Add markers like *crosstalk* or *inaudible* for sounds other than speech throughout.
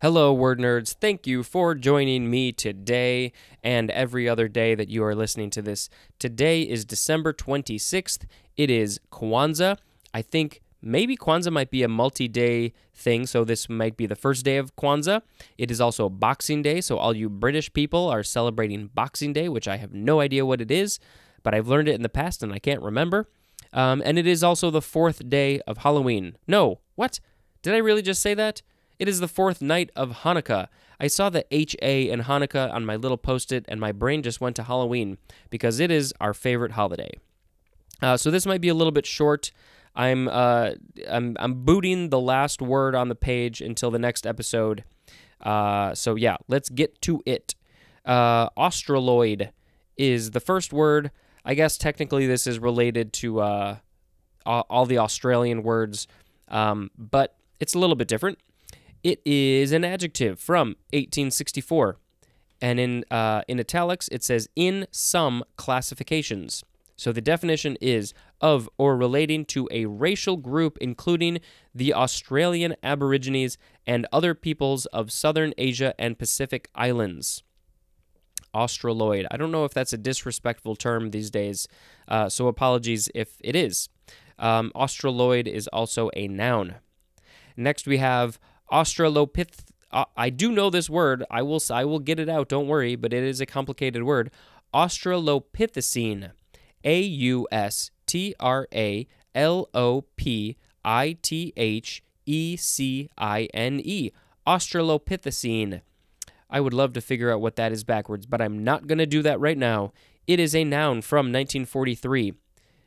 Hello, word nerds. Thank you for joining me today and every other day that you are listening to this. Today is December 26th. It is Kwanzaa. I think maybe Kwanzaa might be a multi day thing, so this might be the first day of Kwanzaa. It is also Boxing Day, so all you British people are celebrating Boxing Day, which I have no idea what it is, but I've learned it in the past and I can't remember. Um, and it is also the fourth day of Halloween. No, what? Did I really just say that? It is the fourth night of Hanukkah. I saw the HA in Hanukkah on my little post it, and my brain just went to Halloween because it is our favorite holiday. Uh, so this might be a little bit short. I'm uh, I'm I'm booting the last word on the page until the next episode. Uh, so yeah, let's get to it. Uh, Australoid is the first word. I guess technically this is related to uh, all the Australian words, um, but it's a little bit different. It is an adjective from 1864. And in, uh, in italics, it says in some classifications. So the definition is of or relating to a racial group, including the Australian Aborigines and other peoples of Southern Asia and Pacific Islands. Australoid. I don't know if that's a disrespectful term these days, uh, so apologies if it is. Um, Australoid is also a noun. Next, we have Australopith. Uh, I do know this word. I will. I will get it out. Don't worry. But it is a complicated word. Australopithecine. A U S T R A L O P I T H E C I N E. Australopithecine. I would love to figure out what that is backwards, but I'm not going to do that right now. It is a noun from 1943.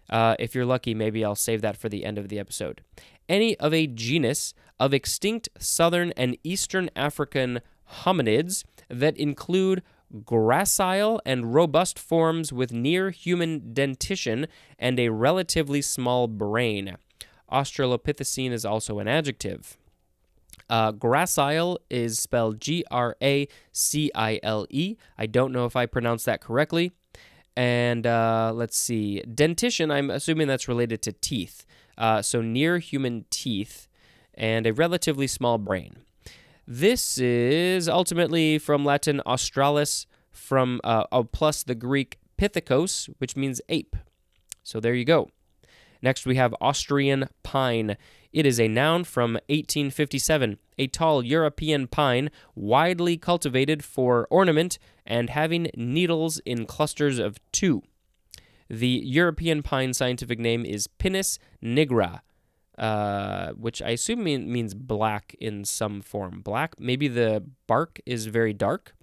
Uh, if you're lucky, maybe I'll save that for the end of the episode. Any of a genus of extinct southern and eastern African hominids that include gracile and robust forms with near human dentition and a relatively small brain. Australopithecine is also an adjective. Uh, gracile is spelled G R A C I L E. I don't know if I pronounced that correctly. And uh, let's see, dentition, I'm assuming that's related to teeth. Uh, so near human teeth and a relatively small brain. This is ultimately from Latin australis, from uh, oh, plus the Greek pithekos, which means ape. So there you go. Next, we have Austrian pine. It is a noun from 1857, a tall European pine widely cultivated for ornament and having needles in clusters of two. The European pine scientific name is Pinus nigra, uh, which I assume mean, means black in some form. Black, maybe the bark is very dark.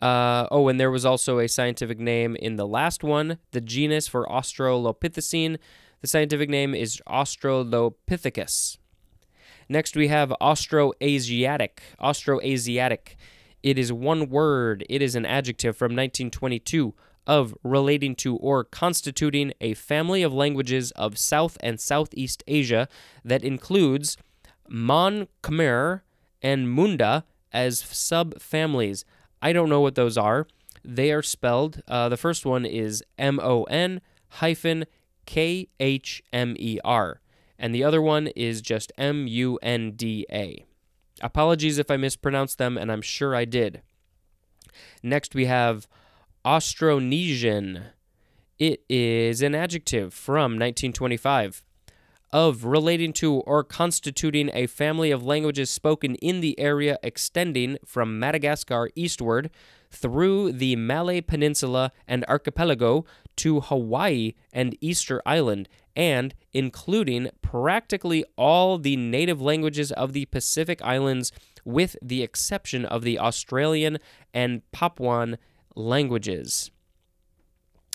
Uh, oh, and there was also a scientific name in the last one, the genus for Australopithecine. The scientific name is Australopithecus. Next, we have Austroasiatic. Austroasiatic. It is one word. It is an adjective from 1922 of relating to or constituting a family of languages of South and Southeast Asia that includes Mon Khmer and Munda as subfamilies. I don't know what those are. They are spelled. Uh, the first one is M O N hyphen K H M E R, and the other one is just M U N D A. Apologies if I mispronounced them, and I'm sure I did. Next, we have Austronesian. It is an adjective from 1925 of relating to or constituting a family of languages spoken in the area extending from Madagascar eastward through the Malay Peninsula and archipelago to Hawaii and Easter Island, and including practically all the native languages of the Pacific Islands, with the exception of the Australian and Papuan languages.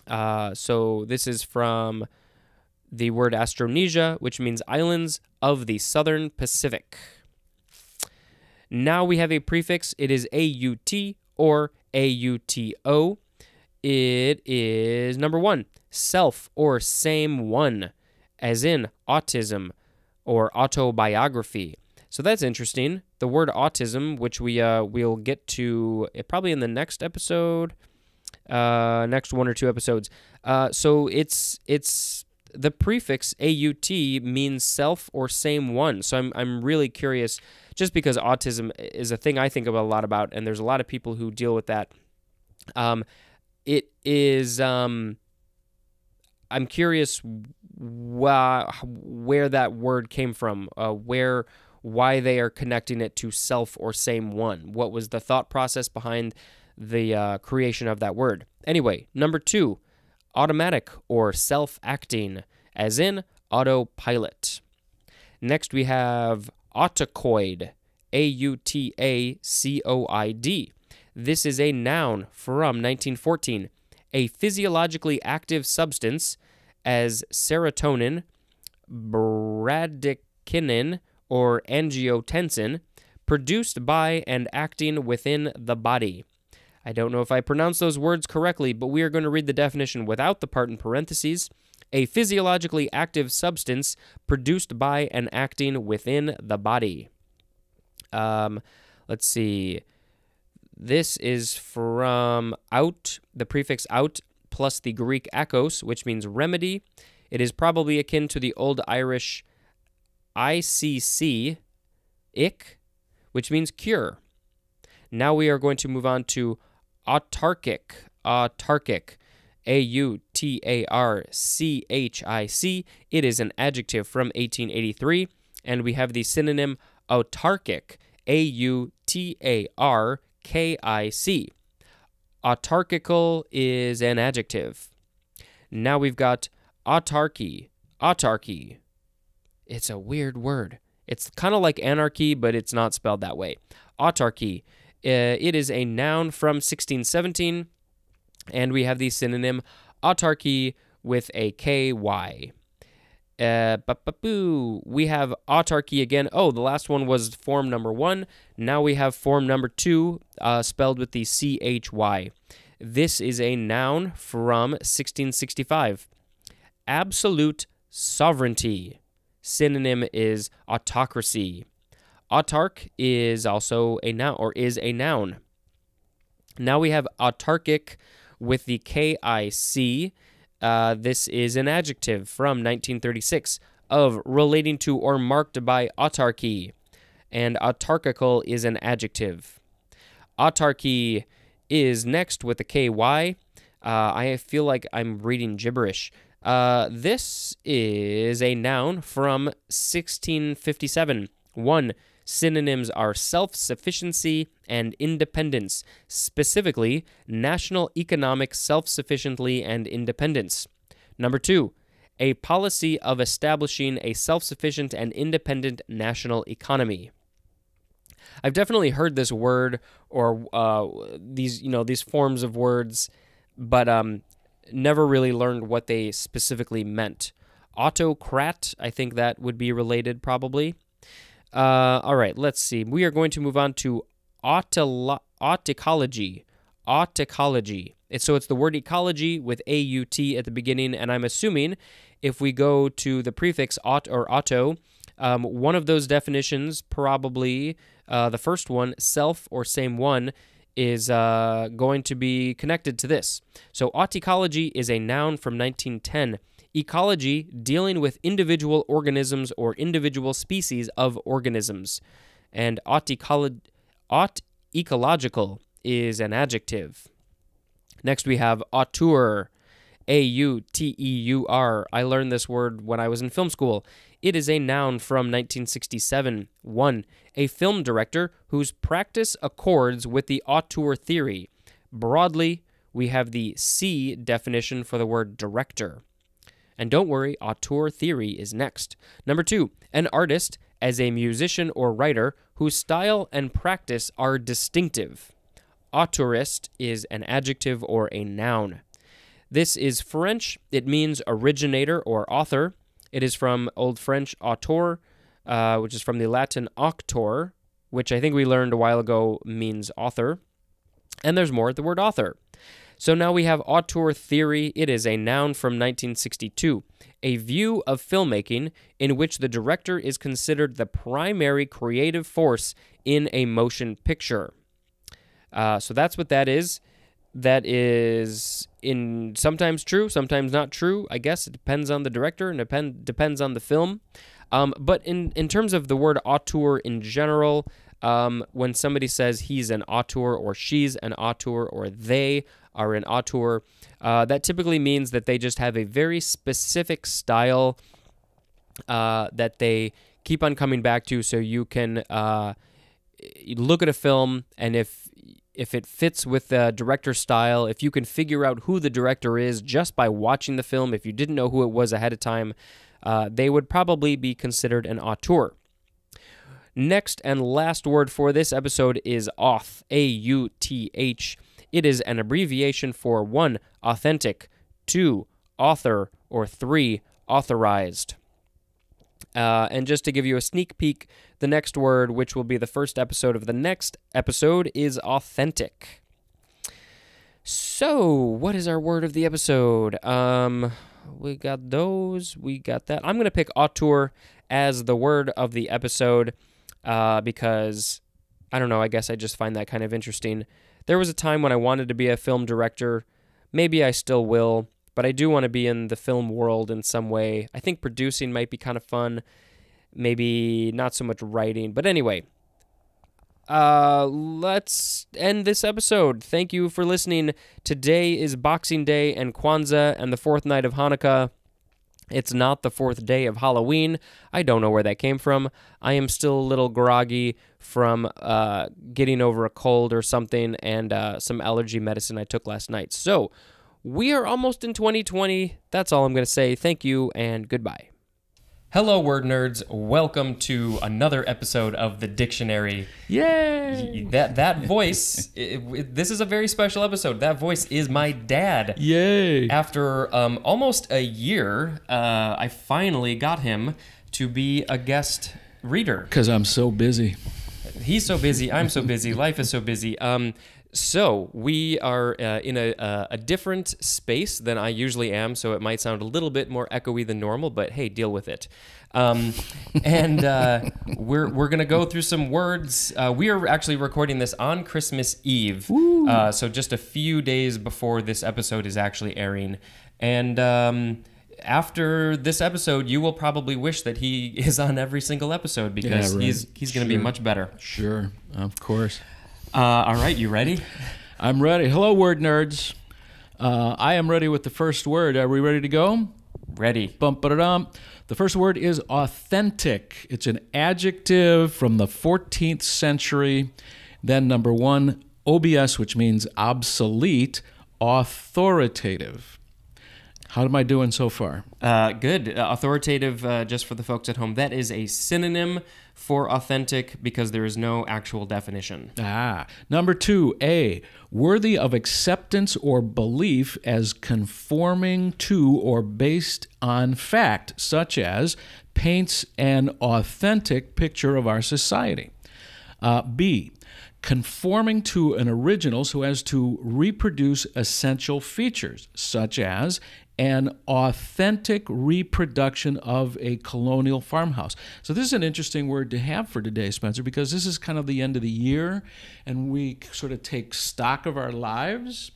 Uh, so this is from the word Austronesia, which means islands of the southern Pacific. Now we have a prefix. It is AUT or AUTO. It is number one, self or same one, as in autism or autobiography. So that's interesting. The word autism, which we uh, we'll get to uh, probably in the next episode, uh, next one or two episodes. Uh, so it's it's the prefix AUT means self or same one. So I'm, I'm really curious, just because autism is a thing I think about a lot about, and there's a lot of people who deal with that. Um, it is. Um, I'm curious wh- where that word came from, uh, where why they are connecting it to self or same one. What was the thought process behind the uh, creation of that word? Anyway, number two, automatic or self acting, as in autopilot. Next, we have autacoid, A U T A C O I D. This is a noun from 1914, a physiologically active substance as serotonin, bradykinin, or angiotensin produced by and acting within the body. I don't know if I pronounced those words correctly, but we are going to read the definition without the part in parentheses. A physiologically active substance produced by and acting within the body. Um, let's see. This is from out, the prefix out plus the Greek akos, which means remedy. It is probably akin to the Old Irish ICC, ick, which means cure. Now we are going to move on to autarchic, autarchic, A U T A R C H I C. It is an adjective from 1883, and we have the synonym autarkic, A U T A R K I C. Autarchical is an adjective. Now we've got autarky, autarky. It's a weird word. It's kind of like anarchy, but it's not spelled that way. Autarky. Uh, it is a noun from 1617, and we have the synonym autarky with a KY. Uh, we have autarky again. Oh, the last one was form number one. Now we have form number two, uh, spelled with the CHY. This is a noun from 1665. Absolute sovereignty. Synonym is autocracy. Autarch is also a noun, or is a noun. Now we have autarkic with the KIC. Uh, this is an adjective from 1936 of relating to or marked by autarky, and autarchical is an adjective. Autarky is next with the. Uh, I feel like I'm reading gibberish. Uh, this is a noun from 1657. One, synonyms are self sufficiency and independence, specifically, national economic self sufficiency and independence. Number two, a policy of establishing a self sufficient and independent national economy. I've definitely heard this word or uh, these, you know, these forms of words, but um, never really learned what they specifically meant. Autocrat, I think that would be related probably. Uh, all right, let's see. We are going to move on to autolo- autecology. Autecology. It's, so it's the word ecology with AUT at the beginning, and I'm assuming if we go to the prefix aut or auto, um, one of those definitions, probably uh, the first one, self or same one, is uh, going to be connected to this. So, autecology is a noun from 1910 ecology dealing with individual organisms or individual species of organisms. And aut ecological is an adjective. Next, we have auteur, A U T E U R. I learned this word when I was in film school. It is a noun from 1967. 1. A film director whose practice accords with the auteur theory. Broadly, we have the C definition for the word director. And don't worry, auteur theory is next. Number two, an artist as a musician or writer whose style and practice are distinctive. Auteurist is an adjective or a noun. This is French. It means originator or author. It is from Old French auteur, uh, which is from the Latin auctor, which I think we learned a while ago means author. And there's more, the word author. So now we have auteur theory. It is a noun from 1962, a view of filmmaking in which the director is considered the primary creative force in a motion picture. Uh, so that's what that is. That is in sometimes true, sometimes not true. I guess it depends on the director and depend depends on the film. Um, but in in terms of the word auteur in general, um, when somebody says he's an auteur or she's an auteur or they are an auteur, uh, that typically means that they just have a very specific style uh, that they keep on coming back to. So you can uh, look at a film, and if if it fits with the director's style, if you can figure out who the director is just by watching the film, if you didn't know who it was ahead of time, uh, they would probably be considered an auteur. Next and last word for this episode is auth, A U T H. It is an abbreviation for one, authentic, two, author, or three, authorized. Uh, and just to give you a sneak peek, the next word, which will be the first episode of the next episode, is authentic. So, what is our word of the episode? Um, we got those, we got that. I'm going to pick auteur as the word of the episode uh, because I don't know, I guess I just find that kind of interesting. There was a time when I wanted to be a film director. Maybe I still will, but I do want to be in the film world in some way. I think producing might be kind of fun. Maybe not so much writing. But anyway, uh, let's end this episode. Thank you for listening. Today is Boxing Day and Kwanzaa and the fourth night of Hanukkah. It's not the fourth day of Halloween. I don't know where that came from. I am still a little groggy from uh, getting over a cold or something and uh, some allergy medicine I took last night. So we are almost in 2020. That's all I'm going to say. Thank you and goodbye. Hello, word nerds. Welcome to another episode of the dictionary. Yay! That that voice. *laughs* it, it, this is a very special episode. That voice is my dad. Yay! After um, almost a year, uh, I finally got him to be a guest reader. Because I'm so busy. He's so busy. I'm so busy. Life is so busy. Um, so we are uh, in a, uh, a different space than I usually am, so it might sound a little bit more echoey than normal, but hey, deal with it. Um, *laughs* and uh, we're we're gonna go through some words. Uh, we are actually recording this on Christmas Eve, uh, so just a few days before this episode is actually airing, and. Um, after this episode, you will probably wish that he *laughs* is on every single episode because Yeah, right. he's he's going to be much better. Sure, of course. Uh, all right, you ready? I'm ready. Hello, word nerds. Uh, I am ready with the first word. Are we ready to go? Ready. Bum ba dum. The first word is authentic. It's an adjective from the 14th century. Then number one, OBS, which means obsolete, authoritative. How am I doing so far? Uh, good. Uh, authoritative, uh, just for the folks at home, that is a synonym for authentic because there is no actual definition. Ah, number two, A, worthy of acceptance or belief as conforming to or based on fact, such as paints an authentic picture of our society. Uh, B, conforming to an original so as to reproduce essential features, such as an authentic reproduction of a colonial farmhouse. So, this is an interesting word to have for today, Spencer, because this is kind of the end of the year and we sort of take stock of our lives.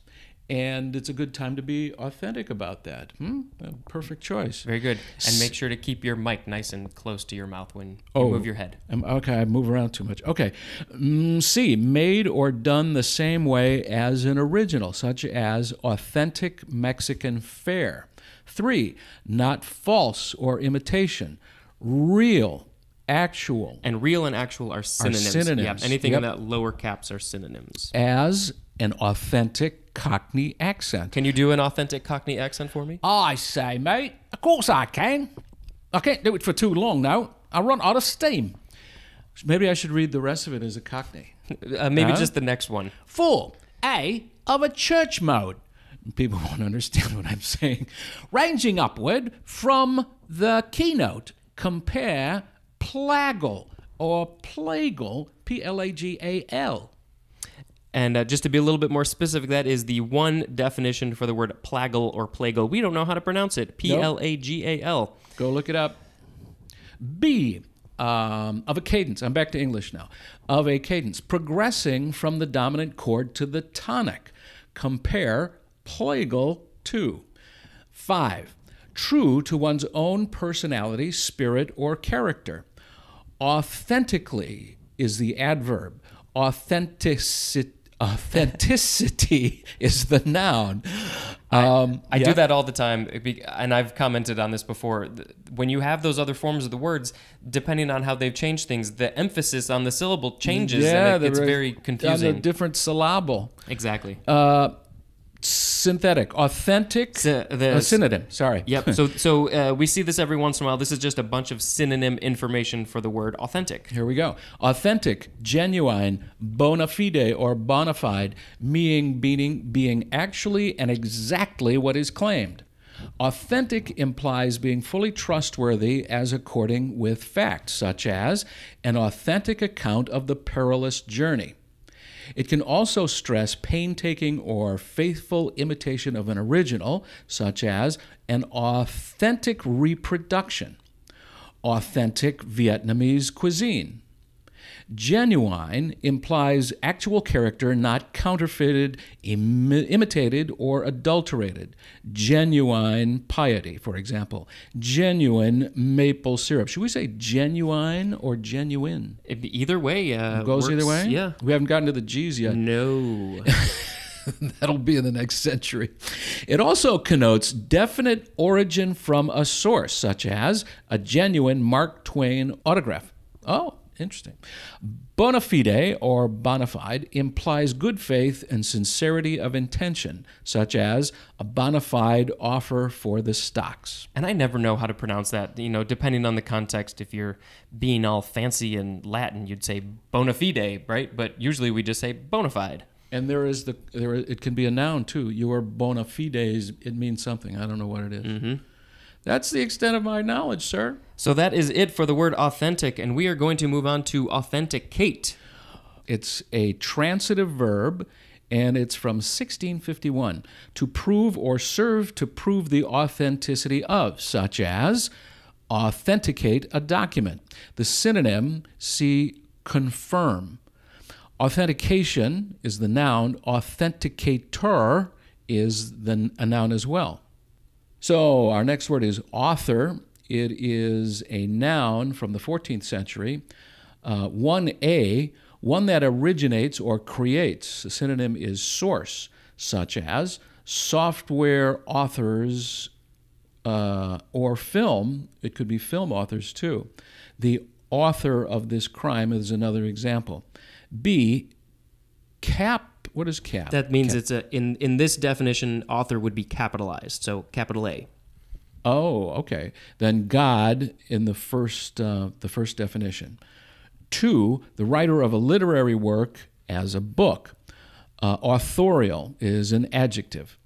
And it's a good time to be authentic about that. Hmm? Perfect choice. Very good. And make sure to keep your mic nice and close to your mouth when you Oh. move your head. Um, okay, I move around too much. Okay. Mm, C, made or done the same way as an original, such as authentic Mexican fare. Three, not false or imitation, real, actual, And real and actual are synonyms. synonyms. Yep. Anything Yep. in that lower caps are synonyms. as an authentic Cockney accent. Can you do an authentic Cockney accent for me? I say, mate, of course I can. I can't do it for too long now. I run out of steam. Maybe I should read the rest of it as a Cockney. Uh, maybe Huh? just the next one. Four, A of a church mode. People *laughs* won't understand what I'm saying. Ranging upward from the keynote, compare plagal or plagal, P L A G A L. And uh, just to be a little bit more specific, that is the one definition for the word plagal or plagal. We don't know how to pronounce it. P L A G A L. Go look it up. B um, of a cadence. I'm back to English now. Of a cadence, progressing from the dominant chord to the tonic, Compare plagal to. 5. True to one's own personality, spirit, or character. Authentically is the adverb. Authenticity, authenticity *laughs* is the noun. Um, I yeah. do that all the time, and I've commented on this before. When you have those other forms of the words, depending on how they've changed things, the emphasis on the syllable changes, and it gets very On a different syllable. exactly. Uh, synthetic, authentic, Sy- the- uh, synonym. Sorry. Yep. *laughs* So, so uh, we see this every once in a while. This is just a bunch of synonym information for the word authentic. Here we go. Authentic, genuine, bona fide, or bona fide, meaning being, being actually and exactly what is claimed. Authentic implies being fully trustworthy as according with fact, such as an authentic account of the perilous journey. It can also stress painstaking or faithful imitation of an original, such as an authentic reproduction authentic Vietnamese cuisine. Genuine implies actual character, not counterfeited, imi- imitated, or adulterated. Genuine piety, for example. Genuine maple syrup. Should we say genuine or genuine? It, either way, uh, Goes either way? Yeah. We haven't gotten to the G's yet. No. *laughs* *laughs* That'll be in the next century. It also connotes definite origin from a source, such as a genuine Mark Twain autograph. Oh, interesting. Bona fide or bona fide implies good faith and sincerity of intention, such as a bona fide offer for the stocks. And I never know how to pronounce that. You know, depending on the context, if you're being all fancy in Latin, you'd say bona fide, right? But usually we just say bona fide. And there is the there it can be a noun too. Your bona fides it means something. I don't know what it is. Mm-hmm. That's the extent of my knowledge, sir. So that is it for the word authentic, and we are going to move on to authenticate. It's a transitive verb and it's from 1651 to prove or serve to prove the authenticity of, such as authenticate a document. The synonym, see confirm. Authentication is the noun, authenticator is the, a noun as well. So our next word is author. It is a noun from the 14th century. Uh, 1a, one that originates or creates. The synonym is source, such as software authors uh, or film. It could be film authors too. The author of this crime is another example. B, cap. What is cap? That means it's a in in this definition, author would be capitalized, so capital A. Oh, okay. Then God in the first uh, the first definition. Two, the writer of a literary work as a book. Uh, authorial is an adjective.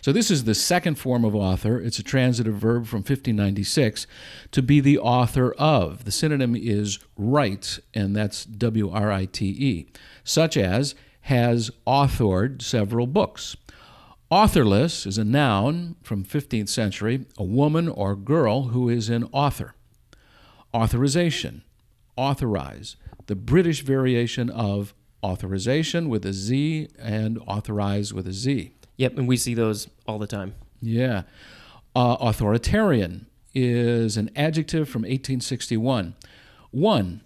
So this is the second form of author. It's a transitive verb from 1596 to be the author of. The synonym is write, and that's W R I T E, such as has authored several books. Authorless is a noun from 15th century, a woman or girl who is an author. Authorization, authorize, the British variation of authorization with a Z and authorize with a Z. Yep, and we see those all the time. Yeah. Uh, authoritarian is an adjective from 1861. One,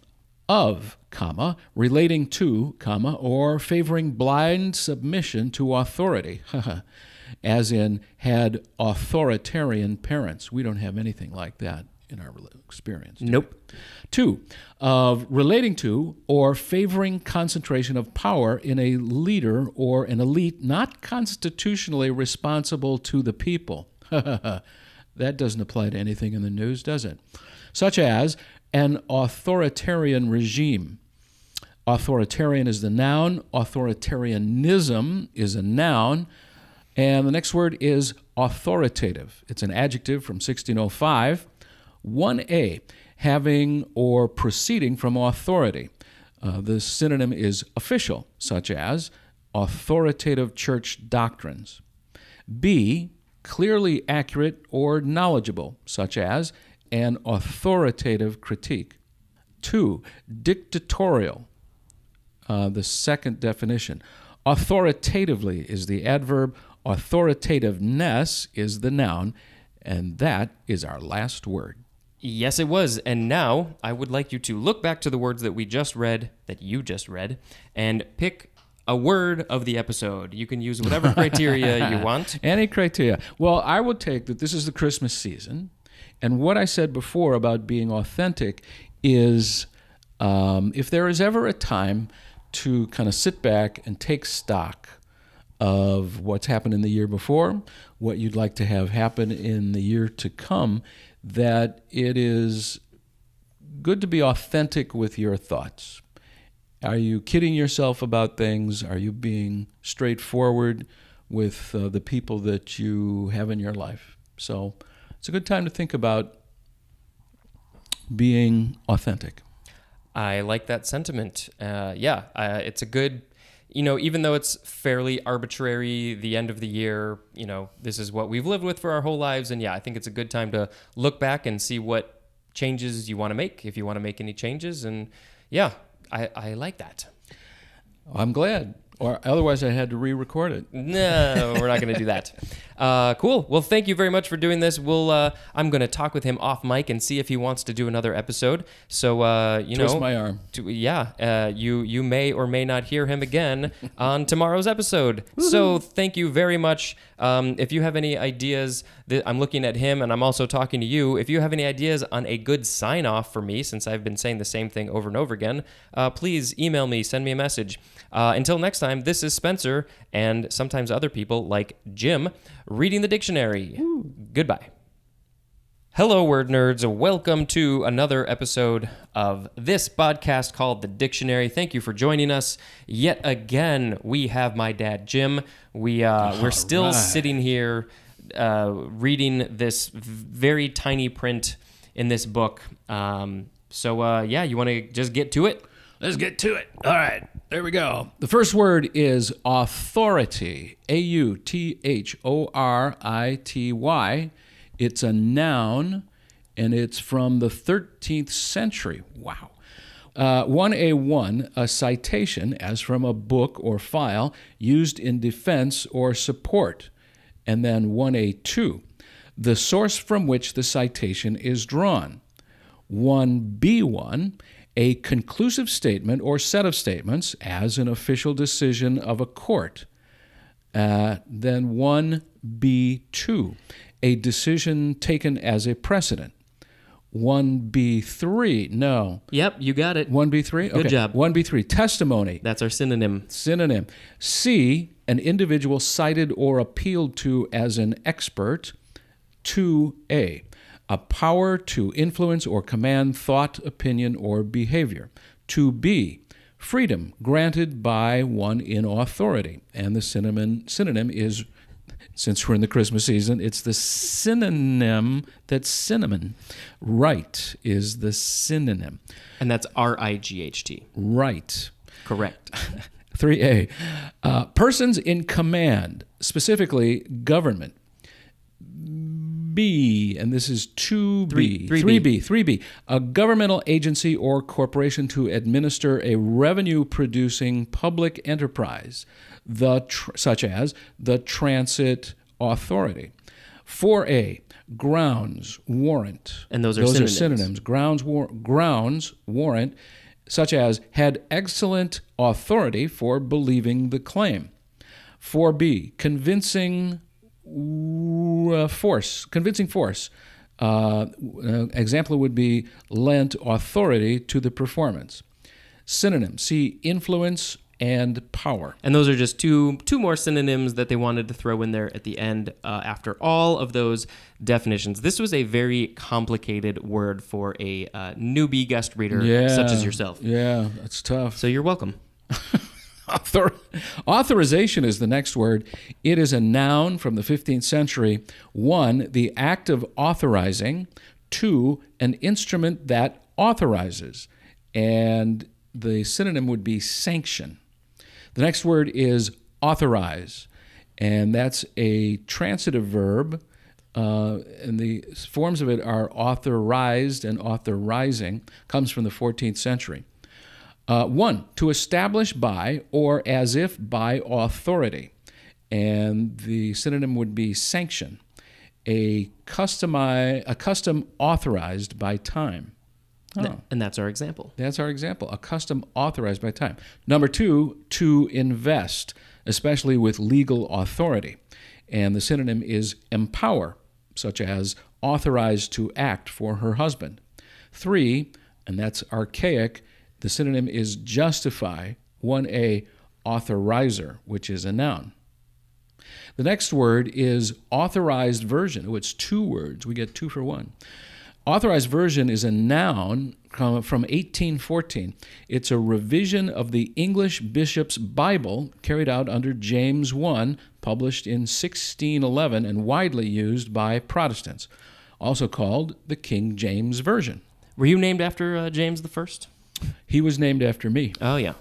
of, comma, relating to, comma, or favoring blind submission to authority, *laughs* as in had authoritarian parents. We don't have anything like that in our experience. Nope. Two, of relating to or favoring concentration of power in a leader or an elite not constitutionally responsible to the people. *laughs* that doesn't apply to anything in the news, does it? Such as an authoritarian regime. Authoritarian is the noun, authoritarianism is a noun, and the next word is authoritative. It's an adjective from 1605. 1a, having or proceeding from authority. Uh, the synonym is official, such as authoritative church doctrines. B, clearly accurate or knowledgeable, such as an authoritative critique. Two, dictatorial. Uh, the second definition. Authoritatively is the adverb, authoritativeness is the noun, and that is our last word. Yes, it was. And now I would like you to look back to the words that we just read, that you just read, and pick a word of the episode. You can use whatever *laughs* criteria you want. Any criteria? Well, I would take that this is the Christmas season, and what I said before about being authentic is um, if there is ever a time to kind of sit back and take stock of what's happened in the year before, what you'd like to have happen in the year to come, that it is good to be authentic with your thoughts. Are you kidding yourself about things? Are you being straightforward with uh, the people that you have in your life? So it's a good time to think about being authentic. I like that sentiment. Uh, yeah, uh, it's a good, you know, even though it's fairly arbitrary, the end of the year, you know, this is what we've lived with for our whole lives. And yeah, I think it's a good time to look back and see what changes you want to make, if you want to make any changes. And yeah, I, I like that. I'm glad. Or otherwise, I had to re-record it. No, we're not going to do that. *laughs* Uh, cool. Well, thank you very much for doing this. We'll. Uh, I'm going to talk with him off mic and see if he wants to do another episode. So uh, you Twist know, my arm. to, yeah, uh, you you may or may not hear him again *laughs* on tomorrow's episode. So thank you very much. Um, if you have any ideas, that I'm looking at him and I'm also talking to you. If you have any ideas on a good sign off for me, since I've been saying the same thing over and over again, uh, please email me, send me a message. Uh, until next time, this is Spencer and sometimes other people like Jim reading the dictionary. Goodbye. Hello, word nerds. Welcome to another episode of this podcast called The Dictionary. Thank you for joining us. Yet again, we have my dad, Jim. We, uh, we're still right. sitting here uh, reading this very tiny print in this book. Um, so, uh, yeah, you want to just get to it? Let's get to it. All right, there we go. The first word is authority. A U T H O R I T Y. It's a noun, and it's from the 13th century. Wow. Uh, 1A1, a citation, as from a book or file, used in defense or support. And then 1A2, the source from which the citation is drawn. 1B1, a conclusive statement or set of statements as an official decision of a court. Uh, then 1B2, a decision taken as a precedent. 1B3, no. Yep, you got it. 1B3? Good job. 1B3, testimony, That's our synonym. synonym. C, an individual cited or appealed to as an expert. 2A, a power to influence or command thought, opinion, or behavior. 2B, freedom granted by one in authority. And the synonym, synonym is, since we're in the Christmas season, it's the synonym that's cinnamon. Right is the synonym. And that's R I G H T. Right. Correct. *laughs* 3A. Uh, persons in command, specifically government. B, and this is 2B. Three- 3B. 3B. A governmental agency or corporation to administer a revenue producing public enterprise, the tr- such as the Transit Authority. 4A. Grounds, warrant. And those are those synonyms. are synonyms. Grounds, war- grounds, warrant, such as had excellent authority for believing the claim. 4b, convincing uh, force, convincing force. Uh, uh, example would be lent authority to the performance. Synonym, see influence and power. And those are just two two more synonyms that they wanted to throw in there at the end uh, after all of those definitions. This was a very complicated word for a uh, newbie guest reader such as yourself. Yeah, that's tough. So you're welcome. *laughs* Author- authorization is the next word. It is a noun from the 15th century. One, the act of authorizing. Two, an instrument that authorizes. And the synonym would be sanction. The next word is authorize, and that's a transitive verb. Uh, and the forms of it are authorized and authorizing, comes from the 14th century. Uh, one, to establish by or as if by authority. And the synonym would be sanction. A, customi- a custom authorized by time. Oh. And that's our example. That's our example. A custom authorized by time. Number two, to invest, especially with legal authority. And the synonym is empower, such as authorized to act for her husband. Three, and that's archaic, the synonym is justify, 1a, authorizer, which is a noun. The next word is authorized version. Oh, it's two words. We get two for one. Authorized version is a noun from 1814. It's a revision of the English Bishop's Bible carried out under James I, published in 1611 and widely used by Protestants, also called the King James Version. Were you named after uh, James the First? He was named after me. Oh, yeah.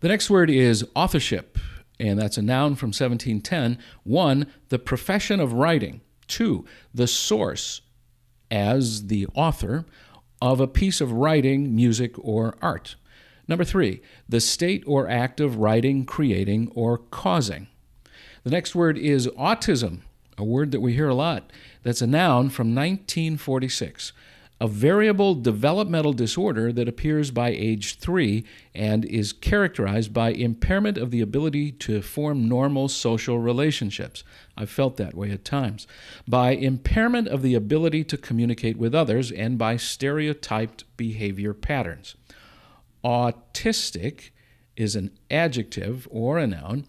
The next word is authorship, and that's a noun from 1710. One, the profession of writing. Two, the source as the author of a piece of writing, music, or art. Number three, the state or act of writing, creating, or causing. The next word is autism, a word that we hear a lot. That's a noun from 1946 a variable developmental disorder that appears by age three and is characterized by impairment of the ability to form normal social relationships. I've felt that way at times. By impairment of the ability to communicate with others and by stereotyped behavior patterns. Autistic is an adjective or a noun.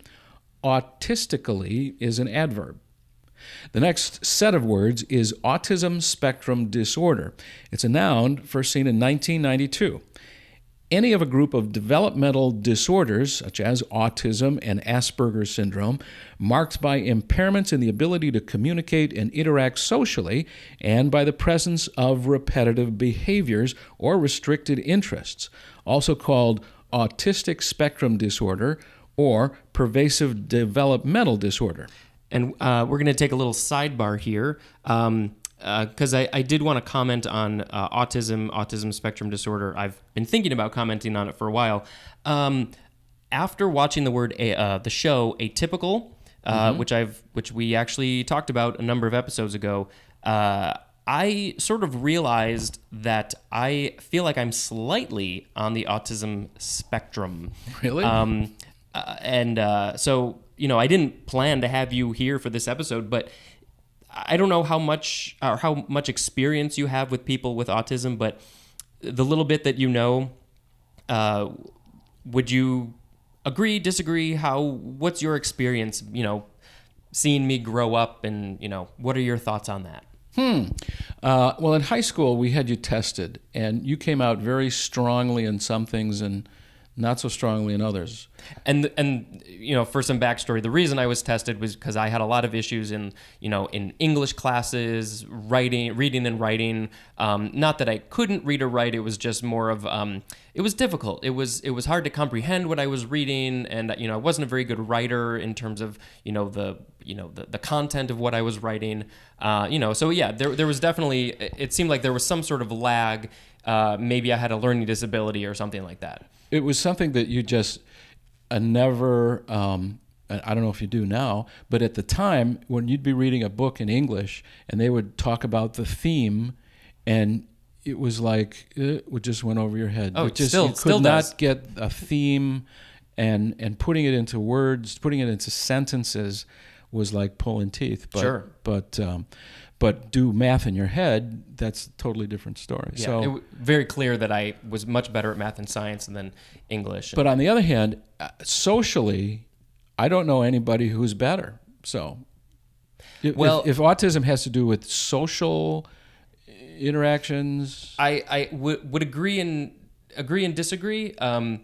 Autistically is an adverb. The next set of words is autism spectrum disorder. It's a noun first seen in 1992. Any of a group of developmental disorders, such as autism and Asperger's syndrome, marked by impairments in the ability to communicate and interact socially, and by the presence of repetitive behaviors or restricted interests, also called autistic spectrum disorder or pervasive developmental disorder. And uh, we're going to take a little sidebar here. Um, because uh, I, I, did want to comment on uh, autism, autism spectrum disorder. I've been thinking about commenting on it for a while. Um, after watching the word uh, the show Atypical, uh, mm-hmm. which I've which we actually talked about a number of episodes ago, uh, I sort of realized that I feel like I'm slightly on the autism spectrum. Really? Um, uh, and so you know, I didn't plan to have you here for this episode, but I don't know how much or how much experience you have with people with autism, but the little bit that you know, uh, would you agree, disagree? How? What's your experience? You know, seeing me grow up, and you know, what are your thoughts on that? Hmm. Uh, well, in high school, we had you tested, and you came out very strongly in some things and not so strongly in others. And and you know, for some backstory, the reason I was tested was because I had a lot of issues in you know in English classes, writing, reading and writing. Um, not that I couldn't read or write; it was just more of um, it was difficult. It was it was hard to comprehend what I was reading, and you know, I wasn't a very good writer in terms of you know the you know the, the content of what I was writing. Uh, you know, so yeah, there there was definitely it seemed like there was some sort of lag. Uh, maybe I had a learning disability or something like that it was something that you just uh, never. Um, I don't know if you do now, but at the time when you'd be reading a book in English and they would talk about the theme, and it was like it just went over your head. Oh, it just still, you could still not does. get a theme, and and putting it into words, putting it into sentences, was like pulling teeth. But, sure. But um, but do math in your head, that's a totally different story. Yeah, so it w- very clear that I was much better at math and science than English. But on the other hand, uh, socially, I don't know anybody who's better. So, if, well, if, if autism has to do with social interactions, I, I w- would agree and agree and disagree. Um,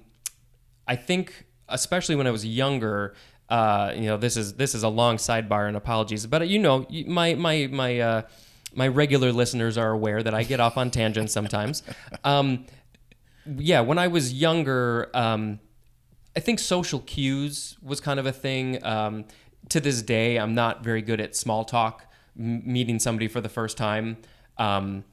I think, especially when I was younger, uh, you know, this is this is a long sidebar and apologies, but you know, my my my uh, my regular listeners are aware that I get off on tangents sometimes. *laughs* Um, yeah, when I was younger, um, I think social cues was kind of a thing. Um, to this day, I'm not very good at small talk, m- meeting somebody for the first time. Um,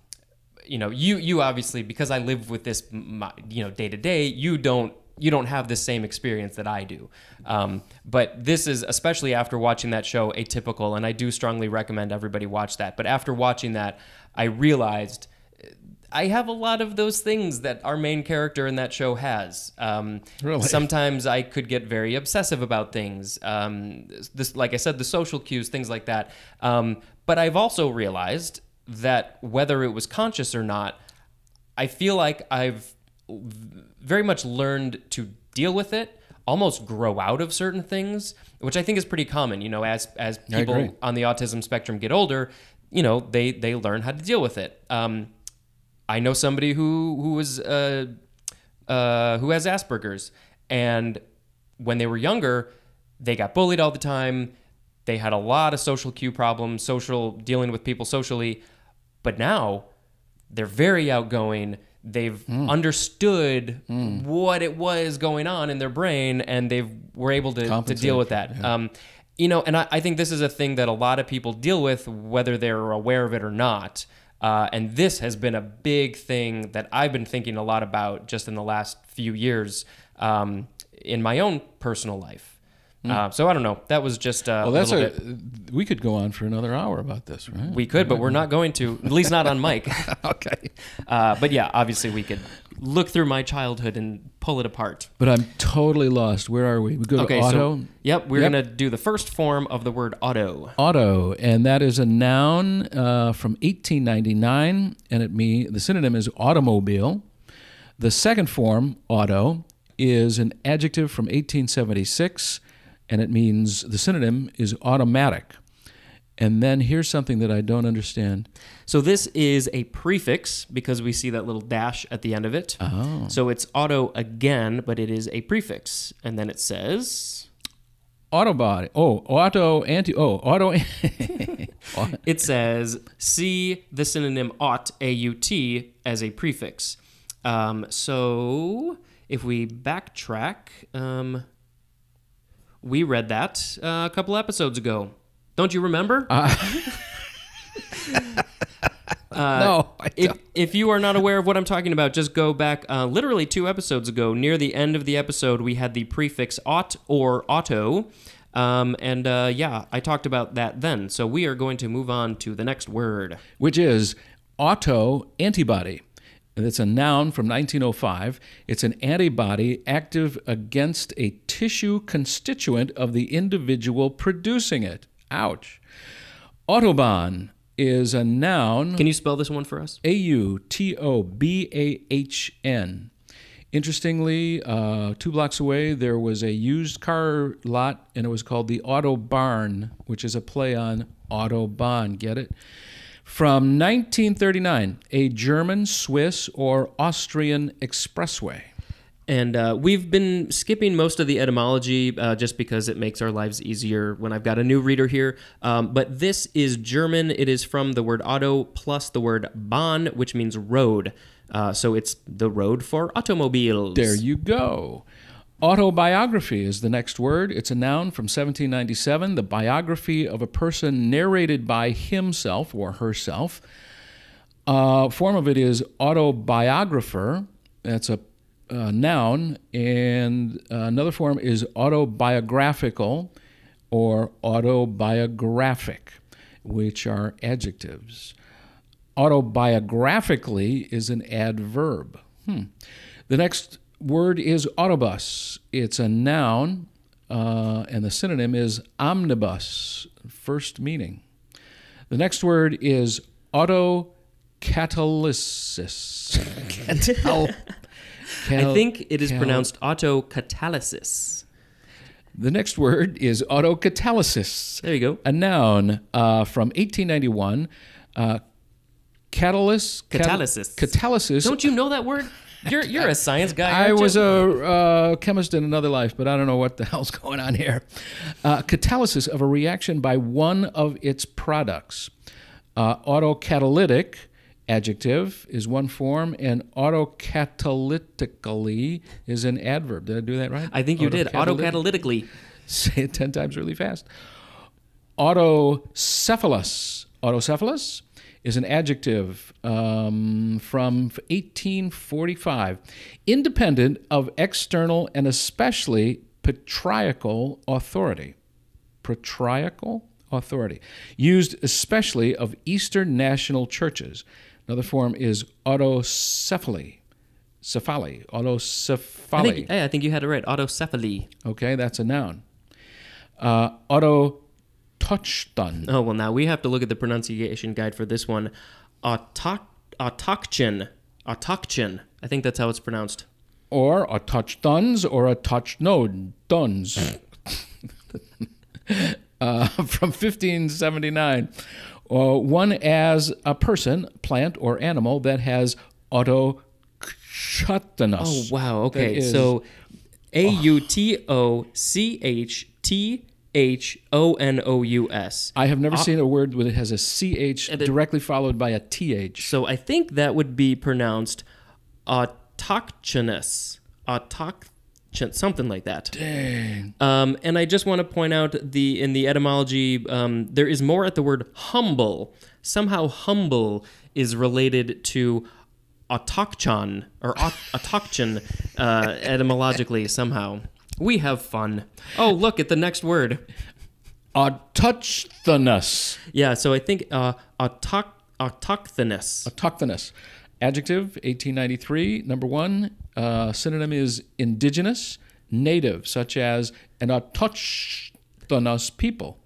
you know, you you obviously because I live with this, my, you know, day to day. You don't you don't have the same experience that I do. Um, but this is especially after watching that show, Atypical, and I do strongly recommend everybody watch that. But after watching that, I realized. I have a lot of those things that our main character in that show has. Um, Really? Sometimes I could get very obsessive about things. Um, this, like I said, the social cues, things like that. Um, but I've also realized that whether it was conscious or not, I feel like I've very much learned to deal with it, almost grow out of certain things, which I think is pretty common. You know, as as people on the autism spectrum get older, you know, they they learn how to deal with it. Um, I know somebody who who was uh, uh, who has Asperger's, and when they were younger, they got bullied all the time. They had a lot of social cue problems, social dealing with people socially, but now they're very outgoing. They've Hmm. understood what it was going on in their brain, and they were able to, to deal with that. Um, you know, and I, I think this is a thing that a lot of people deal with, whether they're aware of it or not. Uh, and this has been a big thing that I've been thinking a lot about just in the last few years um, in my own personal life. Uh, so I don't know. That was just uh. Well, that's little a. bit. We could go on for another hour about this, right? We could, but we're not going to. At least not on mic. *laughs* okay. Uh, but yeah, obviously we could look through my childhood and pull it apart. But I'm totally lost. Where are we? We go to Okay, auto. so yep, we're Yep. gonna do the first form of the word auto. Auto, and that is a noun uh, from 1899, and it mean the synonym is automobile. The second form, auto, is an adjective from 1876, and it means the synonym is automatic. And then here's something that I don't understand. So this is a prefix because we see that little dash at the end of it. Oh. So it's auto again, but it is a prefix, and then it says Autobody. Oh, auto anti. Oh, auto. *laughs* it says see the synonym aut a u t as a prefix. Um, so if we backtrack, um, we read that uh, a couple episodes ago. Don't you remember? *laughs* *laughs* no, I if, if you are not aware of what I'm talking about, just go back uh, literally two episodes ago. Near the end of the episode, we had the prefix aut or auto. Um, and uh, yeah, I talked about that then. So we are going to move on to the next word. which is auto It's a noun from 1905. It's an antibody active against a tissue constituent of the individual producing it. Ouch. Autobahn is a noun Can you spell this one for us? A U T O B A H N. Interestingly, uh, two blocks away, there was a used car lot, and it was called the Auto Barn, which is a play on Autobahn. Get it? From 1939, a German, Swiss, or Austrian expressway. And uh, we've been skipping most of the etymology uh, just because it makes our lives easier when I've got a new reader here. Um, but this is German. It is from the word auto plus the word Bahn, which means road. Uh, so it's the road for automobiles. There you go. Autobiography is the next word. It's a noun from 1797, the biography of a person narrated by himself or herself. Uh, form of it is autobiographer. That's a, uh noun. And uh, another form is autobiographical or autobiographic, which are adjectives. Autobiographically is an adverb. Hmm. The next word is autobus. It's a noun, uh, and the synonym is omnibus, first meaning. The next word is autocatalysis. Catal- I think it is cal- pronounced autocatalysis. The next word is autocatalysis. There you go. a noun uh, from 1891. Uh, catalyst, catal- Catalysis. catalysis. Don't you know that word? You're you're a science guy. I was you? a uh, chemist in another life, but I don't know what the *laughs* hell's going on here. Uh, catalysis of a reaction by one of its products. Uh, autocatalytic, adjective, is one form, and autocatalytically is an adverb. Did I do that right? I think you did. Autocatalytic? Autocatalytically. Say it 10 times really fast. Autocephalous. Autocephalous is an adjective um, from 1845, independent of external and especially patriarchal authority. Patriarchal authority, used especially of Eastern national churches. Another form is autocephaly. Cephaly. I Autocephaly. think, hey, I think you had it right. Autocephaly. Okay, that's a noun. Uh, autotochthon. Oh, well, now we have to look at the pronunciation guide for this one. Autoc- autochthon. Autochthon. I think that's how it's pronounced. or a touch duns or a touch no duns *laughs* uh, from 1579 uh, one as a person plant or animal that has autochthonous Oh, wow. Okay. Is- So A U T O C H T H O N O U S. i have never seen a word where it has a ch it- directly followed by a th So I think that would be pronounced autochthonous. Autochthon, something like that. Dang. Um, and I just want to point out the in the etymology, um, there is more at the word humble. Somehow, humble is related to autochthon or aut- autochthon uh, *laughs* etymologically. Somehow, we have fun. Oh, look at the next word. autochthonous Yeah, so I think uh, autoch- autochthonous. autochthonous adjective 1893 number one uh, synonym is indigenous native such as an autochthonous people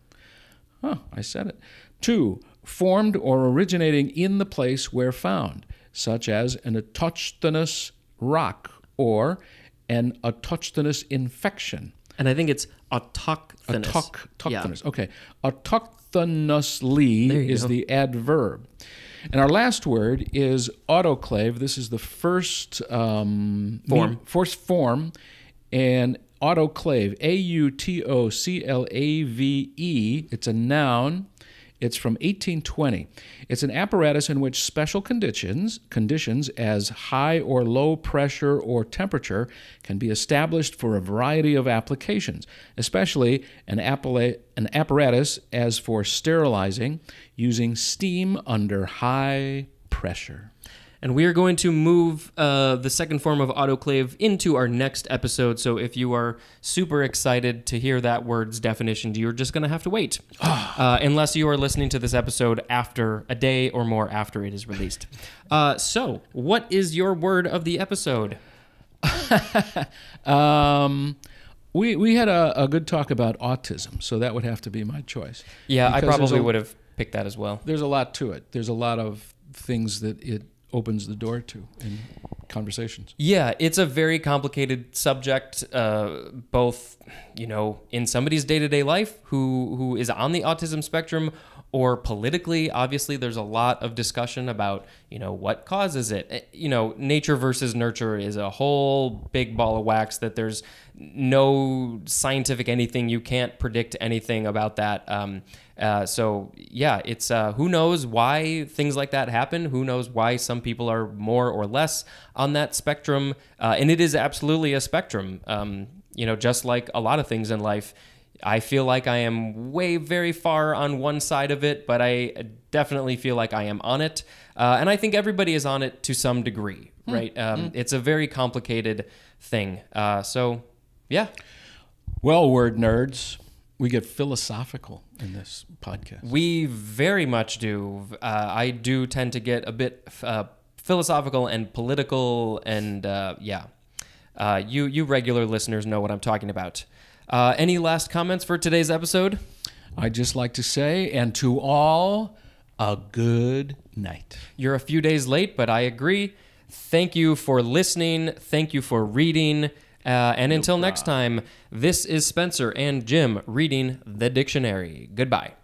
huh i said it two formed or originating in the place where found such as an autochthonous rock or an autochthonous infection And I think it's autochthonous. Autoch- Yeah. autochthonous. Okay. Autochthonously is go. the adverb. And our last word is autoclave. This is the first um, Form. me- first form. And autoclave, A U T O C L A V E. It's a noun. It's from 1820. It's an apparatus in which special conditions, conditions as high or low pressure or temperature, can be established for a variety of applications, especially an, an apparatus as for sterilizing using steam under high pressure. And we are going to move uh, the second form of autoclave into our next episode. So if you are super excited to hear that word's definition, you're just going to have to wait. *sighs* uh, unless you are listening to this episode after a day or more after it is released. Uh, so, what is your word of the episode? *laughs* Um, we, we had a, a good talk about autism, so that would have to be my choice. Yeah, I Because there's probably a- would have picked that as well. There's a lot to it. There's a lot of things that it opens the door to in conversations. Yeah, it's a very complicated subject, uh, both you know in somebody's day to day life who who is on the autism spectrum, or politically. Obviously, there's a lot of discussion about you know what causes it. Eh, You know, nature versus nurture is a whole big ball of wax that there's no scientific anything. You can't predict anything about that. Um, uh, so yeah, it's uh, who knows why things like that happen. Who knows why some people are more or less on that spectrum, uh, and it is absolutely a spectrum. Um, you know, just like a lot of things in life, I feel like I am way very far on one side of it, but I definitely feel like I am on it, uh, and I think everybody is on it to some degree. Right? Um, It's a very complicated thing. Uh, so yeah, Well, word nerds, we get philosophical in this podcast. We very much do. Uh, I do tend to get a bit uh, philosophical and political, and uh, yeah, uh, you you regular listeners know what I'm talking about. Uh, any last comments for today's episode? I'd just like to say, and to all, a good night. You're a few days late, but I agree. Thank you for listening. Thank you for reading. Uh, and until next time, this is Spencer and Jim reading the dictionary. Goodbye.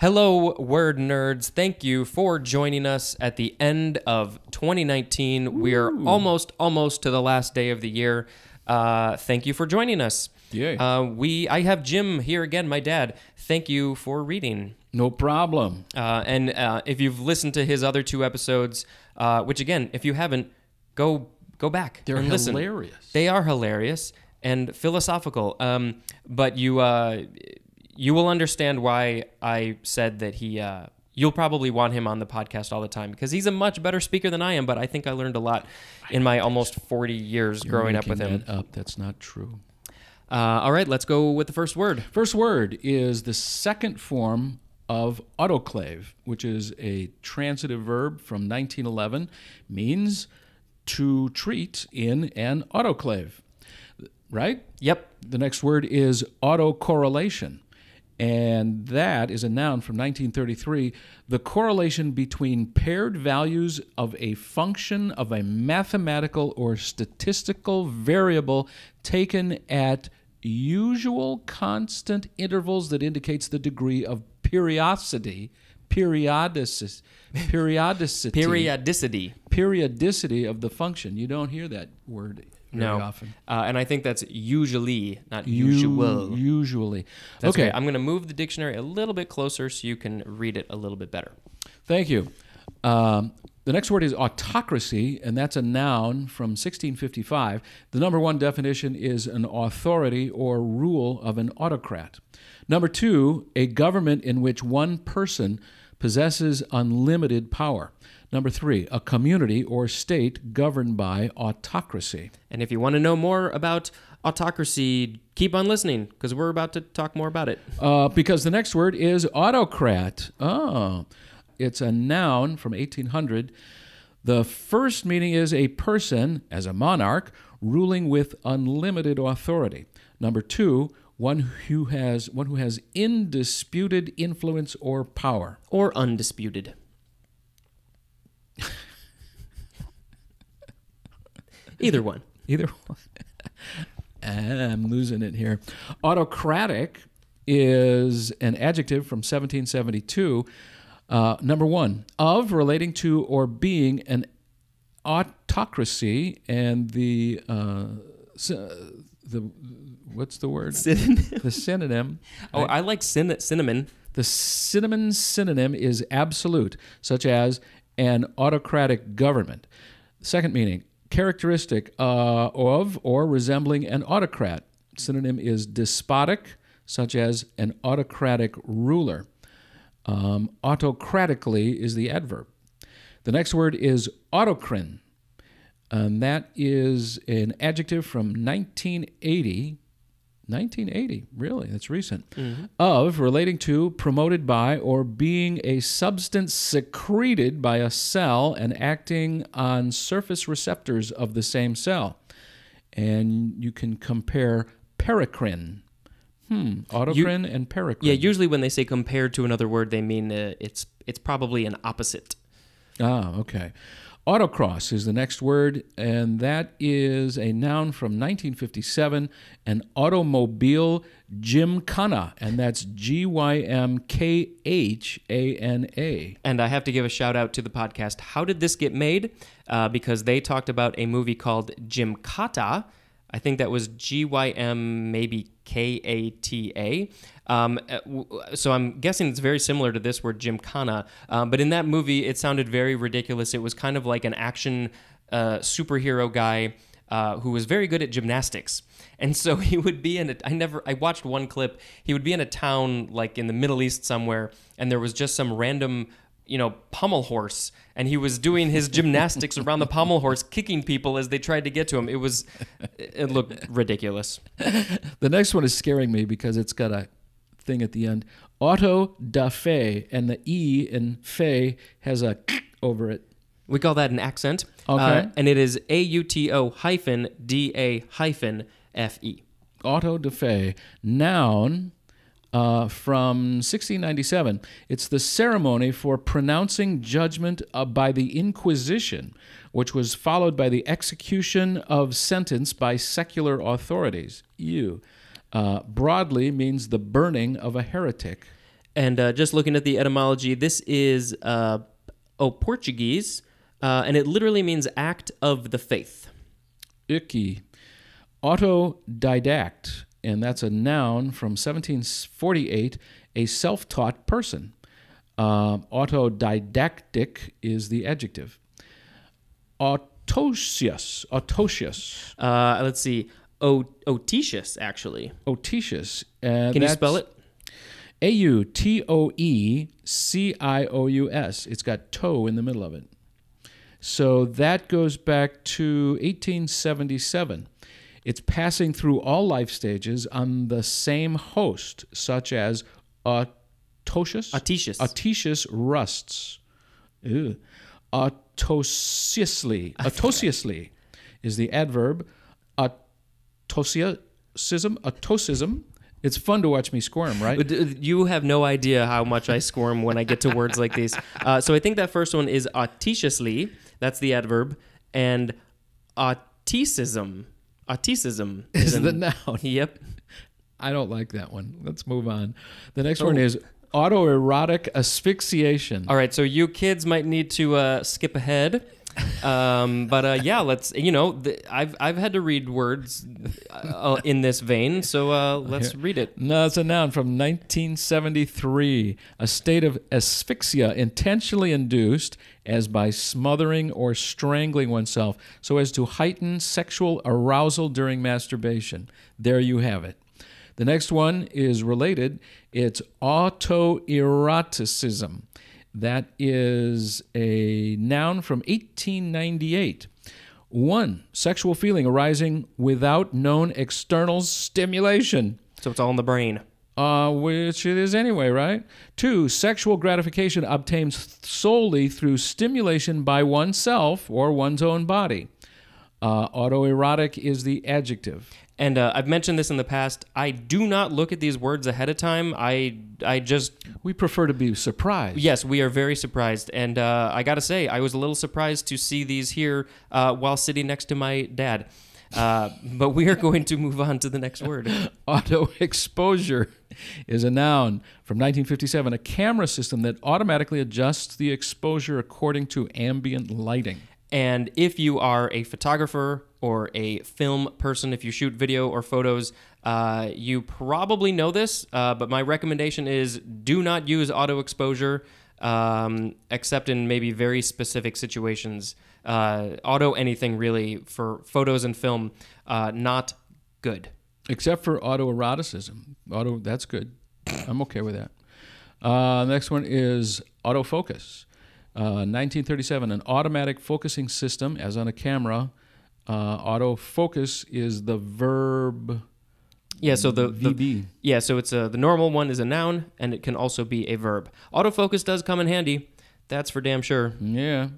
Hello, word nerds. Thank you for joining us at the end of 2019. We're almost, almost to the last day of the year. Uh, thank you for joining us. Yay. Uh, we, I have Jim here again, my dad. Thank you for reading. No problem. Uh, and uh, if you've listened to his other two episodes, uh, which again, if you haven't, go go back. They're listen. hilarious. They are hilarious and philosophical. Um, but you uh, you will understand why I said that he uh, you'll probably want him on the podcast all the time because he's a much better speaker than I am. But I think I learned a lot in my almost 40 years You're growing up with him. That up. That's not true. Uh, all right, let's go with the first word. First word is the second form of autoclave, which is a transitive verb from 1911, means to treat in an autoclave. Right? Yep. The next word is autocorrelation. And that is a noun from 1933. The correlation between paired values of a function of a mathematical or statistical variable taken at usual constant intervals that indicates the degree of periodicity, periodicity, periodicity, Periodicity. periodicity of the function. You don't hear that word very No. often. Uh, and I think that's usually, not U- usual. Usually. That's okay. I'm going to move the dictionary a little bit closer so you can read it a little bit better. Thank you. Um, the next word is autocracy, and that's a noun from 1655. The number one definition is an authority or rule of an autocrat. Number two, a government in which one person possesses unlimited power. Number three, a community or state governed by autocracy. And if you want to know more about autocracy, keep on listening because we're about to talk more about it. Uh, because the next word is autocrat. Oh, it's a noun from 1800. The first meaning is a person, as a monarch, ruling with unlimited authority. Number two, one who has one who has indisputed influence or power. Or undisputed. *laughs* Either one. Either one. *laughs* I'm losing it here. Autocratic is an adjective from 1772. Uh, number one, of relating to or being an autocracy, and the uh, the what's the word? Synonym. *laughs* the synonym. Oh, I like cin- cinnamon. The cinnamon synonym is absolute, such as an autocratic government. Second meaning, characteristic uh, of or resembling an autocrat. Synonym is despotic, such as an autocratic ruler. Um, autocratically is the adverb. The next word is autocrine, and that is an adjective from 1980. 1980, really, that's recent. Of, relating to, promoted by, or being a substance secreted by a cell and acting on surface receptors of the same cell. And you can compare paracrine. Hmm, autocrine and paracrine. Yeah, usually when they say compared to another word, they mean uh, it's it's probably an opposite. Ah, okay. Autocross is the next word, and that is a noun from 1957, an automobile gymkhana, and that's G Y M K H A N A. And I have to give a shout out to the podcast. How did this get made? Uh, because they talked about a movie called Gymkata. I think that was G Y M maybe K A T A. Um, uh, so I'm guessing it's very similar to this word Gymkhana. Um, but in that movie, it sounded very ridiculous. It was kind of like an action uh, superhero guy. Uh, who was very good at gymnastics, *laughs* and so he would be in a. I never. I watched one clip. He would be in a town like in the Middle East somewhere, and there was just some random you know, pommel horse, and he was doing his *laughs* gymnastics around the pommel horse, kicking people as they tried to get to him. It was, it looked *laughs* ridiculous. The next one is scaring me because it's got a thing at the end. Auto da fe, and the E in fe has a *clears throat* over it. We call that an accent. Okay. Uh, and it is A U T O hyphen D A hyphen F E. Auto da fe, noun uh, from 1697. It's the ceremony for pronouncing judgment uh, by the Inquisition, which was followed by the execution of sentence by secular authorities. You. Uh, broadly means the burning of a heretic. And uh, just looking at the etymology, this is uh, oh Portuguese, uh, and it literally means act of the faith. Icky. Autodidact, and that's a noun from 1748, a self taught person. Uh, autodidactic is the adjective. Autosius. Autosius. Uh, let's see, o- actually. Otitius. Uh, Can you spell it? A U T O E C I O U S. It's got toe in the middle of it. So that goes back to 1877. It's passing through all life stages on the same host, such as autosius, Atetius. Atetius rusts. Ew. Autosiously is the adverb. Atosiasism. Atosism. It's fun to watch me squirm, right? Uh, You have no idea how much I squirm when I get to words like these. *laughs* Uh, so I think that first one is auticiously. That's the adverb, and autism. Autism Is the an- noun. Yep. I don't like that one. Let's move on. The next one is autoerotic asphyxiation. All right. So you kids might need to uh, skip ahead. Um, but uh, yeah, let's. You know, I've I've had to read words uh, in this vein, so uh, let's read it. No, it's a noun from 1973. A state of asphyxia intentionally induced as by smothering or strangling oneself so as to heighten sexual arousal during masturbation. There you have it. The next one is related. It's autoeroticism. That is a noun from 1898. One, sexual feeling arising without known external stimulation So it's all in the brain. uh, which it is anyway, right? Two, sexual gratification obtained solely through stimulation by oneself or one's own body. Uh, autoerotic is the adjective. And uh, I've mentioned this in the past. I do not look at these words ahead of time. I I just We prefer to be surprised. yes, we are very surprised. And uh, I gotta say, I was a little surprised to see these here uh, while sitting next to my dad. Uh, *laughs* but we are going to move on to the next word. *laughs* Auto exposure is a noun from 1957, a camera system that automatically adjusts the exposure according to ambient lighting. And if you are a photographer or a film person, if you shoot video or photos, uh, you probably know this. Uh, but my recommendation is do not use auto exposure, um, except in maybe very specific situations. Uh, auto anything really for photos and film, uh, not good. except for autoeroticism. Auto, that's good. I'm okay with that. Uh, next one is autofocus. Uh, 1937, an automatic focusing system, as on a camera. Uh, autofocus is the verb Yeah, so the, the yeah, so it's a the normal one is a noun and it can also be a verb. Autofocus does come in handy. That's for damn sure. Yeah.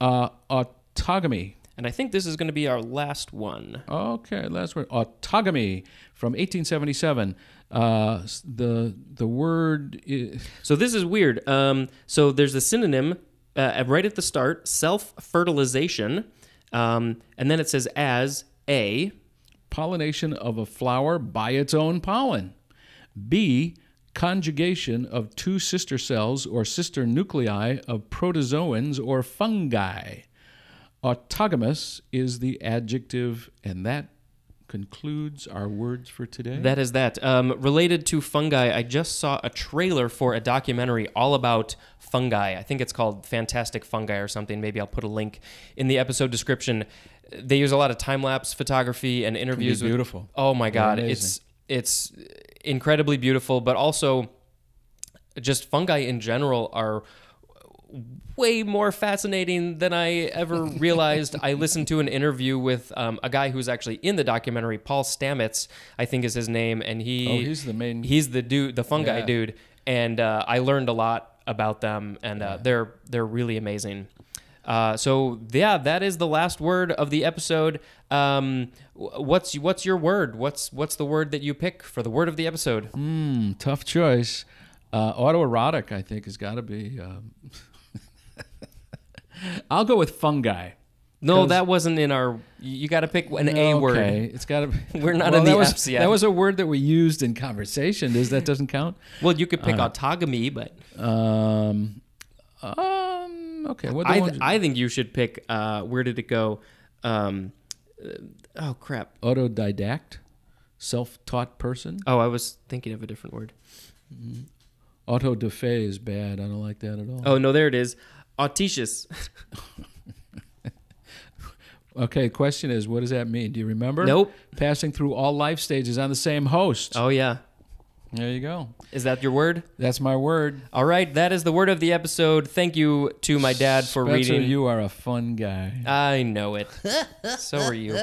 Uh, autogamy. And I think this is going to be our last one. Okay, last word. Autogamy from 1877. Uh, the the word is, So this is weird. Um, so there's a synonym uh, right at the start, self-fertilization, um, and then it says as a. pollination of a flower by its own pollen. B. Conjugation of two sister cells or sister nuclei of protozoans or fungi. Autogamous is the adjective, and that concludes our words for today. That is that. Um, related to fungi, I just saw a trailer for a documentary all about fungi. I think it's called Fantastic Fungi or something. Maybe I'll put a link in the episode description. They use a lot of time lapse photography and interviews. with- beautiful. oh my god, it's it's incredibly beautiful, but also just fungi in general are way more fascinating than I ever realized. I listened to an interview with um, a guy who's actually in the documentary, Paul Stamets, I think is his name, and he Oh, he's the main- he's the dude, the fungi Yeah. dude, and uh, I learned a lot about them, and uh, they're they're really amazing. Uh, so yeah, that is the last word of the episode. Um, what's what's your word? What's what's the word that you pick for the word of the episode? Hmm, tough choice. Uh, autoerotic, I think, has got to be. Um, I'll go with fungi. No, that wasn't in our. You got to pick an A word. Okay, it's got to. *laughs* We're not well, in the that was, Fs yet. That was a word that we used in conversation. Does that doesn't count? Well, you could pick autogamy, but Um, um, okay. What I, ones- I think you should pick. Uh, where did it go? Um, uh, oh crap! autodidact, self-taught person. Oh, I was thinking of a different word. auto de fe is bad. I don't like that at all. Oh no, there it is. Autitious. *laughs* Okay. Question is, what does that mean? Do you remember? Nope. Passing through all life stages on the same host. Oh yeah. There you go. Is that your word? That's my word. All right, that is the word of the episode. Thank you to my dad for Spencer, reading. you are a fun guy. I know it. *laughs* so are you.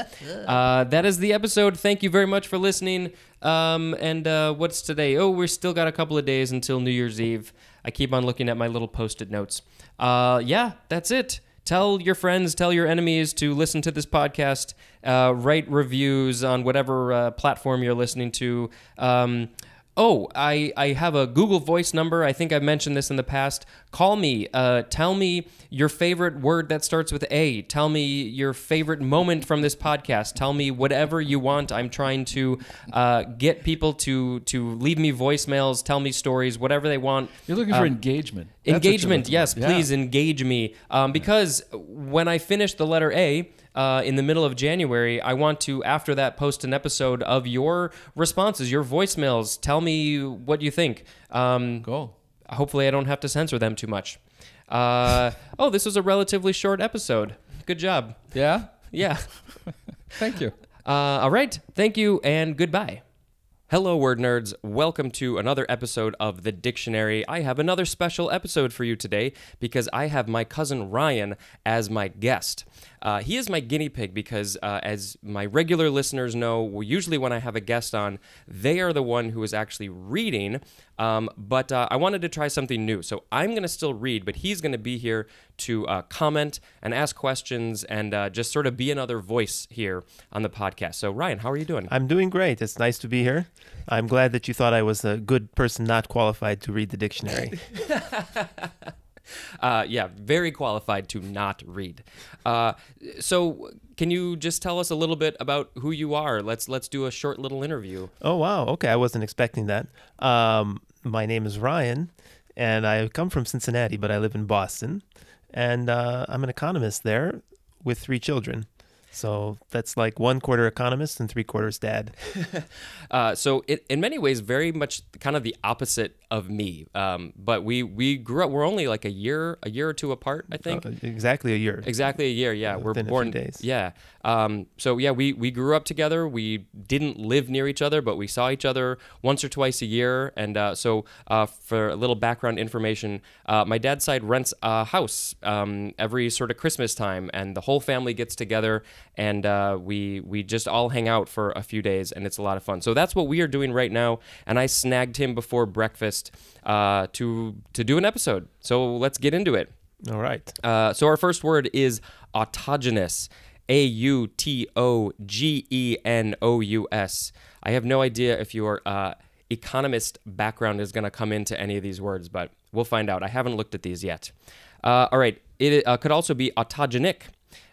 Uh, that is the episode. Thank you very much for listening. Um, and uh, what's today? Oh, we're still got a couple of days until New Year's Eve. I keep on looking at my little post-it notes. Uh, yeah, that's it. Tell your friends, tell your enemies to listen to this podcast. Uh, write reviews on whatever uh, platform you're listening to. Um, Oh, I, I have a Google Voice number. I think I've mentioned this in the past. Call me. Uh, tell me your favorite word that starts with A. Tell me your favorite moment from this podcast. Tell me whatever you want. I'm trying to uh, get people to to leave me voicemails, tell me stories, whatever they want. You're looking for engagement. That's Engagement, yes, for. Yeah. please engage me. Um, because when I finish the letter A uh, in the middle of January, I want to, after that, post an episode of your responses, your voicemails. Tell me what you think. Um, Go. hopefully, I don't have to censor them too much. Uh, oh, this was a relatively short episode. Good job. Yeah. Yeah. *laughs* Thank you. Uh, all right. Thank you and goodbye. Hello, word nerds. Welcome to another episode of The Dictionary. I have another special episode for you today because I have my cousin Ryan as my guest. Uh, he is my guinea pig because, uh, as my regular listeners know, usually when I have a guest on, they are the one who is actually reading. Um, but uh, I wanted to try something new. So I'm going to still read, but he's going to be here to uh, comment and ask questions and uh, just sort of be another voice here on the podcast. So, Ryan, how are you doing? I'm doing great. It's nice to be here. I'm glad that you thought I was a good person not qualified to read the dictionary. *laughs* Uh, yeah, very qualified to not read. Uh, so, can you just tell us a little bit about who you are? Let's let's do a short little interview. oh, wow. Okay. I wasn't expecting that. Um, my name is Ryan, and I come from Cincinnati, but I live in Boston. And uh, I'm an economist there with three children. So that's like one quarter economist and three quarters dad. *laughs* Uh, so, it, in many ways, very much kind of the opposite of me. Um, but we we grew up. We're only like a year a year or two apart, I think. Uh, exactly a year. Exactly a year. Yeah, we're within few born. days. Yeah. Um, so yeah, we we grew up together. We didn't live near each other, but we saw each other once or twice a year. And uh, so, uh, for a little background information, uh, my dad's side rents a house um, every sort of Christmas time, and the whole family gets together, and uh, we we just all hang out for a few days, and it's a lot of fun. So that's what we are doing right now. And I snagged him before breakfast uh, to to do an episode. So let's get into it. All right. Uh, so our first word is autogenous. A U T O G E N O U S. I have no idea if your uh, economist background is going to come into any of these words, but we'll find out. I haven't looked at these yet. Uh, all right. It uh, could also be autogenic.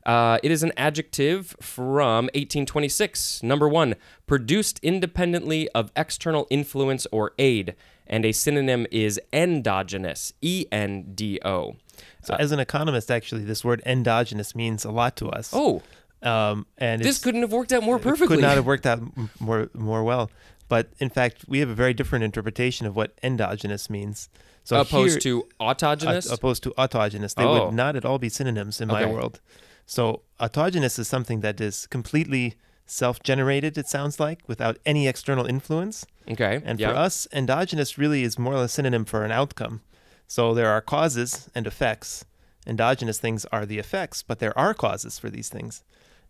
Uh, it is an adjective from 1826. Number one, produced independently of external influence or aid. And a synonym is endogenous. E N D O. So as an economist, actually, this word endogenous means a lot to us. Oh, Um, and this couldn't have worked out more it perfectly. Could not have worked out more more well. But in fact, we have a very different interpretation of what endogenous means. So opposed here- to autogenous. uh, opposed to autogenous, they Oh. would not at all be synonyms in my world. So autogenous is something that is completely self-generated. It sounds like without any external influence. okay. And yeah. for us, endogenous really is more or less a synonym for an outcome. So there are causes and effects. Endogenous things are the effects, but there are causes for these things.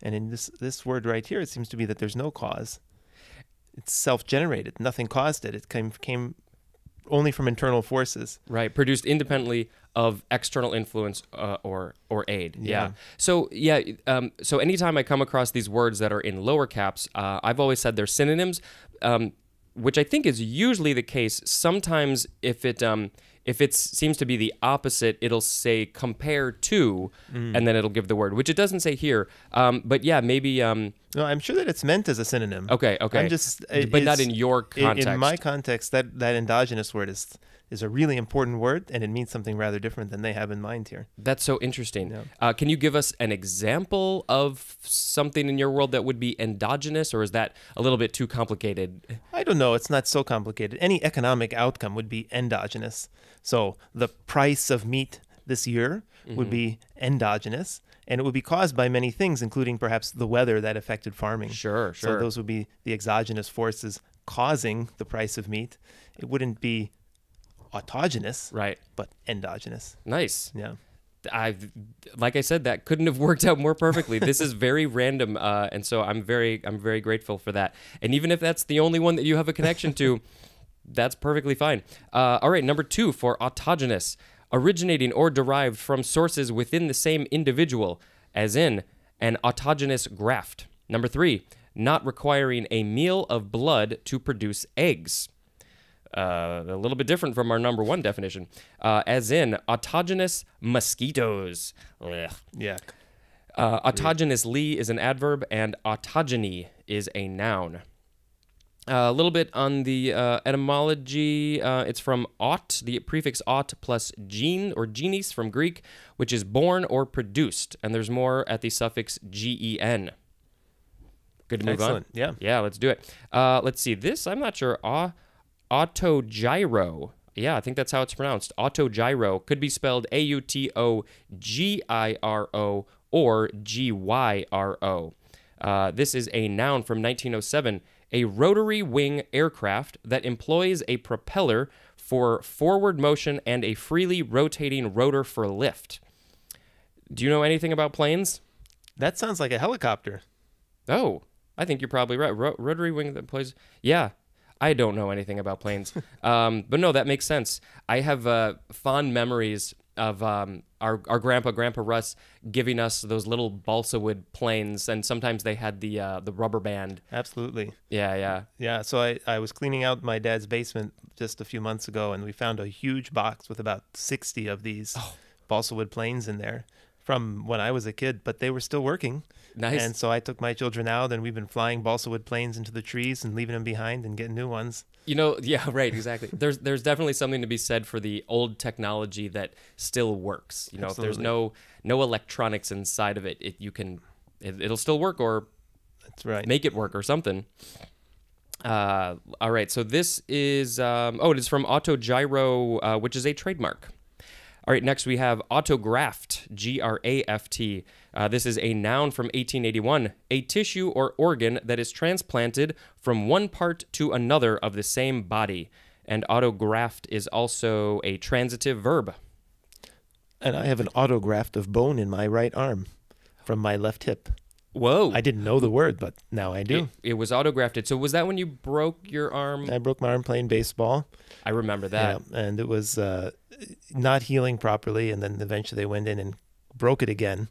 And in this this word right here, it seems to be that there's no cause. It's self-generated. Nothing caused it. It came came only from internal forces. right, produced independently of external influence uh, or or aid. Yeah. Yeah. So yeah. Um, so anytime I come across these words that are in lower caps, uh, I've always said they're synonyms, um, which I think is usually the case. Sometimes if it um, if it seems to be the opposite, it'll say compare to, Mm. and then it'll give the word, which it doesn't say here. Um, but yeah, maybe. Um, No, I'm sure that it's meant as a synonym. okay. Okay. I'm just, but not in your context. In my context, that that endogenous word is is a really important word, and it means something rather different than they have in mind here. That's so interesting. Yeah. Uh, can you give us an example of something in your world that would be endogenous, or is that a little bit too complicated? I don't know. It's not so complicated. Any economic outcome would be endogenous. So the price of meat this year would be endogenous, and it would be caused by many things, including perhaps the weather that affected farming. Sure, sure. So those would be the exogenous forces causing the price of meat, it wouldn't be autogenous, Right. but endogenous. Nice. Yeah. I, like I said, that couldn't have worked out more perfectly. this is very *laughs* random, uh, and so I'm very, I'm very grateful for that. And even if that's the only one that you have a connection to, *laughs* that's perfectly fine. Uh, all right, number two for autogenous, originating or derived from sources within the same individual, as in an autogenous graft. Number three, not requiring a meal of blood to produce eggs. Uh, a little bit different from our number one definition, uh, as in autogenous mosquitoes. Ugh. Yuck. Uh, autogenously is an adverb, and autogeny is a noun. Uh, a little bit on the uh, etymology. Uh, it's from aut, the prefix aut plus gene or genies from Greek, which is born or produced. And there's more at the suffix gen. Good to move Excellent. on. Yeah. Yeah, let's do it. Uh, let's see. This, I'm not sure. Uh, autogyro. Yeah, I think that's how it's pronounced. Autogyro could be spelled A U T O G I R O or G Y R O. Uh, this is a noun from 1907, a rotary wing aircraft that employs a propeller for forward motion and a freely rotating rotor for lift. Do you know anything about planes? That sounds like a helicopter. Oh, I think you're probably right. Ro- rotary wing that employs. Yeah, I don't know anything about planes, *laughs* um, but no, that makes sense. I have uh, fond memories of um, our our grandpa, Grandpa Russ, giving us those little balsa wood planes, and sometimes they had the uh, the rubber band. Absolutely. Yeah, yeah. Yeah. So I, I was cleaning out my dad's basement just a few months ago, and we found a huge box with about 60 of these balsa wood planes in there from when I was a kid, but they were still working. Nice. And so I took my children out, and we've been flying balsa wood planes into the trees and leaving them behind and getting new ones. You know, *laughs* yeah, right, exactly. There's there's definitely something to be said for the old technology that still works. You know, if there's no no electronics inside of it, it you can it, it'll still work or That's right. make it work or something. Uh, all right, so this is um, oh, it is from Autogyro, uh, which is a trademark. All right, next we have autograft, G R A F T. Uh, this is a noun from 1881, a tissue or organ that is transplanted from one part to another of the same body. And autograft is also a transitive verb. And I have an autograft of bone in my right arm from my left hip. Whoa. I didn't know the word, but now I do. it, it was autografted. So was that when you broke your arm? I broke my arm playing baseball. I remember that. Yeah, and it was uh, not healing properly, and then eventually they went in and broke it again.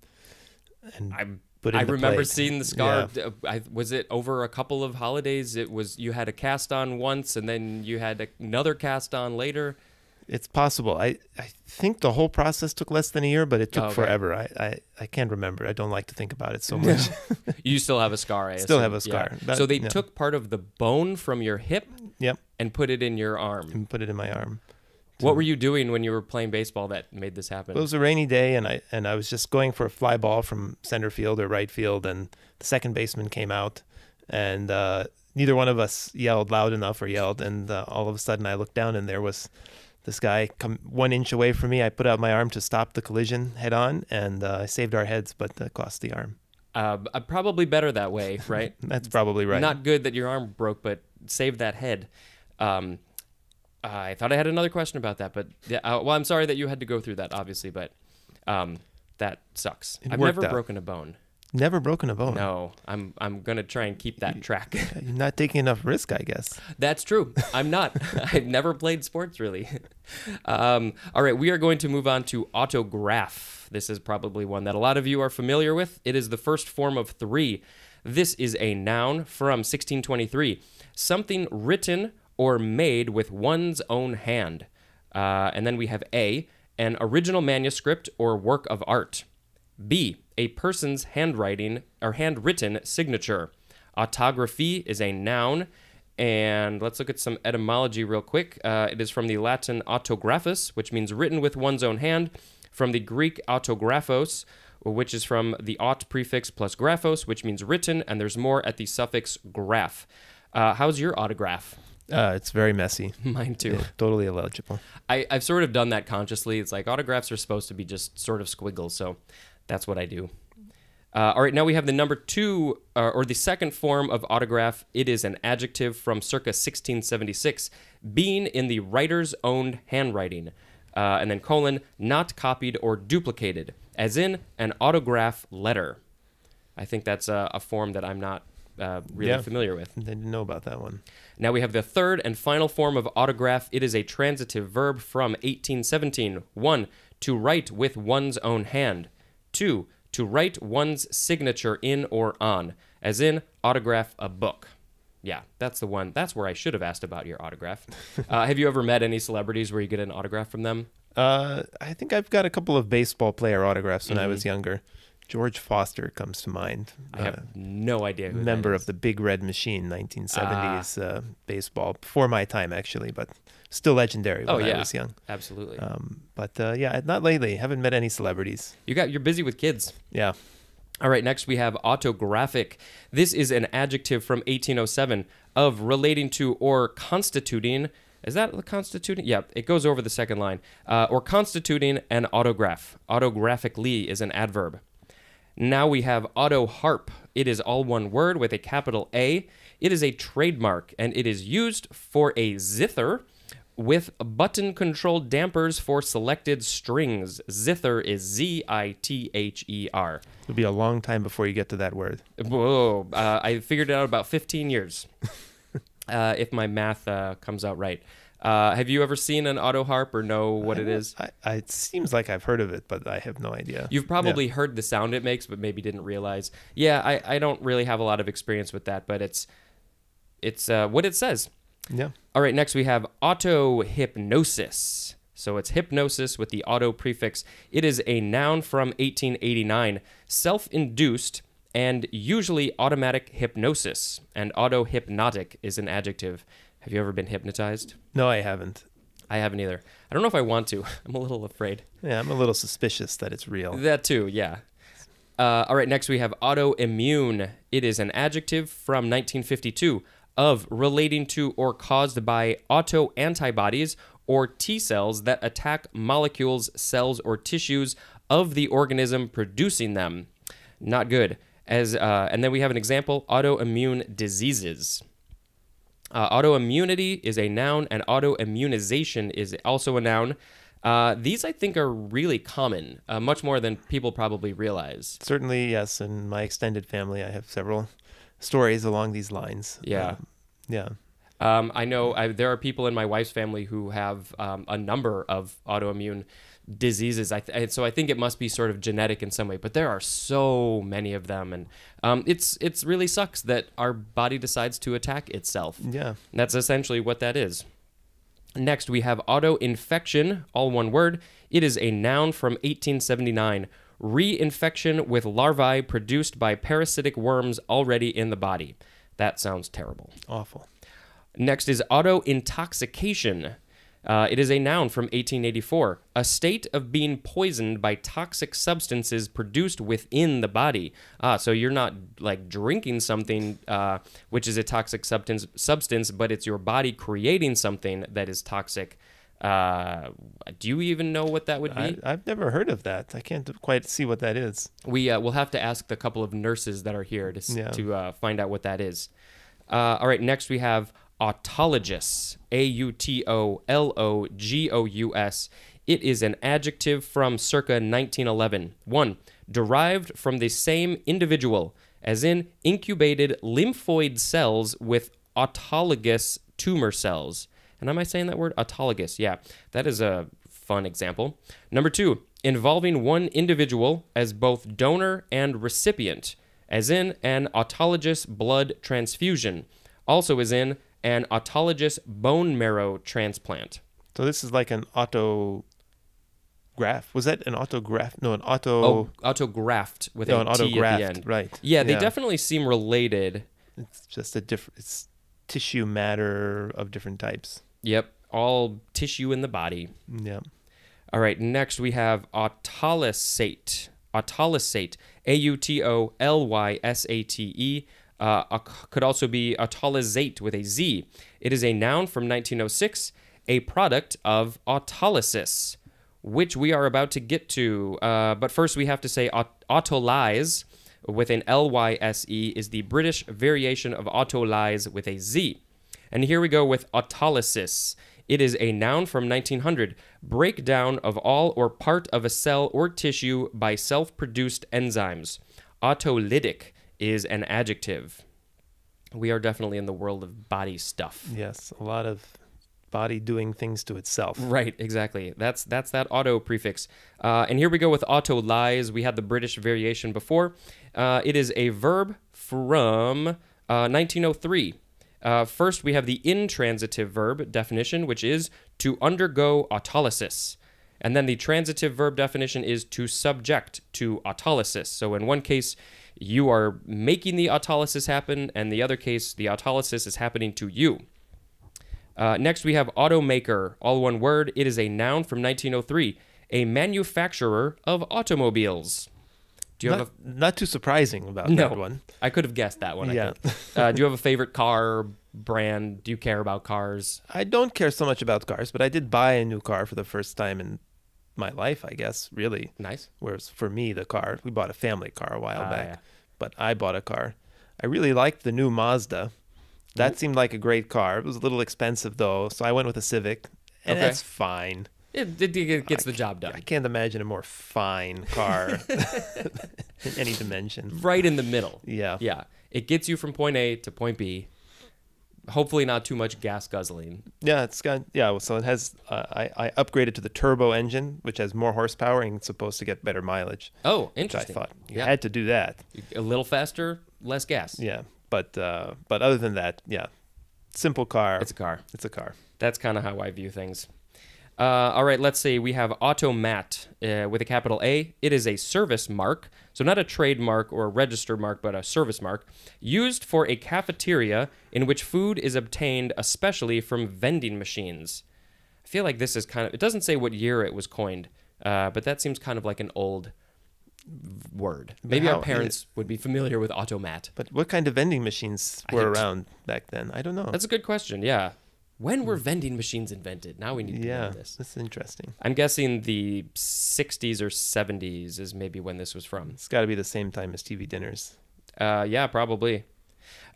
And I put I remember place. seeing the scar. Yeah. I, was it over a couple of holidays? It was you had a cast on once, and then you had another cast on later. It's possible. I, I think the whole process took less than a year, but it took Oh, okay. forever. I, I, I can't remember. I don't like to think about it so much. *laughs* You still have a scar. I Still assume. have a scar, Yeah. but, so they took part of the bone from your hip yep, and put it in your arm. and put it in my arm. What were you doing when you were playing baseball that made this happen? It was a rainy day, and I and I was just going for a fly ball from center field or right field, and the second baseman came out, and uh, neither one of us yelled loud enough or yelled, and uh, all of a sudden I looked down, and there was this guy come one inch away from me. I put out my arm to stop the collision head on, and uh, I saved our heads, but uh, cost the arm. uh, uh, probably better that way, *laughs* right? That's probably right. Not good that your arm broke, but save that head. Um, I thought I had another question about that, but yeah, uh, well, I'm sorry that you had to go through that, obviously, but um, that sucks. It I've never out. broken a bone. Never broken a bone. No, I'm I'm gonna try and keep that track. *laughs* You're not taking enough risk, I guess. That's true. I'm not. *laughs* I've never played sports really. *laughs* Um, all right, we are going to move on to autograph. This is probably one that a lot of you are familiar with. It is the first form of three. This is a noun from 1623, something written or made with one's own hand. Uh, and then we have A, an original manuscript or work of art. B, a person's handwriting or handwritten signature. Autography is a noun. And let's look at some etymology real quick. Uh, it is from the Latin autographus, which means written with one's own hand, from the Greek autographos, which is from the aut prefix plus graphos, which means written, and there's more at the suffix graph. Uh, how's your autograph? Uh, it's very messy. *laughs* Mine too. Totally illegible. I, I've sort of done that consciously. It's like autographs are supposed to be just sort of squiggles, so that's what I do. Uh, all right, now we have the number two, uh, or the second form of autograph. It is an adjective from circa 1676, being in the writer's own handwriting. Uh, and then colon, not copied or duplicated, as in an autograph letter. I think that's a, a form that I'm not uh, really Yeah. familiar with. I didn't know about that one. Now we have the third and final form of autograph. It is a transitive verb from 1817. One, to write with one's own hand. Two, to write one's signature in or on, as in autograph a book. Yeah, that's the one. That's where I should have asked about your autograph. *laughs* uh, have you ever met any celebrities where you get an autograph from them? Uh, I think I've got a couple of baseball player autographs when I Mhm. was younger. George Foster comes to mind. I have Uh, no idea who member is. of the Big Red Machine, 1970s Ah. uh, baseball, before my time actually, but still legendary when Oh, yeah. I was young. Absolutely. Um, but uh, yeah, not lately. Haven't met any celebrities. you got. You're busy with kids. Yeah, All right, next we have autographic. This is an adjective from 1807 of relating to or constituting. Is that the constituting? Yeah, it goes over the second line. Uh, or constituting an autograph. Autographically is an adverb. Now we have auto harp. It is all one word with a capital A. It is a trademark and it is used for a zither with button controlled dampers for selected strings. Zither is Z I T H E R. it'll be a long time before you get to that word. Whoa, uh, I figured it out about 15 years, *laughs* uh, if my math uh, comes out right. Uh, have you ever seen an auto harp or know what it is? I, I, it seems like I've heard of it, but I have no idea. You've probably heard the sound it makes, but maybe didn't realize. Yeah, I, I don't really have a lot of experience with that, but it's it's uh, what it says. Yeah. All right, next we have auto hypnosis. So it's hypnosis with the auto prefix. It is a noun from 1889, self induced and usually automatic hypnosis. And auto hypnotic is an adjective. Have you ever been hypnotized? No, I haven't. I haven't either. I don't know if I want to. *laughs* I'm a little afraid. Yeah, I'm a little suspicious that it's real. That too, yeah. Uh, all right, next we have autoimmune. It is an adjective from 1952 of relating to or caused by auto antibodies or T cells that attack molecules, cells, or tissues of the organism producing them. Not good. As uh, and then we have an example: autoimmune diseases. Uh, autoimmunity is a noun, and autoimmunization is also a noun. Uh, these, I think, are really common, uh, much more than people probably realize. Certainly, yes. In my extended family, I have several stories along these lines. Yeah. Um, yeah. Um, I know I, there are people in my wife's family who have um, a number of autoimmune diseases. I th- and so I think it must be sort of genetic in some way, but there are so many of them, and um, it's it's really sucks that our body decides to attack itself. Yeah. That's essentially what that is. Next, we have auto infection, all one word. It is a noun from 1879. Reinfection with larvae produced by parasitic worms already in the body. That sounds terrible. Awful. Next is auto intoxication. Uh, it is a noun from 1884, a state of being poisoned by toxic substances produced within the body. Ah, so you're not like drinking something uh, which is a toxic substance, substance, but it's your body creating something that is toxic. Uh, do you even know what that would be? I, I've never heard of that. I can't quite see what that is. We uh, will have to ask the couple of nurses that are here to Yeah. to uh, find out what that is. Uh, all right, next we have autologous. A U T O L O G O U S. It is an adjective from circa 1911. One, derived from the same individual, as in incubated lymphoid cells with autologous tumor cells. And am I saying that word? Autologous. Yeah, that is a fun example. Number two, involving one individual as both donor and recipient, as in an autologous blood transfusion, also as in an autologous bone marrow transplant. So this is like an auto autograph. Was that an autograph? No, an auto. Oh, autograft with no, an T at the end. Right. Yeah, they definitely seem related. It's just a different. It's tissue matter of different types. Yep, all tissue in the body. Yeah. All right, next we have autolysate. Autolysate. A U T O L Y S A T E. Uh, could also be autolysate with a Z. It is a noun from 1906, a product of autolysis, which we are about to get to. Uh, but first, we have to say aut- autolyse, with an L Y S E is the British variation of autolyze with a Z. And here we go with autolysis. It is a noun from 1900, breakdown of all or part of a cell or tissue by self produced enzymes. Autolytic is an adjective. We are definitely in the world of body stuff. Yes, a lot of body doing things to itself. Right, exactly. That's that's that auto prefix. Uh, and here we go with autolyze. We had the British variation before. Uh, it is a verb from uh, 1903. Uh, first, we have the intransitive verb definition, which is to undergo autolysis. And then the transitive verb definition is to subject to autolysis. So in one case, you are making the autolysis happen, and the other case, the autolysis is happening to you. Uh, next, we have automaker, all one word. It is a noun from 1903, a manufacturer of automobiles. Do you Not, have a not too surprising about no? that one. I could have guessed that one. I Yeah. think. *laughs* Uh, do you have a favorite car brand? Do you care about cars? I don't care so much about cars, but I did buy a new car for the first time in my life, I guess, really. Nice. Whereas for me, the car, we bought a family car a while Ah, back, yeah. but I bought a car. I really liked the new Mazda. That seemed like a great car. It was a little expensive though, so I went with a Civic, and Okay. that's fine. It, it, it gets the job done. I can't imagine a more fine car *laughs* *laughs* in any dimension. Right in the middle. Yeah. Yeah. It gets you from point A to point B. Hopefully, not too much gas guzzling. Yeah, it's got yeah. So it has. Uh, I I upgraded to the turbo engine, which has more horsepower and it's supposed to get better mileage. Oh, Which I thought you yeah. had to do that. A little faster, less gas. Yeah, but uh, but other than that, yeah, simple car. It's a car. it's a car. That's kind of how I view things. Uh, all right, let's see. We have Automat uh, with a capital A. It is a service mark, so not a trademark or a registered mark, but a service mark, used for a cafeteria in which food is obtained especially from vending machines. I feel like this is kind of, it doesn't say what year it was coined, uh, but that seems kind of like an old word. Maybe how- our parents would be familiar with Automat. But what kind of vending machines were around back then? I don't know. That's a good question, yeah. When were vending machines invented? Now we need to yeah, know this. this is interesting. I'm guessing the 60s or 70s is maybe when this was from. It's got to be the same time as TV dinners. Uh, yeah, probably.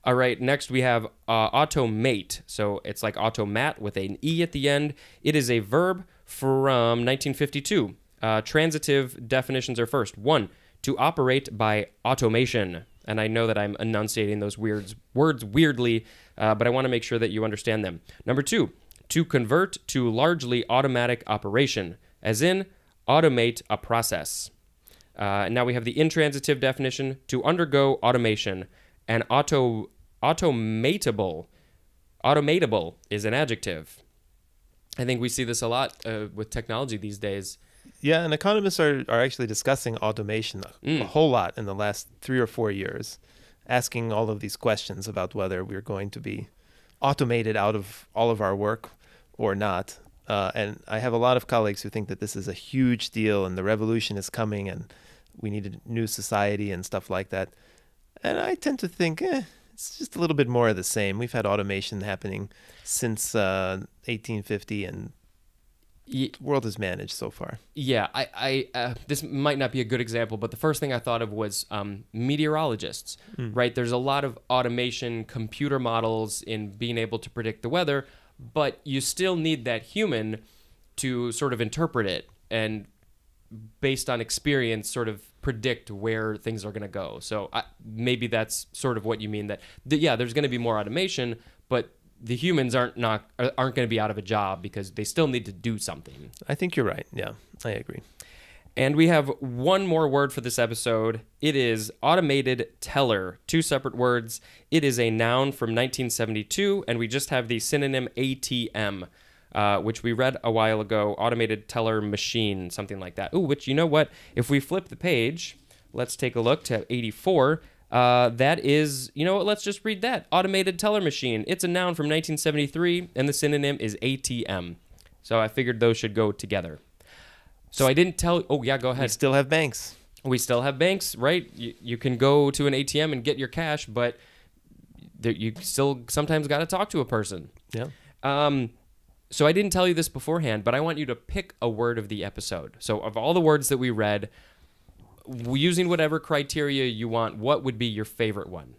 All right, next we have uh, automate. So it's like automat with an E at the end. It is a verb from 1952. Uh, transitive definitions are first. One, to operate by automation. And I know that I'm enunciating those weird words weirdly, uh, but I want to make sure that you understand them. Number two, to convert to largely automatic operation, as in automate a process. Uh, and now we have the intransitive definition to undergo automation. And auto automatable automatable is an adjective. I think we see this a lot uh, with technology these days. Yeah, and economists are, are actually discussing automation a, Mm. a whole lot in the last three or four years, asking all of these questions about whether we're going to be automated out of all of our work or not. Uh, and I have a lot of colleagues who think that this is a huge deal and the revolution is coming and we need a new society and stuff like that. And I tend to think, eh, it's just a little bit more of the same. We've had automation happening since uh, 1850 and World is managed so far. Yeah, I, I uh, this might not be a good example, but the first thing I thought of was um, meteorologists. Right, there's a lot of automation, computer models in being able to predict the weather, but you still need that human to sort of interpret it and, based on experience, sort of predict where things are going to go. So I, maybe that's sort of what you mean. That th- yeah, there's going to be more automation, but the humans aren't not aren't going to be out of a job because they still need to do something. I think you're right. Yeah, I agree. And we have one more word for this episode. It is automated teller. Two separate words. It is a noun from 1972, and we just have the synonym ATM, uh, which we read a while ago. Automated teller machine, something like that. Ooh, which you know what? If we flip the page, let's take a look to 84. Uh, that is, you know what? Let's just read that. Automated teller machine. It's a noun from 1973, and the synonym is ATM. So I figured those should go together. So I didn't tell. Oh yeah, go ahead. We still have banks. We still have banks, right? You, you can go to an ATM and get your cash, but there, you still sometimes got to talk to a person. Yeah. Um, so I didn't tell you this beforehand, but I want you to pick a word of the episode. So of all the words that we read, using whatever criteria you want, what would be your favorite one?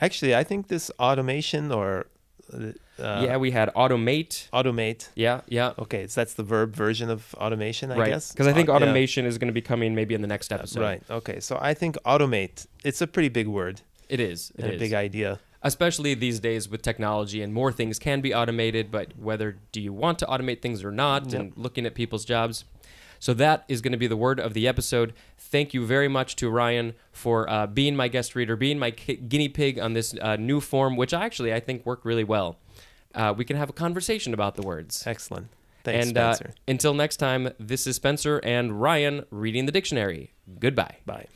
Actually, I think this automation or uh, yeah, we had automate. automate. Yeah, yeah. Okay, so that's the verb version of automation, I right. guess. Because I think Au- yeah. automation is going to be coming maybe in the next episode. Right. Okay. So I think automate. It's a pretty big word It is. It and a big idea. especially these days with technology and more things can be automated but whether do you want to automate things or not and looking at people's jobs so that is going to be the word of the episode thank you very much to ryan for uh, being my guest reader being my guinea pig on this uh, new form which actually i think worked really well uh, we can have a conversation about the words Excellent. Thanks, and uh, Spencer. until next time this is spencer and ryan reading the dictionary goodbye Bye.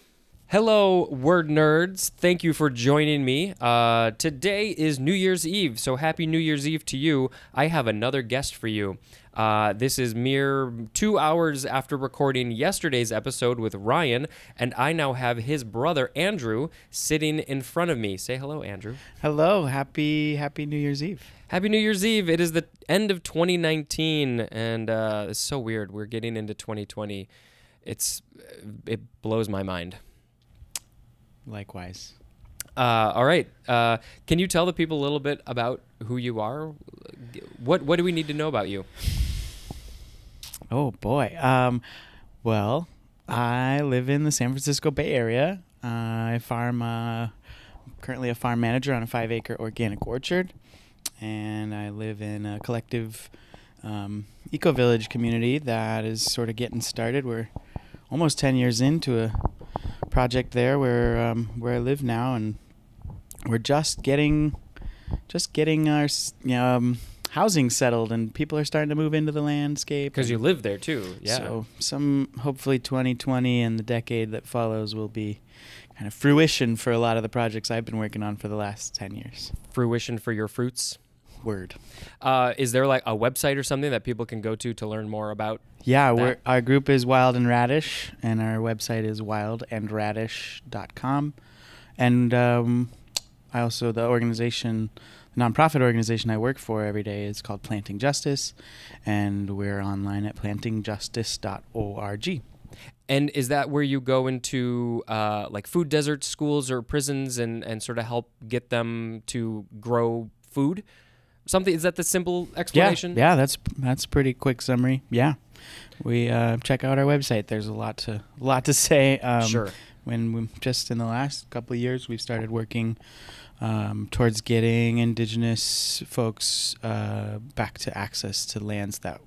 Hello, word nerds. Thank you for joining me. Uh, today is New Year's Eve, so happy New Year's Eve to you. I have another guest for you. Uh, this is mere two hours after recording yesterday's episode with Ryan, and I now have his brother Andrew sitting in front of me. Say hello, Andrew. Hello, happy happy New Year's Eve. Happy New Year's Eve. It is the end of 2019, and uh, it's so weird. We're getting into 2020. It's it blows my mind. Likewise. Uh, all right. Uh, can you tell the people a little bit about who you are? What What do we need to know about you? Oh boy. Um, well, I live in the San Francisco Bay Area. Uh, I farm. Uh, currently a farm manager on a five-acre organic orchard, and I live in a collective um, eco village community that is sort of getting started. We're almost ten years into a project there where um, where I live now, and we're just getting just getting our s- um, housing settled, and people are starting to move into the landscape. Because you live there too. Yeah. So some hopefully 2020 and the decade that follows will be kind of fruition for a lot of the projects I've been working on for the last 10 years. Fruition for your fruits. Word. Uh, is there like a website or something that people can go to to learn more about? Yeah, we're, our group is Wild and Radish, and our website is wildandradish.com. And um, I also, the organization, nonprofit organization I work for every day is called Planting Justice, and we're online at plantingjustice.org. And is that where you go into uh, like food desert schools or prisons and, and sort of help get them to grow food? Something is that the simple explanation? Yeah, yeah, that's that's a pretty quick summary. Yeah, we uh, check out our website. There's a lot to lot to say. Um, Sure. When we just in the last couple of years, we've started working um, towards getting Indigenous folks uh, back to access to lands that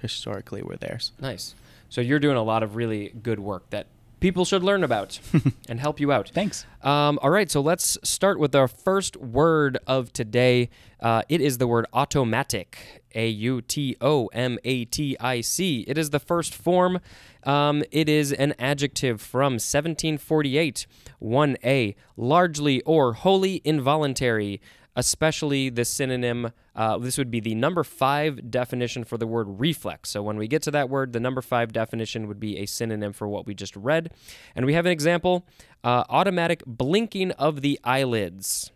historically were theirs. Nice. So you're doing a lot of really good work that people should learn about *laughs* and help you out. Thanks. Um, all right, so let's start with our first word of today. Uh, it is the word automatic. A U T O M A T I C. It is the first form. Um, it is an adjective from 1748. 1A. Largely or wholly involuntary, especially the synonym. Uh, this would be the number five definition for the word reflex. So when we get to that word, the number five definition would be a synonym for what we just read. And we have an example uh, automatic blinking of the eyelids.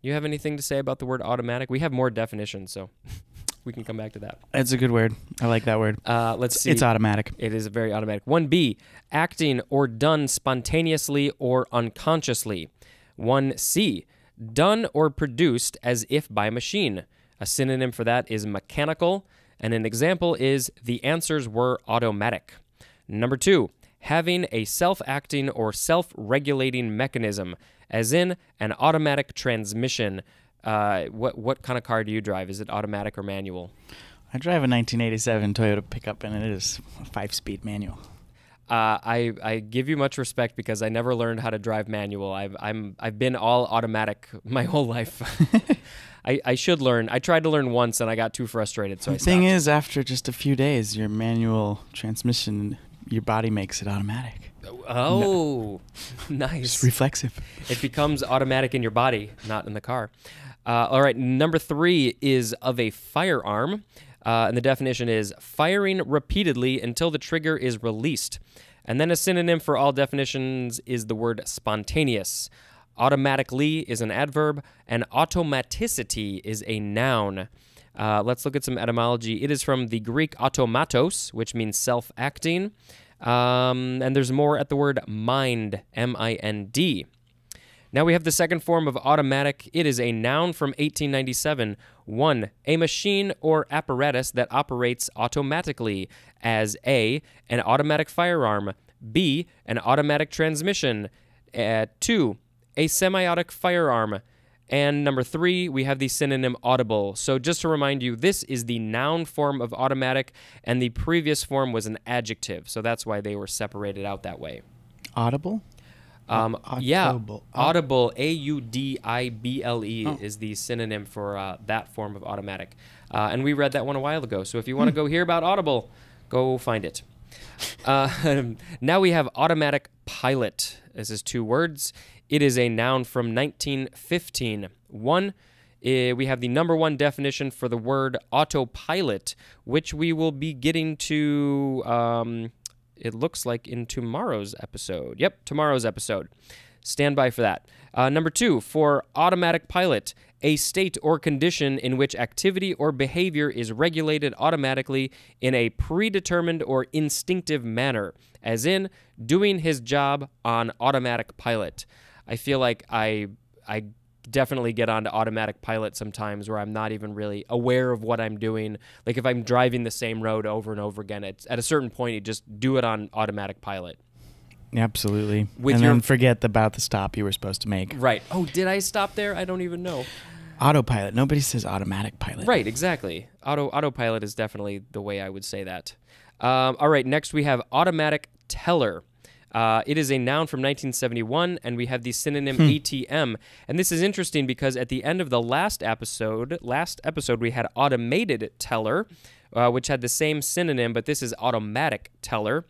You have anything to say about the word automatic? We have more definitions, so *laughs* we can come back to that. That's a good word. I like that word. Uh, let's see. It's automatic. It is very automatic. 1B, acting or done spontaneously or unconsciously. 1C, done or produced as if by machine. A synonym for that is mechanical, and an example is the answers were automatic. Number 2, having a self acting or self regulating mechanism, as in an automatic transmission. Uh, what, what kind of car do you drive? Is it automatic or manual? I drive a 1987 Toyota pickup, and it is a five-speed manual. Uh, I I give you much respect because I never learned how to drive manual. I've I'm I've been all automatic *laughs* my whole life. *laughs* I, I should learn. I tried to learn once and I got too frustrated, so I the thing stopped. is, after just a few days, your manual transmission, your body makes it automatic. oh, *laughs* It's nice. reflexive. it becomes automatic in your body, not in the car. Uh, all right, number three is of a firearm, uh, and the definition is firing repeatedly until the trigger is released. And then a synonym for all definitions is the word spontaneous. Automatically is an adverb, and automaticity is a noun. Uh, let's look at some etymology. It is from the Greek automatos, which means self acting. Um, and there's more at the word mind, M I N D. Now we have the second form of automatic. It is a noun from 1897. 1. A machine or apparatus that operates automatically, as A. An automatic firearm, B. An automatic transmission, uh, 2. A semiautomatic firearm, and number three, we have the synonym audible. So just to remind you, this is the noun form of automatic, and the previous form was an adjective. So that's why they were separated out that way. Audible? Um, Au- yeah, audible. audible, A U D I B L E, Oh. is the synonym for uh, that form of automatic. Uh, and we read that one a while ago. So if you want to go hear about Audible, go find it. Uh, *laughs* now we have automatic pilot. This is two words. It is a noun from 1915. One, eh, we have the number one definition for the word autopilot, which we will be getting to, um, it looks like, in tomorrow's episode. Yep, tomorrow's episode. Stand by for that. Uh, number two, for automatic pilot, a state or condition in which activity or behavior is regulated automatically in a predetermined or instinctive manner, as in doing his job on automatic pilot. I feel like I I definitely get onto automatic pilot sometimes where I'm not even really aware of what I'm doing. Like if I'm driving the same road over and over again, it's at a certain point you just do it on automatic pilot. Absolutely. With and your- then forget about the stop you were supposed to make. Right. Oh, did I stop there? I don't even know. Autopilot. Nobody says automatic pilot. Right, exactly. Auto autopilot is definitely the way I would say that. Um, all right, next we have automatic teller. Uh, it is a noun from 1971, and we have the synonym ATM. And this is interesting because at the end of the last episode, last episode we had automated teller, uh, which had the same synonym, but this is automatic teller.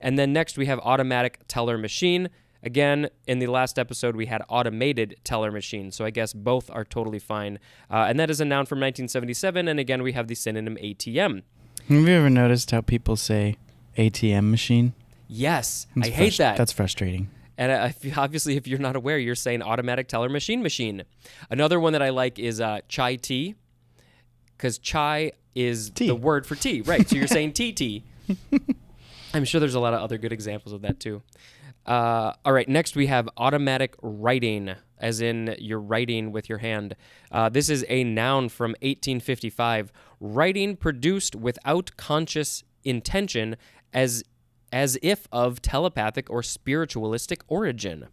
And then next we have automatic teller machine. Again, in the last episode, we had automated teller machine. So I guess both are totally fine. Uh, and that is a noun from 1977. And again, we have the synonym ATM. Have you ever noticed how people say ATM machine? Yes, That's I hate that. That's frustrating. And I, I- obviously, if you're not aware, you're saying automatic teller machine machine. Another one that I like is uh, chai tea, because chai is Tea. the word for tea, right? So you're saying *laughs* TT. I'm sure there's a lot of other good examples of that too. Uh, all right, next we have automatic writing, as in you're writing with your hand. Uh, this is a noun from 1855. Writing produced without conscious intention, as as if of telepathic or spiritualistic origin.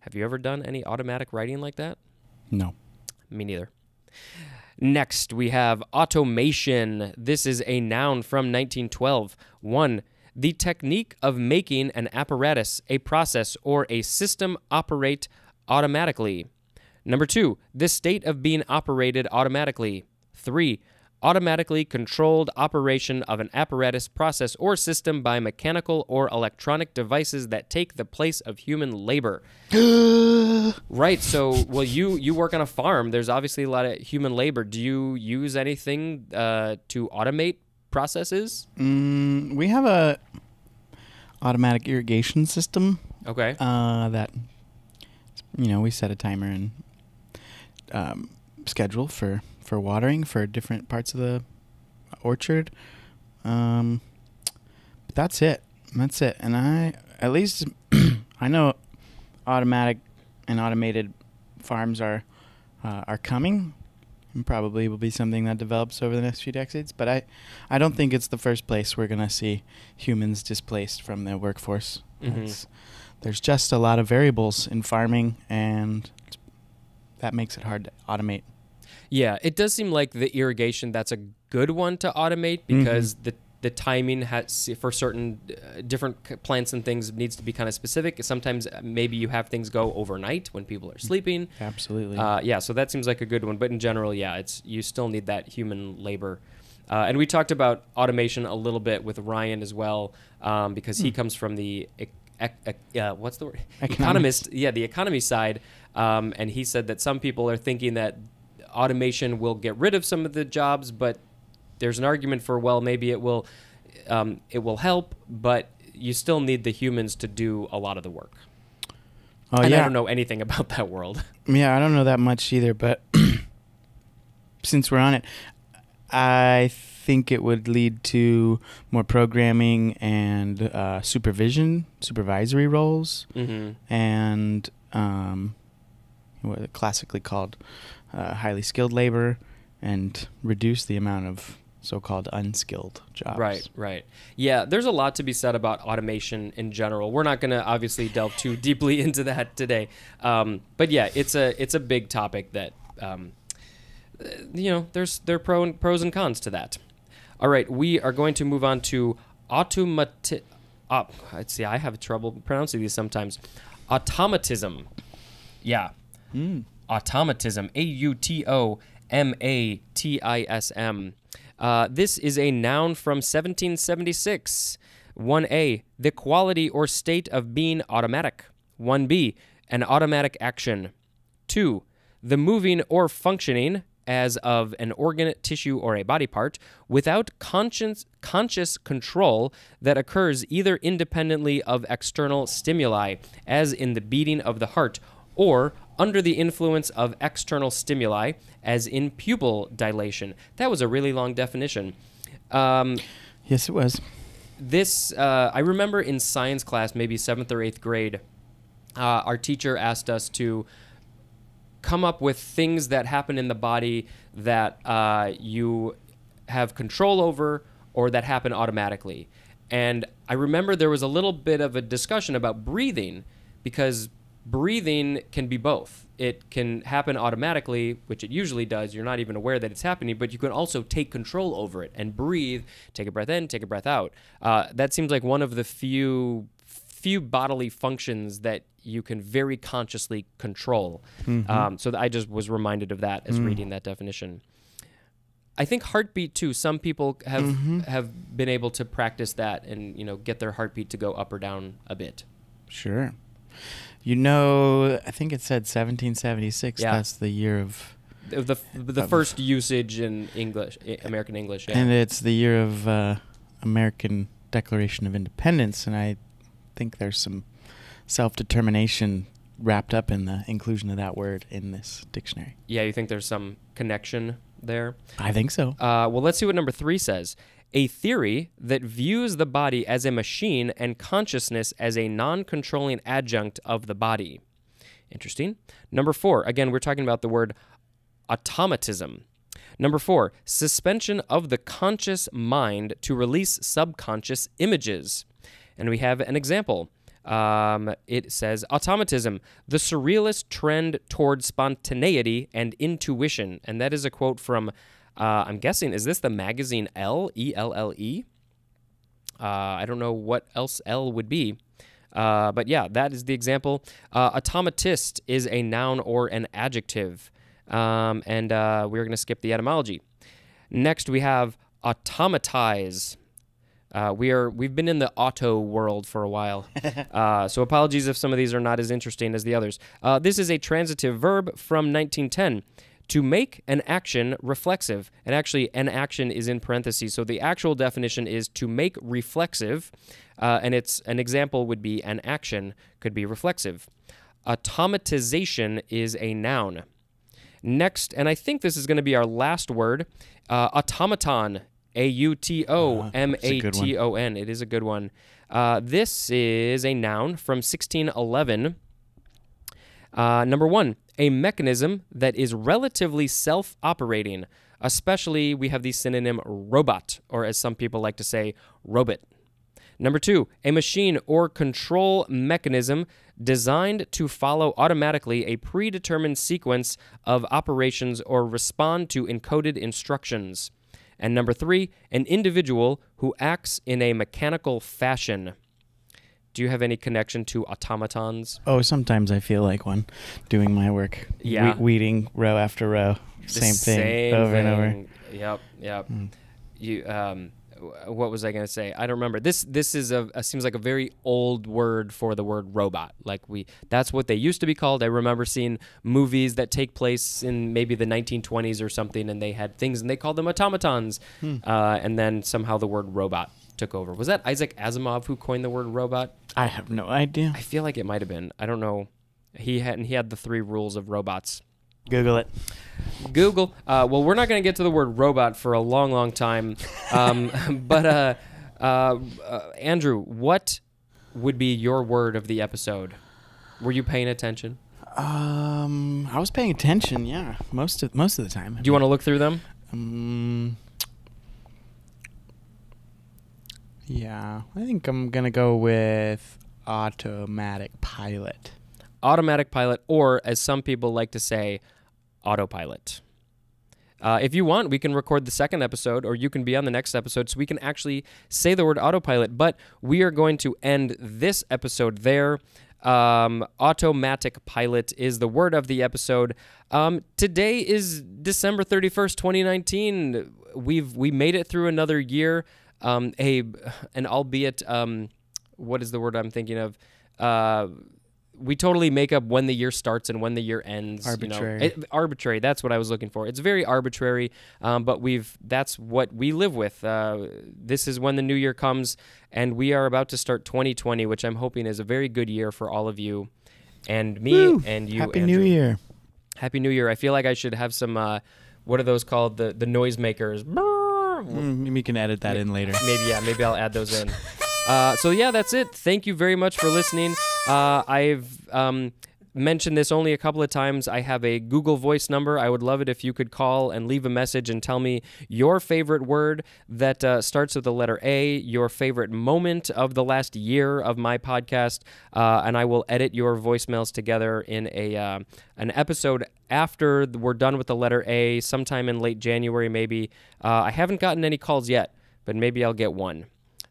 Have you ever done any automatic writing like that? No. Me neither. Next, we have automation. This is a noun from 1912. One, the technique of making an apparatus, a process, or a system operate automatically. Number two, the state of being operated automatically. Three, automatically controlled operation of an apparatus, process, or system by mechanical or electronic devices that take the place of human labor. *gasps* Right. So, well, you you work on a farm. There's obviously a lot of human labor. Do you use anything uh, to automate processes? Mm, we have a automatic irrigation system Okay. uh, that you know we set a timer and um, schedule for for watering for different parts of the orchard. Um, but that's it. That's it. And I at least *clears throat* I know automatic and automated farms are uh, are coming and probably will be something that develops over the next few decades. But I, I don't think it's the first place we're gonna see humans displaced from the workforce. Mhm. There's just a lot of variables in farming, and that makes it hard to automate. Yeah, it does seem like the irrigation that's a good one to automate because the the timing has for certain uh, different plants and things needs to be kind of specific. Sometimes uh, maybe you have things go overnight when people are sleeping. Absolutely. Uh, yeah, so that seems like a good one. But in general, yeah, it's you still need that human labor. Uh, and we talked about automation a little bit with Ryan as well, um, because he comes from the ec- ec- ec- uh, what's the word? Economist. Yeah, the economy side. Um, and he said that some people are thinking that automation will get rid of some of the jobs, but there's an argument for well, maybe it will, um, it will help, but you still need the humans to do a lot of the work. oh and yeah. I don't know anything about that world. *laughs* Yeah, I don't know that much either, but *coughs* since we're on it, I think it would lead to more programming and uh, supervision, supervisory roles, Mm-hmm. and um, what classically called uh, highly skilled labor, and reduce the amount of so-called unskilled jobs. Right, right. Yeah, there's a lot to be said about automation in general. We're not going to obviously delve too *laughs* deeply into that today, um, but yeah, it's a it's a big topic that um, you know there's there are pro and, pros and cons to that. All right, we are going to move on to automati. Uh, let's see, I have trouble pronouncing these sometimes. Automatism. Yeah, Mm. Automatism. A U T O M A T I S M. Uh, this is a noun from 1776. 1a, the quality or state of being automatic. 1b, an automatic action. 2, the moving or functioning as of an organ, tissue, or a body part without conscious, conscious control that occurs either independently of external stimuli, as in the beating of the heart, or under the influence of external stimuli, as in pupil dilation. That was a really long definition. Um, Yes, it was. this uh, I remember in science class, maybe seventh or eighth grade, uh, our teacher asked us to come up with things that happen in the body that uh, you have control over or that happen automatically. And I remember there was a little bit of a discussion about breathing because breathing can be both. It can happen automatically, which it usually does. You're not even aware that it's happening, but you can also take control over it and breathe, take a breath in, take a breath out. Uh, that seems like one of the few few bodily functions that you can very consciously control. Um, so I just was reminded of that as reading that definition. I think heartbeat too. Some people have have been able to practice that and you know get their heartbeat to go up or down a bit. Sure. You know, I think it said 1776. Yeah. That's the year of, The the, the Of- first usage in English, American English. Yeah. and it's the year of uh, American Declaration of Independence, and I think there's some self-determination wrapped up in the inclusion of that word in this dictionary. yeah, you think there's some connection there? I think so. Uh, well, let's see what number three says. A theory that views the body as a machine and consciousness as a non controlling adjunct of the body. Interesting. Number four, again, we're talking about the word automatism. Number four, suspension of the conscious mind to release subconscious images. And we have an example. Um, it says automatism, the surrealist trend toward spontaneity and intuition. And that is a quote from, uh, I'm guessing, is this the magazine Elle? E L L E? Uh, don't know what else Elle would be. Uh, but yeah, that is the example. Uh, automatist is a noun or an adjective. Um, and uh, we're going to skip the etymology. Next, we have automatize. Uh, we are we've been in the auto world for a while, *laughs* uh, so apologies if some of these are not as interesting as the others. Uh, this is a transitive verb from 1910 to make an action reflexive, and actually an action is in parentheses. So the actual definition is to make reflexive, uh, and it's an example would be an action could be reflexive. Automatization is a noun. Next, and I think this is going to be our last word, uh, automaton. A U T O M A T O N. It is a good one. Uh, this is a noun from 1611. Uh, number one, a mechanism that is relatively self operating. Especially, we have the synonym robot, or as some people like to say, robot. Number two, a machine or control mechanism designed to follow automatically a predetermined sequence of operations or respond to encoded instructions. And number three, an individual who acts in a mechanical fashion. Do you have any connection to automatons? Oh, sometimes I feel like one doing my work. Yeah. We- weeding row after row. The Same thing same over and over. Yep, yep. Hmm. You um what was I going to say? I don't remember. This this is a, a seems like a very old word for the word robot. Like we that's what they used to be called. I remember seeing movies that take place in maybe the 1920s or something and they had things and they called them automatons. Hmm. Uh, and then somehow the word robot took over. Was that Isaac Asimov who coined the word robot? I have no idea. I feel like it might have been. I don't know. He had and he had the three rules of robots. Google it. Google. Uh, well, we're not going to get to the word robot for a long, long time. Um, *laughs* *laughs* but uh, uh, uh, Andrew, what would be your word of the episode? Were you paying attention? Um, I was paying attention. Yeah, most of most of the time. Do you want to look through them? Um, yeah, I think I'm gonna go with automatic pilot. Automatic pilot, or as some people like to say, autopilot. Uh, if you want, we can record the second episode, or you can be on the next episode, so we can actually say the word autopilot. But we are going to end this episode there. Um, automatic pilot is the word of the episode. Um, today is December thirty first, twenty nineteen. We've we made it through another year. Um, a an albeit um, what is the word I'm thinking of? Uh, we totally make up when the year starts and when the year ends. you know. Arbitrary. It- arbitrary. That's what I was looking for. It's very arbitrary, um, but we've that's what we live with. Uh, this is when the new year comes, and we are about to start 2020, which I'm hoping is a very good year for all of you, and me Woo! and you. Happy Andrew. New Year. Happy New Year! I feel like I should have some. Uh, what are those called? The the noisemakers. Mm, maybe you can edit that in later. Maybe yeah, maybe I'll add those in. Uh, so yeah, that's it. Thank you very much for listening. Uh, I've um, mentioned this only a couple of times. I have a Google Voice number. I would love it if you could call and leave a message and tell me your favorite word that uh, starts with the letter A, your favorite moment of the last year of my podcast, uh, and I will edit your voicemails together in a uh, an episode after we're done with the letter A, sometime in late January, maybe. Uh, I haven't gotten any calls yet, but maybe I'll get one.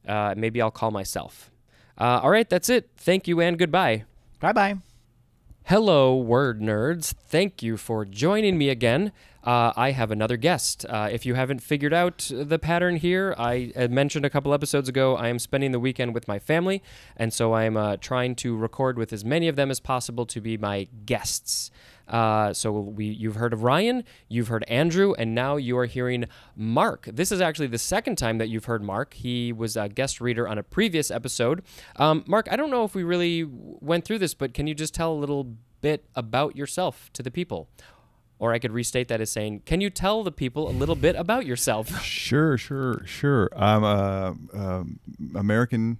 Uh, maybe I'll call myself. Uh, all right, that's it. Thank you and goodbye. Bye bye. Hello, word nerds. Thank you for joining me again. Uh, I have another guest. Uh, if you haven't figured out the pattern here, I mentioned a couple episodes ago I am spending the weekend with my family, and so I am uh, trying to record with as many of them as possible to be my guests. Uh, so we, you've heard of Ryan, you've heard Andrew, and now you are hearing Mark. This is actually the second time that you've heard Mark. He was a guest reader on a previous episode. Um, Mark, I don't know if we really went through this, but can you just tell a little bit about yourself to the people? Or I could restate that as saying, can you tell the people a little bit about yourself? Sure, sure, sure. I'm a, um American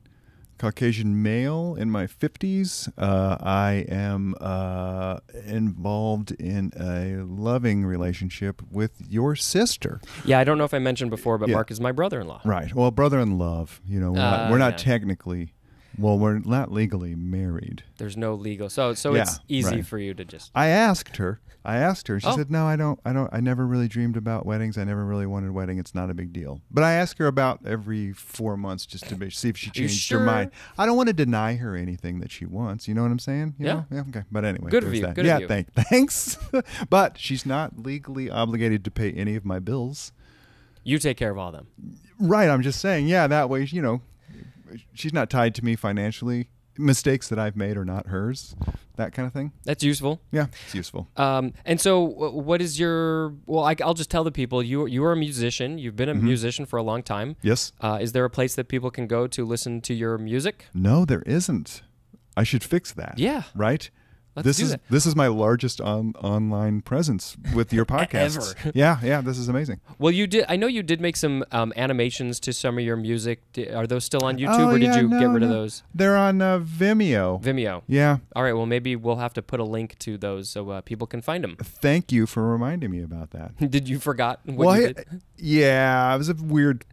Caucasian male in my 50s. Uh, I am uh, involved in a loving relationship with your sister. yeah, I don't know if I mentioned before, but Yeah. Mark is my brother-in-law. Right. Well, brother in love. You know, we're Ah, not, we're not yeah. technically, well, we're not legally married. There's no legal, so so Yeah, it's easy right. for you to just. I asked her. I asked her. and She Oh. said, "No, I don't. I don't. I never really dreamed about weddings. I never really wanted a wedding. It's not a big deal." But I ask her about every four months just to be, see if she changed sure? her mind. I don't want to deny her anything that she wants. You know what I'm saying? You Yeah. know? Yeah. Okay. But anyway, Good of you, That. good yeah. you. Thank, *laughs* thanks. but she's not legally obligated to pay any of my bills. You take care of all of them. Right. I'm just saying. Yeah. That way, you know, she's not tied to me financially. Mistakes that I've made are not hers. That kind of thing. That's useful. Yeah. It's useful. Um, and so, what is your? Well, I, will just tell the people you you are a musician. You've been a Mm-hmm. musician for a long time. Yes. Uh, is there a place that people can go to listen to your music? No, there isn't. I should fix that. Yeah. Right. Let's this is that. this is my largest on, online presence with your *laughs* podcast. Ever. Yeah, yeah, this is amazing. Well, you did. I know you did make some um, animations to some of your music. Are those still on YouTube, Oh, or did yeah, you get no, rid of those? They're on uh, Vimeo. Vimeo. yeah. All right. Well, maybe we'll have to put a link to those so uh, people can find them. Thank you for reminding me about that. *laughs* did you forgot what well, you I- yeah, it was a weird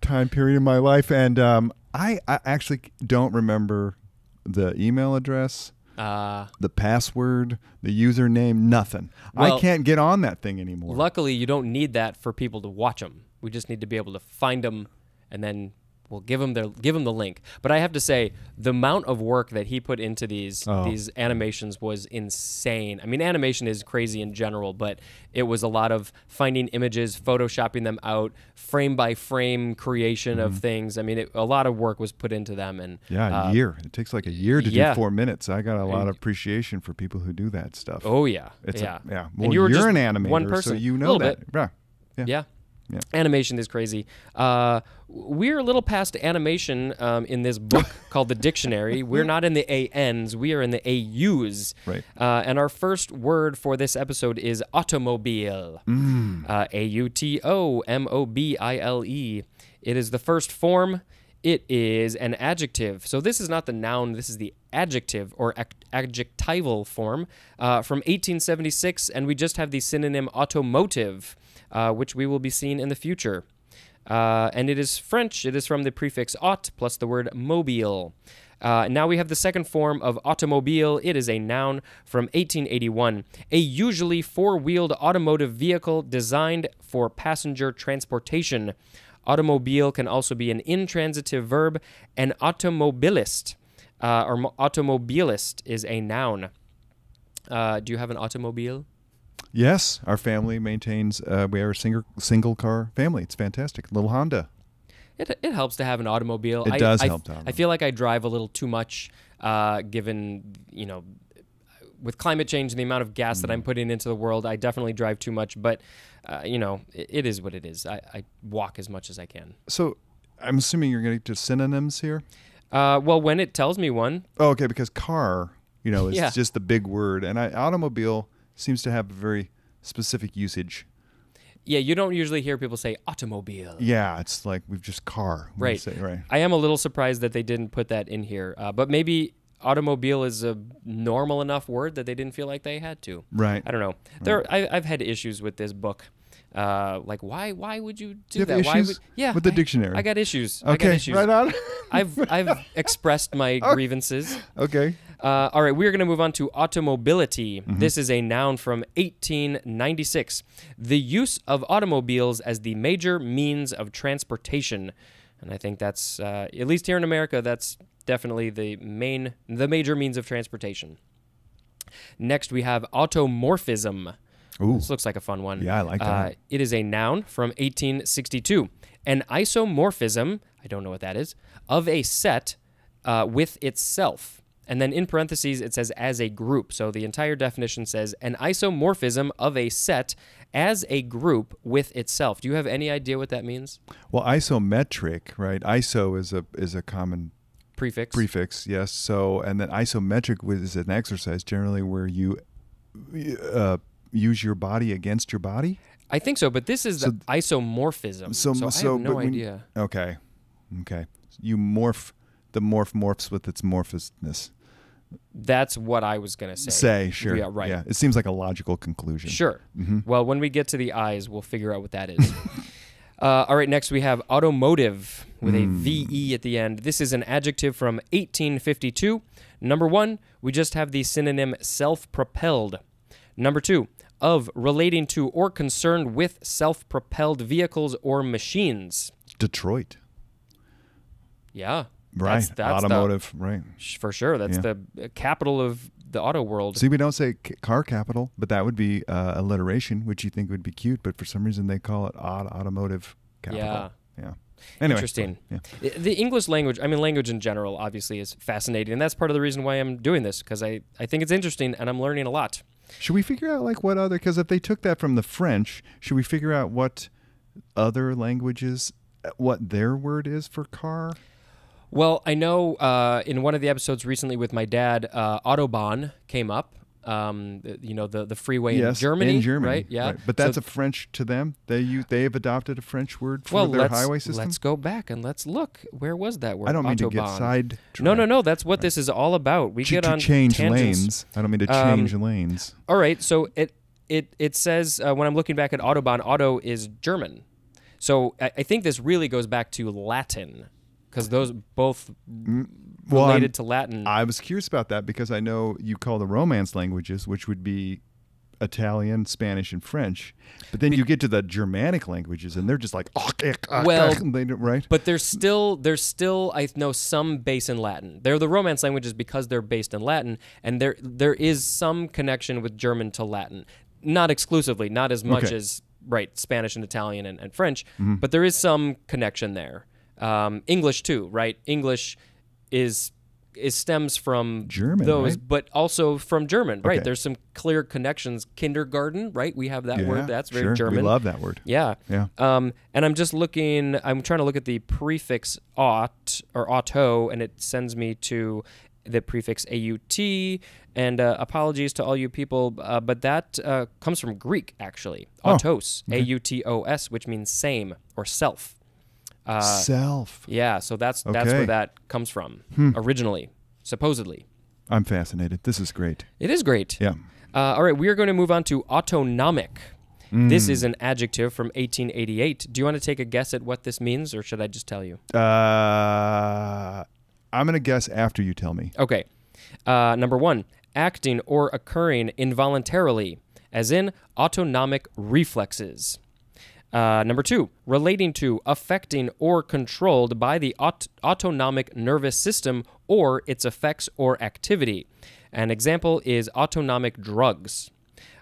time period in my life, and um, I, I actually don't remember the email address, Uh, the password, the username, nothing. Well- I can't get on that thing anymore. luckily, you don't need that for people to watch them. We just need to be able to find them, and then we'll give them their give them the link. But I have to say, the amount of work that he put into these Oh. these animations was insane. I mean, animation is crazy in general, but it was a lot of finding images, photoshopping them out, frame by frame creation of things. I mean, it, a lot of work was put into them, and Mm-hmm. Yeah, a uh, year. It takes like a year to yeah. do four minutes. I got a lot of appreciation for people who do that stuff. Oh yeah, It's a- yeah, yeah. and Well, you were you're just an animator, one so person. you know that. bit. Yeah. Yeah. Yeah. Animation is crazy. Uh, we're a little past animation um, in this book *laughs* called the dictionary. We're not in the ANs, we are in the AUs. Right. Uh, and our first word for this episode is automobile. Uh, A U T O M O B I L E. It is the first form. It is an adjective. So this is not the noun, this is the adjective or adjectival form uh, from 1876. And we just have the synonym automotive, uh, which we will be seeing in the future. Uh, and it is French. It is from the prefix aut plus the word mobile. Uh, now we have the second form of automobile. It is a noun from 1881, a usually four wheeled automotive vehicle designed for passenger transportation. Automobile can also be an intransitive verb. An automobilist uh, or automobilist is a noun. Uh, do you have an automobile? Yes, our family maintains. Uh, we are a single single car family. It's fantastic. Little Honda. It, it helps to have an automobile. It I, does I, help to have I feel like I drive a little too much, uh, given you know, with climate change and the amount of gas Mm. that I'm putting into the world. I definitely drive too much, but uh, you know, it, it is what it is. I, I walk as much as I can. So I'm assuming you're going to do synonyms here. Uh, well, when it tells me one, Oh, okay, because car, you know, is *laughs* Yeah. just the big word, and I, automobile seems to have a very specific usage. yeah, you don't usually hear people say automobile. Yeah, it's like we've just car. Right. say, right. I am a little surprised that they didn't put that in here, uh, but maybe automobile is a normal enough word that they didn't feel like they had to. Right. I don't know. There, I, I've had issues with this book. Uh, like why? Why would you do You have that? Why would? Yeah, with the I- dictionary? I got issues. I got Okay, issues. right on. I've I've *laughs* expressed my grievances. okay. Uh, all right, we're going to move on to automobility. Mm-hmm. This is a noun from 1896. The use of automobiles as the major means of transportation, and I think that's uh, at least here in America, that's definitely the main, the major means of transportation. Next, we have automorphism. Ooh. This looks like a fun one. Yeah, I like that. Uh, it is a noun from 1862. An isomorphism, I don't know what that is, of a set uh, with itself. And then in parentheses, it says as a group. So the entire definition says an isomorphism of a set as a group with itself. Do you have any idea what that means? Well, isometric, right? Iso is a is a common Prefix. prefix, yes. So, and then isometric is an exercise generally where you uh, use your body against your body. I think so, but this is the isomorphism. So, So, so, I have no when- idea. okay, okay. You morph. The morph morphs with its morphousness. That's what I was going to say. Say sure. Yeah, right. Yeah, it seems like a logical conclusion. Sure. Mm-hmm. Well, when we get to the eyes, we'll figure out what that is. *laughs* uh, all right, next we have automotive with a Hmm. VE at the end. This is an adjective from 1852. Number one, we just have the synonym self propelled. Number two, of relating to or concerned with self propelled vehicles or machines. Detroit. Yeah. Right. That's, that's the- Automotive. right. for sure. That's Yeah. the uh, capital of the auto world. See, we don't say car capital, but that would be uh, alliteration, which you think would be cute, but for some reason they call it odd automotive capital. Yeah. Yeah. Anyway. Interesting. Yeah. The English language, I mean, language in general, obviously, is fascinating. And that's part of the reason why I'm doing this, because I, I think it's interesting and I'm learning a lot. Should we figure out like what other? Because if they took that from the French, should we figure out what other languages, uh, what their word is for car? Well, I know uh, in one of the episodes recently with my dad, uh, Autobahn came up. Um, you know, the, the freeway in yes, Germany. in Germany, Right? Yeah. But So- that's a French to them. They you they have adopted a French word for well, their highway system. let's go back and let's look. Where was that word? I don't mean to get side. No, no, no. That's what this is all about. We To, get to on change tangents. lanes. I don't mean to Um, change lanes. All right, so it it it says uh, when I'm looking back at Autobahn, auto is German. So I, I think this really goes back to Latin because those both Well, related to Latin. I was curious about that because I know you call the Romance languages, which would be Italian, Spanish, and French. But then you get to the Germanic languages, and they're just like, Well, *laughs* they don't, right? but there's still there's still I know some base in Latin. They're the Romance languages because they're based in Latin, and there there is some connection with German to Latin, not exclusively, not as much Okay. as right Spanish and Italian and, and French, Mm-hmm. but there is some connection there. Um, English too, right? English is it stems from German, those, right? but also from German, right? There's some clear connections. Kindergarten, right? We have that yeah, word. That's very sure. German. We love that word. Yeah. Yeah. Um, and I'm just looking. I'm trying to look at the prefix "aut" or "auto," and it sends me to the prefix "aut." And uh, apologies to all you people, uh, but that uh, comes from Greek actually. Oh, Autos, A-U-T-O-S, which means same or self. Uh, Self. yeah, so that's that's where that comes from Hmm. originally, supposedly. I'm fascinated. This is great. It is great. Yeah. Uh, all right, we are going to move on to autonomic. This Mm. is an adjective from 1888. Do you want to take a guess at what this means, or should I just tell you? Uh, I'm gonna guess after you tell me. Okay. Uh, number one, acting or occurring involuntarily, as in autonomic reflexes. Uh, number two, relating to, affecting, or controlled by the aut- autonomic nervous system or its effects or activity. An example is autonomic drugs.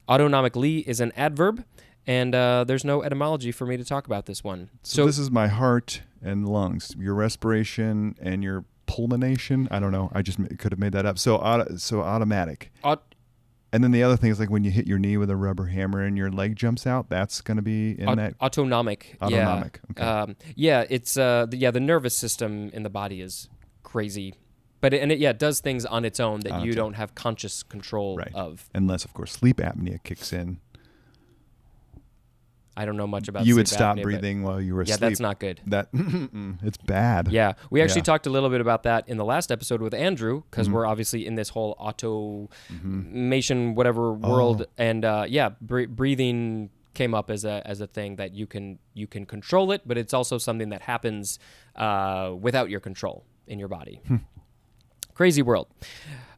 Autonomically is an adverb, and uh, there's no etymology for me to talk about this one. So, this is my heart and lungs, your respiration and your pulmonation. I don't know. I just m- could have made that up. So auto, so automatic. aut- And then the other thing is like when you hit your knee with a rubber hammer and your leg jumps out. That's going to be in Aut- that. autonomic. Autonomic, Yeah. okay. Um, yeah. It's uh, the, yeah. The nervous system in the body is crazy, but it, and it yeah it does things on its own that On you don't have conscious control Right. of. Unless of course sleep apnea kicks in. I don't know much about. you would stop apnea, breathing while you were Yeah, asleep. that's not good. That it's bad. Yeah, we actually Yeah. talked a little bit about that in the last episode with Andrew because Mm-hmm. we're obviously in this whole automation whatever world, Oh. and uh, yeah, bre- breathing came up as a as a thing that you can you can control it, but it's also something that happens uh, without your control in your body. Hmm. Crazy world.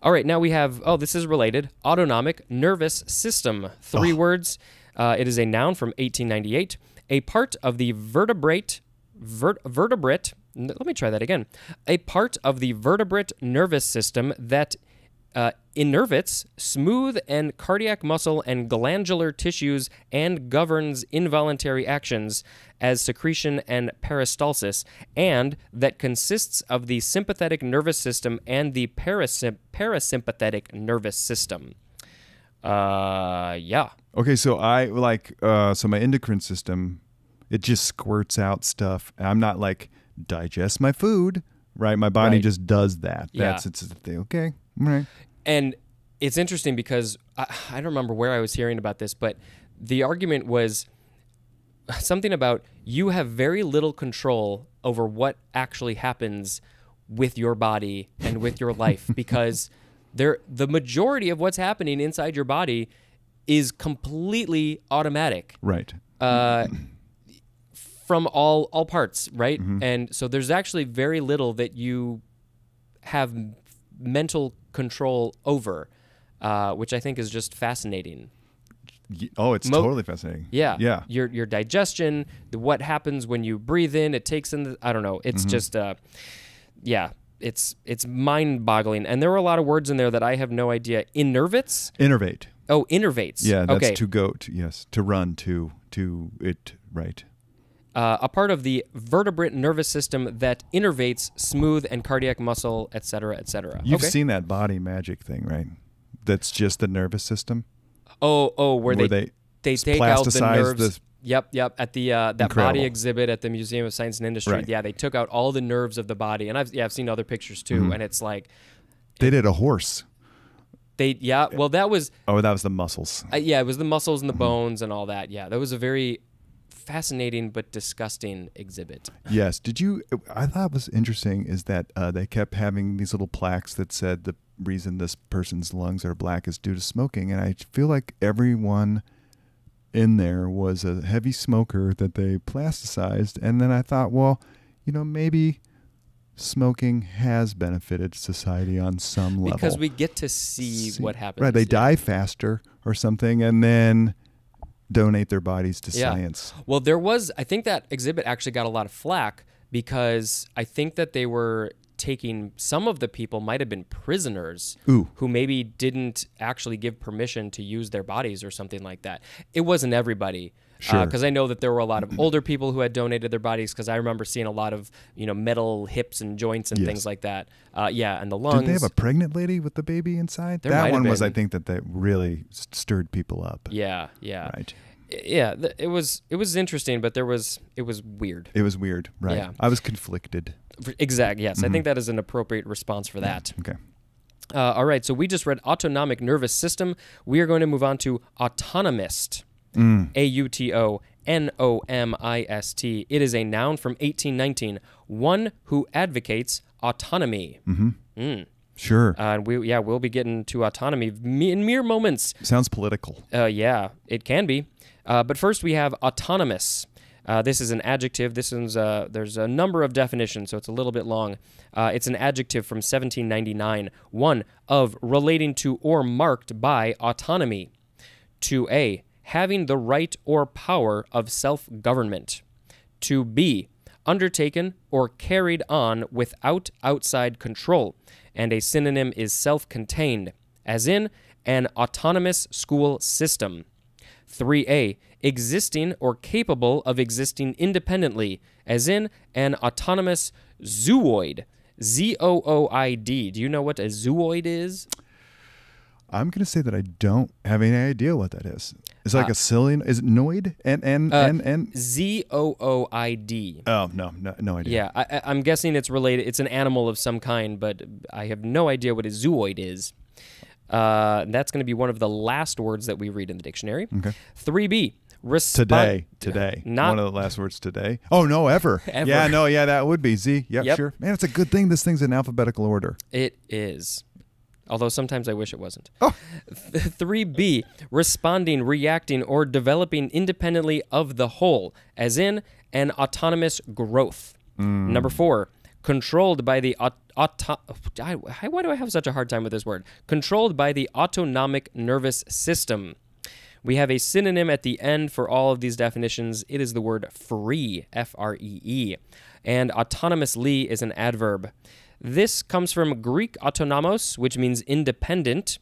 All right, now we have oh, this is related autonomic nervous system. Three words. Uh, it is a noun from 1898. A part of the vertebrate vert- vertebrate. Let me try that again. A part of the vertebrate nervous system that uh, innervates smooth and cardiac muscle and glandular tissues and governs involuntary actions as secretion and peristalsis, and that consists of the sympathetic nervous system and the parasym- parasympathetic nervous system. Uh, yeah. Okay, so I like uh so my endocrine system it just squirts out stuff. I'm not like digest my food, right? My body Right. just does that. Yeah. That's it's thing. Okay. All right. And it's interesting because I, I don't remember where I was hearing about this, but the argument was something about you have very little control over what actually happens with your body and with your life *laughs* because there the majority of what's happening inside your body is completely automatic Right. uh, from all all parts, right? And so there's actually very little that you have mental control over, uh, which I think is just fascinating. Oh, it's Mo- totally fascinating. Yeah, Yeah. Your your digestion, the, what happens when you breathe in, it takes in. The, I don't know. It's just, uh, yeah. It's it's mind boggling, and there were a lot of words in there that I have no idea. Innervates. Innervate. Oh, innervates. Yeah, that's okay. to go to yes, to run to to it right. uh, a part of the vertebrate nervous system that innervates smooth and cardiac muscle, et cetera, et cetera. You've okay. seen that body magic thing, right? That's just the nervous system. Oh, oh, where, where they they they take out the nerves. the- Yep, yep. At the uh, that body exhibit at the Museum of Science and Industry, Right. yeah, they took out all the nerves of the body, and I've yeah I've seen other pictures too, Mm-hmm. and it's like they did a horse. they yeah well that was Oh, that was the muscles. uh, yeah it was the muscles Mm-hmm. and the bones and all that yeah that was a very fascinating but disgusting exhibit. Yes. Did you? I thought it was interesting is that uh, they kept having these little plaques that said the reason this person's lungs are black is due to smoking, and I feel like everyone in there was a heavy smoker that they plasticized, and then I thought, well, you know, maybe smoking has benefited society on some level Because we get to see, See- what happens. Right, they yeah. die faster or something, and then donate their bodies to Yeah. science. Well, there was, I think that exhibit actually got a lot of flack because I think that they were taking some of the people might have been prisoners Ooh. who maybe didn't actually give permission to use their bodies or something like that. It wasn't everybody. Sure. Because I know that there were a lot of older people who had donated their bodies. Because I remember seeing a lot of you know metal hips and joints and Yes. things like that. Uh, yeah, and the lungs. Did they have a pregnant lady with the baby inside? There that one was, I think, that that really stirred people up. yeah, yeah, Right. Yeah. th- It was it was interesting, but there was it was weird. It was weird. Right. Yeah. I was conflicted. Exact. Yes, Mm-hmm. I think that is an appropriate response for that. Okay. Uh, all right, so we just read autonomic nervous system. We are going to move on to autonomist. Mm. A U T O N O M I S T. It is a noun from 1819. One who advocates autonomy. Sure. Uh, and we yeah we'll be getting to autonomy in mere moments. Sounds political. Uh, yeah, it can be. Uh, but first, we have autonomous. Uh, this is an adjective. This is uh, there's a number of definitions, so it's a little bit long. Uh, it's an adjective from 1799. One of relating to or marked by autonomy. To A, having the right or power of self-government. To B, undertaken or carried on without outside control, and a synonym is self contained, as in an autonomous school system. 3a, existing or capable of existing independently, as in an autonomous zooid. Z O O I D. Do you know what a zooid is? I'm going to say that I don't have any idea what that is. It's like a cillian. Is it noid? And and and and. Z O O I D. Oh no, no, no idea. Yeah, I, I'm guessing it's related. It's an animal of some kind, but I have no idea what a zooid is. Uh, that's going to be one of the last words that we read in the dictionary. Okay. 3b. Respond- Today, today. Not one of the last words today. Oh no, ever. *laughs* Ever. Yeah, no, yeah, that would be Z. Yeah, Yep. sure. Man, it's a good thing this thing's in alphabetical order. It is. Although sometimes I wish it wasn't. Oh. Th- 3b. Responding, reacting, or developing independently of the whole, as in an autonomous growth. Mm. Number 4. Controlled by the aut- auto- I- why do I have such a hard time with this word? Controlled by the autonomic nervous system. We have a synonym at the end for all of these definitions. It is the word free, F R E E. And autonomously is an adverb. This comes from Greek autonomos, which means independent.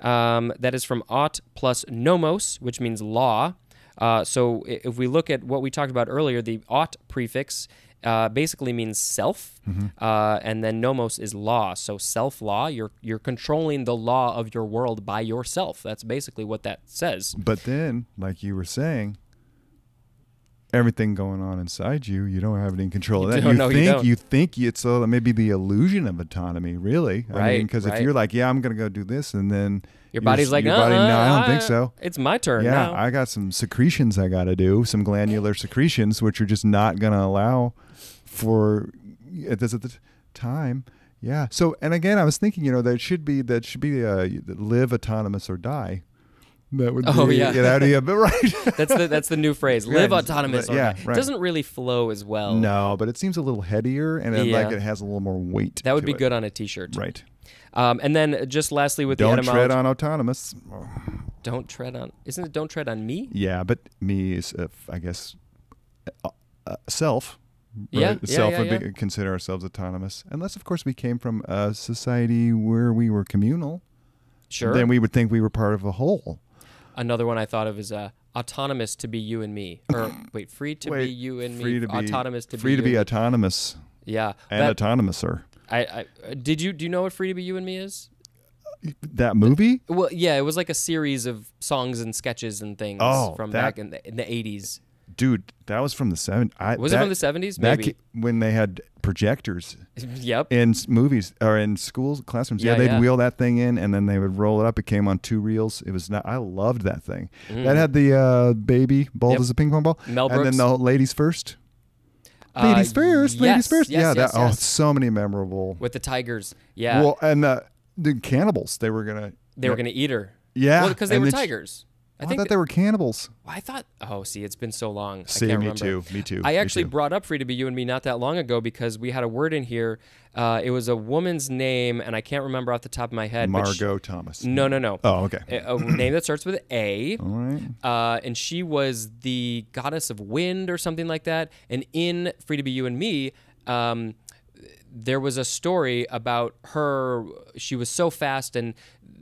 Um, that is from aut plus nomos, which means law. Uh, so if we look at what we talked about earlier, the aut prefix uh, basically means self, uh, and then nomos is law. So self law, you're you're controlling the law of your world by yourself. That's basically what that says. But then, like you were saying, everything going on inside you, you don't have any control of You that. don't- no, you think don't. think it's maybe the illusion of autonomy, really. I Right, because right. if you're like, yeah, I'm gonna go do this, and then Your body's like, your body, "Uh-uh, no, I don't think so. It's my turn Yeah, now. I got some secretions I got to do, some glandular secretions, which are just not going to allow for at this at the time. Yeah. So, and again, I was thinking, you know, there should be that should be uh, live autonomous or die. That would Oh, be, yeah. get out of here, but right. *laughs* that's the that's the new phrase. *laughs* Live Yeah, autonomous. yeah, die. It doesn't really flow as well. no, but it seems a little headier, and it, like it has a little more weight. That would be it. good on a T-shirt. Right. Um, and then just lastly with Don't the tread on autonomous. don't tread on. Isn't it don't tread on me? Yeah, but me is, uh, I guess, uh, uh, self. Yeah, right? yeah, self yeah, would yeah. Be, consider ourselves autonomous, unless, of course, we came from a society where we were communal. Sure. Then we would think we were part of a whole. Another one I thought of is uh, autonomous to be you and me, or *clears throat* wait, free to Wait, be you and free me, to be autonomous to be free be to be autonomous yeah. and That- autonomouser. I, I did you do you know what free to be you and me is? That movie? Well, yeah, it was like a series of songs and sketches and things Oh, from that- back in the in the eighties. Dude, that was from the 70s. I, Was that, it from the seventies? that Maybe. ca- when they had projectors *laughs* yep. in movies or in schools classrooms. Yeah, Yeah, they'd yeah. wheel that thing in and then they would roll it up. It came on two reels. It was not. I loved that thing. Mm. That had the uh, baby bald Yep. as a ping pong ball, Mel and then the ladies first. Uh, ladies first. ladies first. yes, yeah. yes, that. Oh, so many memorable. with the tigers. Yeah, Well, and the the cannibals. They were gonna. they were gonna eat her. Yeah. well, because they and were tigers. I I, think thought they were cannibals. I thought. Oh, see, it's been so long. I See, can't me remember. too. Me too. I actually too. brought up "Free to Be You and Me" not that long ago because we had a word in here. Uh, it was a woman's name, and I can't remember off the top of my head. but she- Marlo Thomas. no, no, no. Oh, okay. A, a name that starts with A. All right. uh, and she was the goddess of wind or something like that. And in Free to Be You and Me, um, there was a story about her. She was so fast, and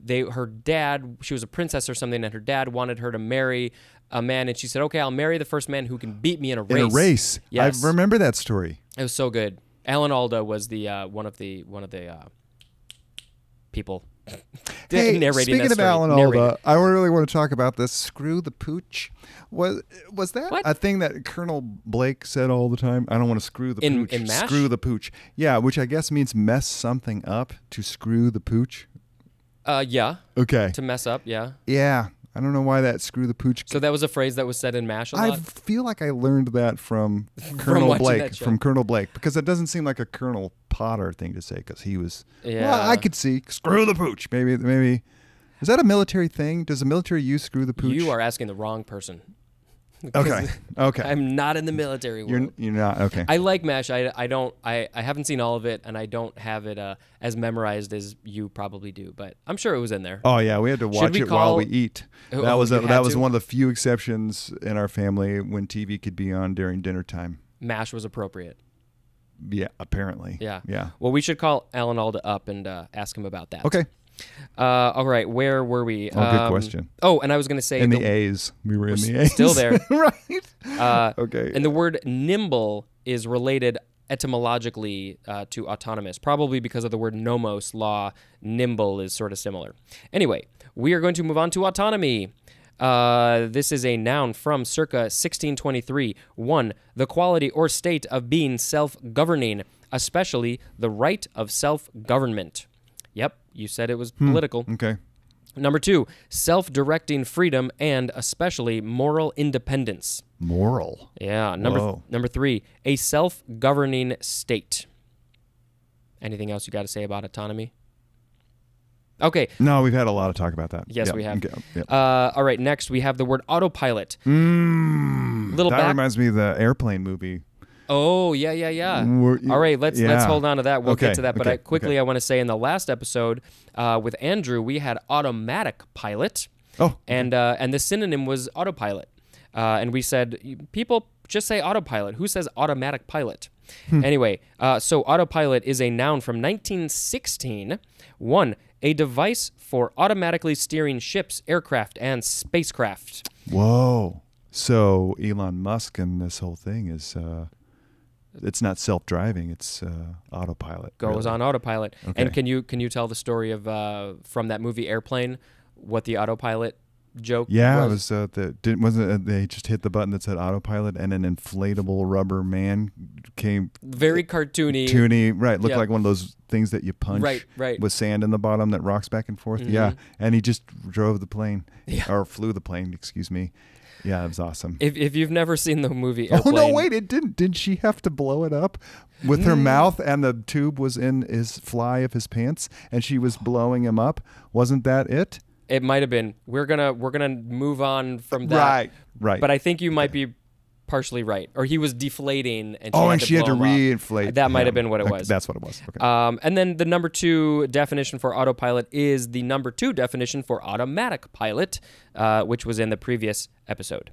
they her dad. She was a princess or something, and her dad wanted her to marry a man, and she said, "Okay, I'll marry the first man who can beat me in a race In race." a race. Yes. I remember that story. It was so good. Alan Alda was the uh, one of the one of the uh, people *laughs* Hey, narrating speaking of. Alan. Alda, I really want to talk about this. Screw the pooch. Was was that What? a thing that Colonel Blake said all the time? I don't want to screw the In- pooch. in? Screw the pooch. Yeah, which I guess means mess something up to screw the pooch. Uh, yeah, Okay. to mess up. Yeah. Yeah, I don't know why that screw the pooch. So that was a phrase that was said in MASH a I lot. I feel like I learned that from *laughs* Colonel watching Blake. From Colonel Blake, because it doesn't seem like a Colonel Potter thing to say. Because he was. Yeah. Well, I could see screw the pooch. Maybe, maybe. Is that a military thing? Does the military use screw the pooch? You are asking the wrong person. Okay. *laughs* Okay. I'm not in the military world. You're you're not okay. I like MASH. I, I don't I, I haven't seen all of it and I don't have it uh, as memorized as you probably do, but I'm sure it was in there. oh yeah, we had to watch it while we eat. Oh, That was a, that was to? one of the few exceptions in our family when TV could be on during dinner time. MASH was appropriate. Yeah, apparently. Yeah. Yeah. Well, we should call Alan Alda up and uh, ask him about that. Okay. Uh, all right. Where were we? Oh, good question. Oh, and I was going to say In the, the A's, we were in We're the A's. still there. *laughs* right. uh, Okay. and the word nimble is related etymologically uh, to autonomous, probably because of the word nomos law. Nimble is sort of similar. Anyway, we are going to move on to autonomy. Uh, this is a noun from circa 1623. One, the quality or state of being self governing, especially the right of self government. Yep, you said it was political. Okay. Number two, self directing freedom and especially moral independence. Moral. Yeah. Number Whoa. number three, a self-governing state. Anything else you got to say about autonomy? Okay. No, we've had a lot of talk about that. Yes, Yeah, we have. okay, yeah. Uh, all right. Next, we have the word autopilot. Mm, Little that back- reminds me of the airplane movie. Oh yeah, yeah, yeah. Were All right, let's let's hold on to that. We'll Okay, get to that. But okay, I, quickly, okay. I want to say in the last episode uh, with Andrew, we had automatic pilot. Oh, and uh, and the synonym was autopilot. Uh, and we said people just say autopilot. Who says automatic pilot? Hmm. Anyway, uh, so autopilot is a noun from 1916. One, a device for automatically steering ships, aircraft, and spacecraft. Whoa. So Elon Musk and this whole thing is uh it's not self-driving, it's uh autopilot. Goes really. on autopilot. Okay. And can you can you tell the story of uh, from that movie Airplane, what the autopilot joke? Yeah, was? it was uh, the didn't wasn't it, they just hit the button that said autopilot and an inflatable rubber man came very cartoony. toony right looked Yep. like one of those things that you punch Right, right. with sand in the bottom that rocks back and forth. Yeah, Mhm. and he just drove the plane Yeah. or flew the plane, excuse me. Yeah, it was awesome. If, if you've never seen the movie Oh no! Wait, it didn't. Did she have to blow it up with her Mm. mouth, and the tube was in his fly of his pants, and she was blowing him up? Wasn't that it? It might have been. We're gonna we're gonna move on from that. Right, right. But I think you might be partially right. Or he was deflating and she oh, had and to she had to reinflate. That might have been what it was. That's what it was. Okay. Um, and then the number two definition for autopilot is the number two definition for automatic pilot, uh, which was in the previous episode.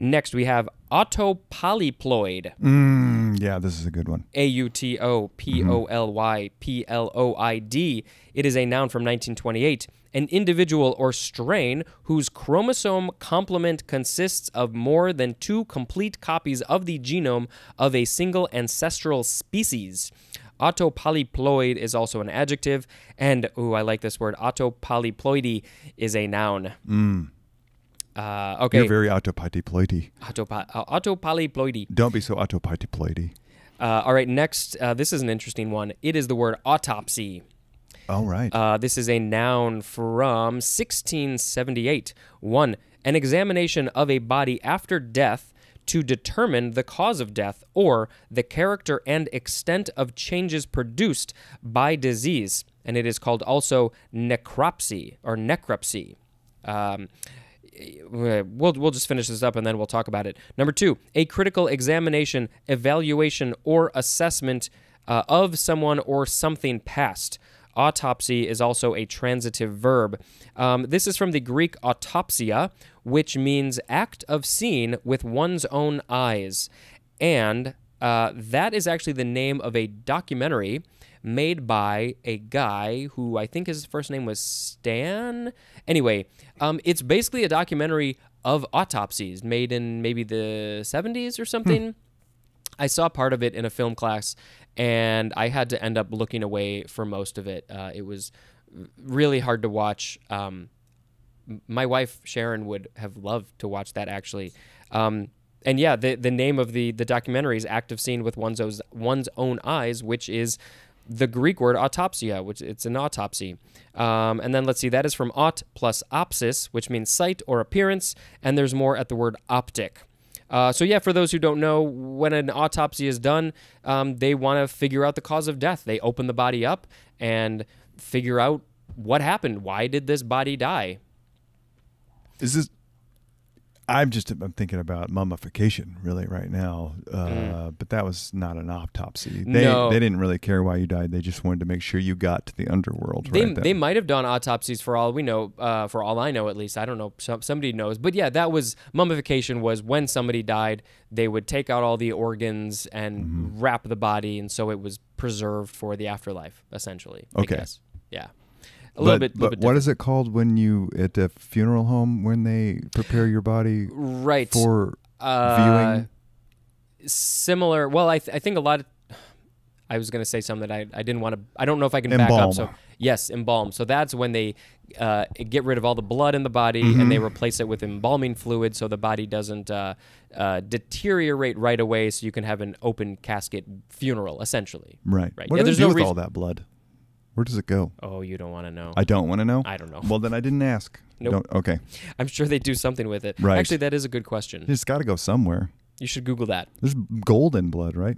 Next, we have autopolyploid. mm, yeah, this is a good one. A U T O P O L Y P L O I D. It is a noun from 1928. An individual or strain whose chromosome complement consists of more than two complete copies of the genome of a single ancestral species. Autopolyploid is also an adjective, and ooh, I like this word. Autopolyploidy is a noun. Uh, okay, You're very autopolyploidy. Autopo- uh, autopolyploidy. Don't be so autopolyploidy. Uh, all right, next, uh, this is an interesting one. It is the word autopsy. All right. Uh, this is a noun from 1678. One, an examination of a body after death to determine the cause of death or the character and extent of changes produced by disease. And it is called also necropsy or necropsy. Um, we'll we'll just finish this up and then we'll talk about it. Number two, a critical examination, evaluation, or assessment uh, of someone or something past. Autopsy is also a transitive verb. Um, this is from the Greek autopsia, which means act of seeing with one's own eyes. And uh, that is actually the name of a documentary made by a guy who I think his first name was Stan. Anyway, um, it's basically a documentary of autopsies made in maybe the 70s or something. I saw part of it in a film class, and I had to end up looking away for most of it. Uh, it was really hard to watch. Um, my wife Sharon would have loved to watch that actually. Um, and yeah, the the name of the the documentary is "Act of Seeing with One's Own, One's Own Eyes," which is the Greek word autopsia, which it's an autopsy. Um, and then let's see, that is from aut plus opsis, which means sight or appearance, and there's more at the word optic. Uh, so yeah, for those who don't know, when an autopsy is done, um, they want to figure out the cause of death. They open the body up and figure out what happened. Why did this body die? Is this? I'm just I'm thinking about mummification really right now, uh, but that was not an autopsy. They No. they didn't really care why you died. They just wanted to make sure you got to the underworld. They, right they might have done autopsies for all we know, uh, for all I know at least. I don't know. Some, somebody knows. But yeah, that was mummification was when somebody died, they would take out all the organs and Mm-hmm. wrap the body, and so it was preserved for the afterlife, essentially. I Okay. guess. Yeah. A little but, bit. But little bit what is it called when you at a funeral home when they prepare your body right for uh, viewing? Similar. Well, I, th- I think a lot of. *sighs* I was going to say something that I, I didn't want to. I don't know if I can back up. So yes, embalm. So that's when they uh, get rid of all the blood in the body and Mm-hmm. they replace it with embalming fluid, so the body doesn't uh, uh, deteriorate right away. So you can have an open casket funeral, essentially. Right. Right. What Yeah, do there's do no with reason- all that blood? Where does it go? Oh, you don't want to know. I don't want to know. I don't know. Well, then I didn't ask. Nope. Don't- okay. *laughs* I'm sure they do something with it. Right. Actually, that is a good question. It's got to go somewhere. You should Google that. There's gold in blood, right?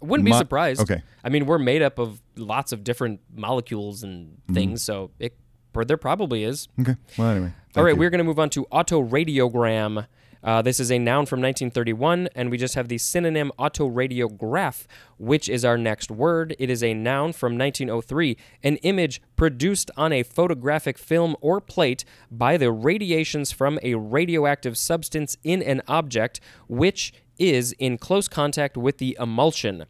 Wouldn't be surprised. okay. I mean, we're made up of lots of different molecules and Mm-hmm. things, so it there probably is. Okay. Well, anyway. All right, you. we're going to move on to autoradiogram. Uh, this is a noun from 1931, and we just have the synonym autoradiograph, which is our next word. It is a noun from 1903, an image produced on a photographic film or plate by the radiations from a radioactive substance in an object, which is in close contact with the emulsion.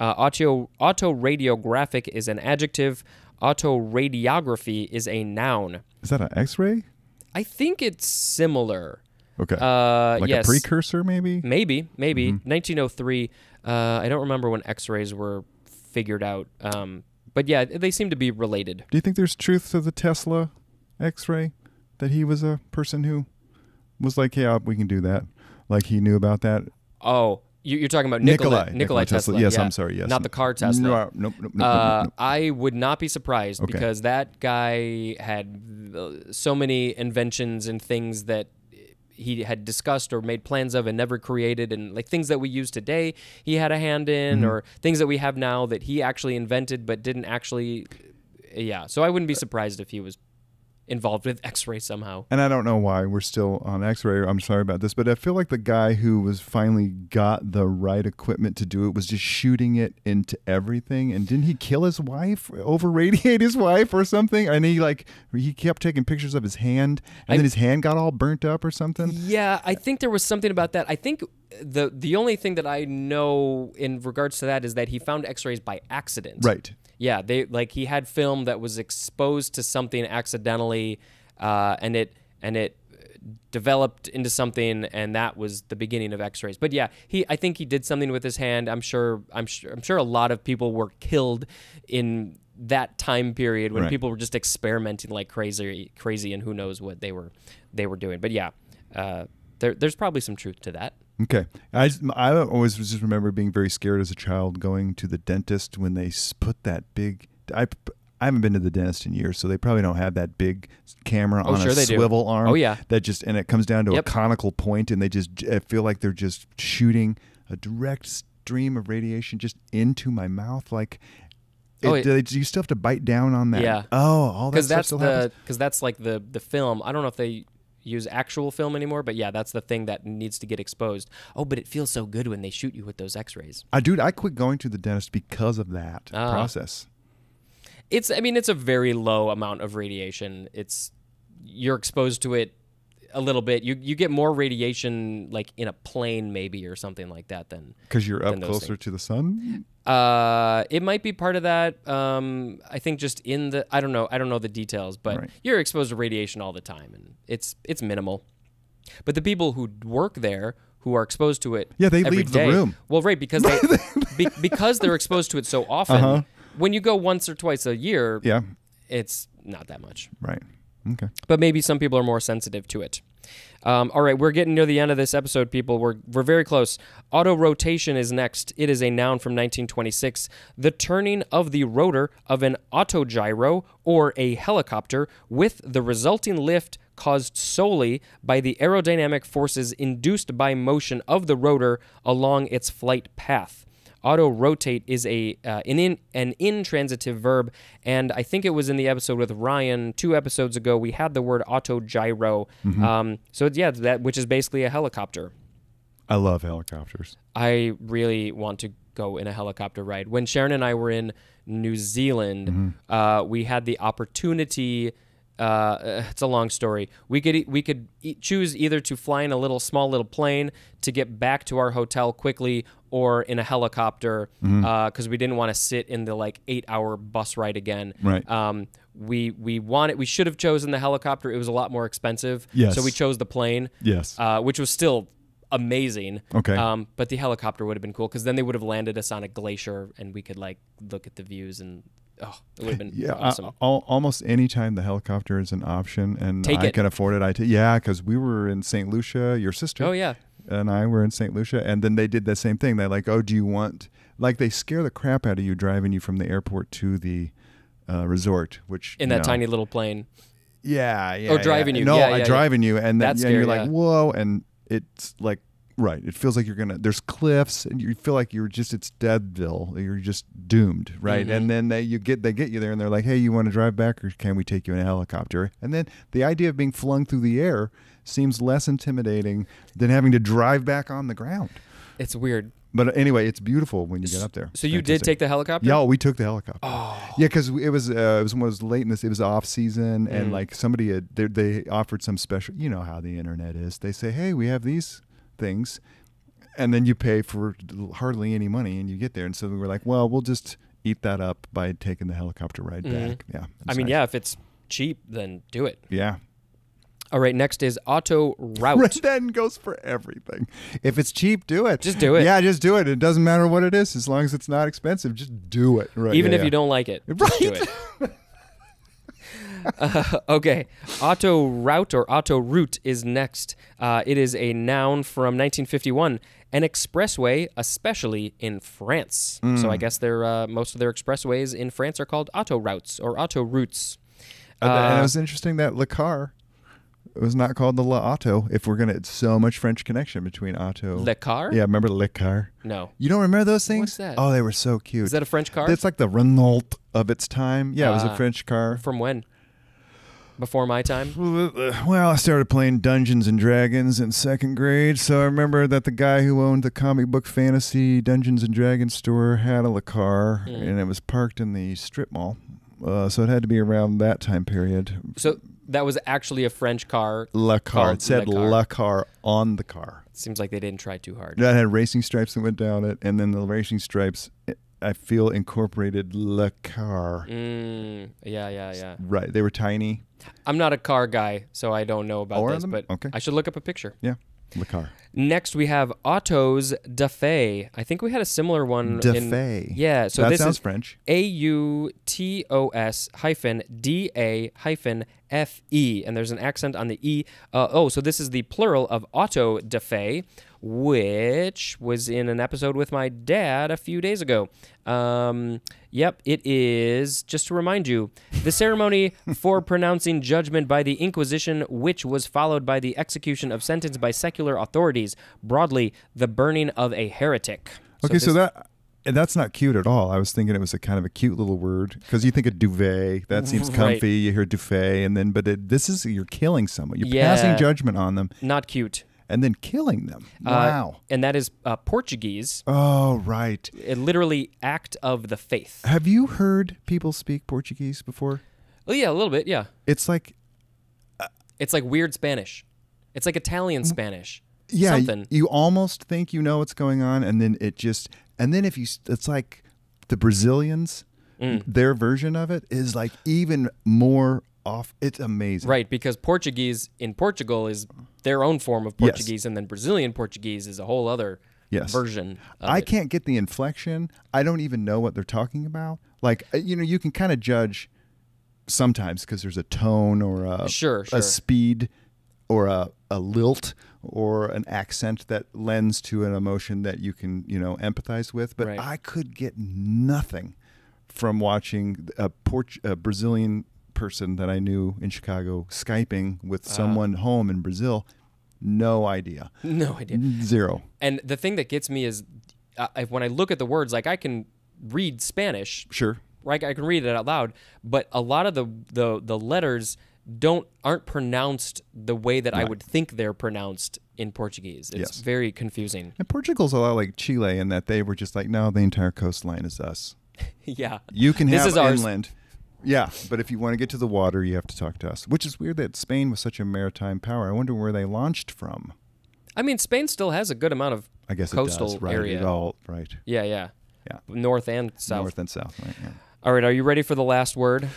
Uh, auto autoradiographic is an adjective. Autoradiography is a noun. Is that an X-ray? I think it's similar. Okay. Uh, like yes, a precursor, maybe. maybe, maybe. Mm-hmm. 1903. Uh, I don't remember when X-rays were figured out. Um, but yeah, they seem to be related. Do you think there's truth to the Tesla X-ray? That he was a person who was like, "Yeah, we can do that." Like he knew about that. Oh, you, you're talking about Nikolai, Nikolai, Tesla. Yes, yeah. I'm sorry. Yes, not the car Tesla. No, nope, nope, nope, nope, Uh, nope. I would not be surprised Okay. because that guy had uh, so many inventions and things that he had discussed or made plans of and never created and like things that we use today he had a hand in Mm-hmm. or things that we have now that he actually invented but didn't actually yeah so i wouldn't be surprised if he was involved with x-ray somehow And I don't know why we're still on X-ray. I'm sorry about this, but I feel like the guy who was finally got the right equipment to do it was just shooting it into everything. And didn't he kill his wife, over radiate his wife or something? And he like he kept taking pictures of his hand, and I- then his hand got all burnt up or something. Yeah, I think there was something about that. I think the the only thing that I know in regards to that is that he found X-rays by accident. Right. Yeah, they like he had film that was exposed to something accidentally, uh, and it and it developed into something, and that was the beginning of X-rays. But yeah, he I think he did something with his hand. I'm sure I'm sure I'm sure a lot of people were killed in that time period when Right. people were just experimenting like crazy, crazy, and who knows what they were they were doing. But yeah, uh, there, there's probably some truth to that. Okay. I, I always just remember being very scared as a child going to the dentist when they put that big. I, I haven't been to the dentist in years, so they probably don't have that big camera Oh, on sure a they do. swivel arm. Oh, yeah. That just and it comes down to Yep. a conical point, and they just I feel like they're just shooting a direct stream of radiation just into my mouth. Like, Oh, it, it- do, you still have to bite down on that? Yeah. Oh, all that stuff that's still the happens. because that's like the the film. I don't know if they use actual film anymore, but yeah, that's the thing that needs to get exposed. Oh, but it feels so good when they shoot you with those X-rays. I dude, I quit going to the dentist because of that Ah. process. It's I mean it's a very low amount of radiation. It's you're exposed to it a little bit. You you get more radiation like in a plane maybe or something like that than Because you're up closer things. to the sun. Uh, it might be part of that. Um, I think just in the I don't know I don't know the details, but Right. you're exposed to radiation all the time, and it's it's minimal. But the people who work there, who are exposed to it, Yeah, they every leave the room. Well, right, because *laughs* they be, because they're exposed to it so often. Uh-huh. When you go once or twice a year, Yeah. it's not that much. Right. Okay. But maybe some people are more sensitive to it. Um, all right, we're getting near the end of this episode, people. We're, we're very close. Auto rotation is next. It is a noun from 1926. The turning of the rotor of an autogyro or a helicopter with the resulting lift caused solely by the aerodynamic forces induced by motion of the rotor along its flight path. Auto rotate is a uh, an in, an intransitive verb, and I think it was in the episode with Ryan two episodes ago. We had the word auto gyro. Um, so yeah, that which is basically a helicopter. I love helicopters. I really want to go in a helicopter ride. When Sharon and I were in New Zealand, uh, we had the opportunity. Uh, it's a long story. We could we could choose either to fly in a little small little plane to get back to our hotel quickly, or in a helicopter because we didn't want to sit in the like eight hour bus ride again. Right. Um, we we wanted we should have chosen the helicopter. It was a lot more expensive. Yes. So we chose the plane Yes. uh, which was still amazing. Okay. Um, but the helicopter would have been cool because then they would have landed us on a glacier and we could like look at the views and oh, it would have been *laughs* yeah, awesome. uh, al- almost any time the helicopter is an option and Take I it. can afford it, I take. Yeah, because we were in St. Lucia. Your sister oh yeah. and I were in St. Lucia, and then they did the same thing. They're like, "Oh, do you want?" Like they scare the crap out of you driving you from the airport to the uh, resort, which In that know- tiny little plane. Yeah, yeah. Oh, driving yeah. you. No, Yeah, I yeah, yeah. driving you, and then That's and you're like, whoa, and it's like, right. It feels like you're gonna. There's cliffs, and you feel like you're just. It's Deadville. You're just doomed, right? Mhm. And then they you get they get you there, and they're like, hey, you want to drive back, or can we take you in a helicopter? And then the idea of being flung through the air seems less intimidating than having to drive back on the ground. It's weird. But anyway, it's beautiful when you get up there. So you did take the helicopter? Yeah, we took the helicopter. Oh. Yeah, because it was uh, it was, it was late in this. It was off season, Mm. and like somebody had they, they offered some special. You know how the internet is. They say, "Hey, we have these things," and then you pay for hardly any money, and you get there. And so we were like, "Well, we'll just eat that up by taking the helicopter ride Mhm. back." Yeah, I mean, nice. yeah, if it's cheap, then do it. yeah. All right, next is auto route. Then goes for everything. If it's cheap, do it. Just do it. Yeah, just do it. It doesn't matter what it is, as long as it's not expensive. Just do it. Right. Even yeah, if yeah. you don't like it, it. *laughs* Uh, *laughs* okay, auto route or auto route is next. Uh, it is a noun from 1951, an expressway, especially in France. So I Mm. guess their uh, most of their expressways in France are called auto routes or auto routes. Uh, and Uh, it was interesting that Le Car it was not called the La Auto. If we're gonna, it's so much French connection between auto. Le car? Yeah, remember Le Car? No. You don't remember those things? What's that? Oh, they were so cute. Is that a French car? It's like the Renault of its time. Yeah, it was a Uh, French car. From when? Before my time? Well, I started playing Dungeons and Dragons in second grade, so I remember that the guy who owned the comic book fantasy Dungeons and Dragons store had a Car, Mm. and it was parked in the strip mall. Uh, so it had to be around that time period. So that was actually a French car. Le Car. It said. Le Car on the car. It Seems like they didn't try too hard. That had racing stripes that went down it, and then the racing stripes, I feel, incorporated Le Car. Mm, yeah, yeah, yeah. Right. They were tiny. I'm not a car guy, so I don't know about Or this, them? but Okay. I should look up a picture. Yeah. Le Car. Next, we have Autos da Fe. I think we had a similar one. De in, Fe. Yeah, so that this sounds is French. A U T O S hyphen D A hyphen F E, and there's an accent on the E. Uh, oh, so this is the plural of auto da fe, which was in an episode with my dad a few days ago. Um, yep, it is, just to remind you, the ceremony *laughs* for pronouncing judgment by the Inquisition, which was followed by the execution of sentence by secular authorities, broadly, the burning of a heretic. Okay, so this- that and that's not cute at all. I was thinking it was a kind of a cute little word because you think of duvet, that seems *laughs* Right. comfy. You hear duvet, and then but it, this is you're killing someone. You're Yeah. passing judgment on them Not cute. And then killing them. Uh, Wow. and that is uh, Portuguese, oh right. it literally act of the faith. Have you heard people speak Portuguese before? Oh yeah, a little bit. Yeah, It's like it's like weird Spanish. It's like Italian Spanish. yeah, something. you almost think you know what's going on, and then it just and then if you it's like the Brazilians, Mm. their version of it is like even more off. It's amazing. Right, because Portuguese in Portugal is their own form of Yes. Portuguese, and then Brazilian Portuguese is a whole other Yes. version. Of I it. can't get the inflection. I don't even know what they're talking about. Like uh, you know, you can kind of judge sometimes because there's a tone or a Sure, sure. a speed or a, a lilt or an accent that lends to an emotion that you can you know empathize with. But Right. I could get nothing from watching a, Port- a Brazilian person that I knew in Chicago skyping with Uh. someone home in Brazil. No idea. *laughs* No idea. Zero. And the thing that gets me is I- when I look at the words, like I can read Spanish, Sure. right? I can read it out loud, but a lot of the the, the letters don't aren't pronounced the way that I would think they're pronounced in Portuguese. It's Yes. very confusing. And Portugal's a lot like Chile in that they were just like, no, the entire coastline is us. *laughs* yeah. You can This have is ours. inland. Yeah, but if you want to get to the water, you have to talk to us. Which is weird that Spain was such a maritime power. I wonder where they launched from. I mean, Spain still has a good amount of I guess coastal it does. Right. area. It all right. Yeah, yeah. Yeah. North and south. North and south. Right. Yeah. All right, are you ready for the last word?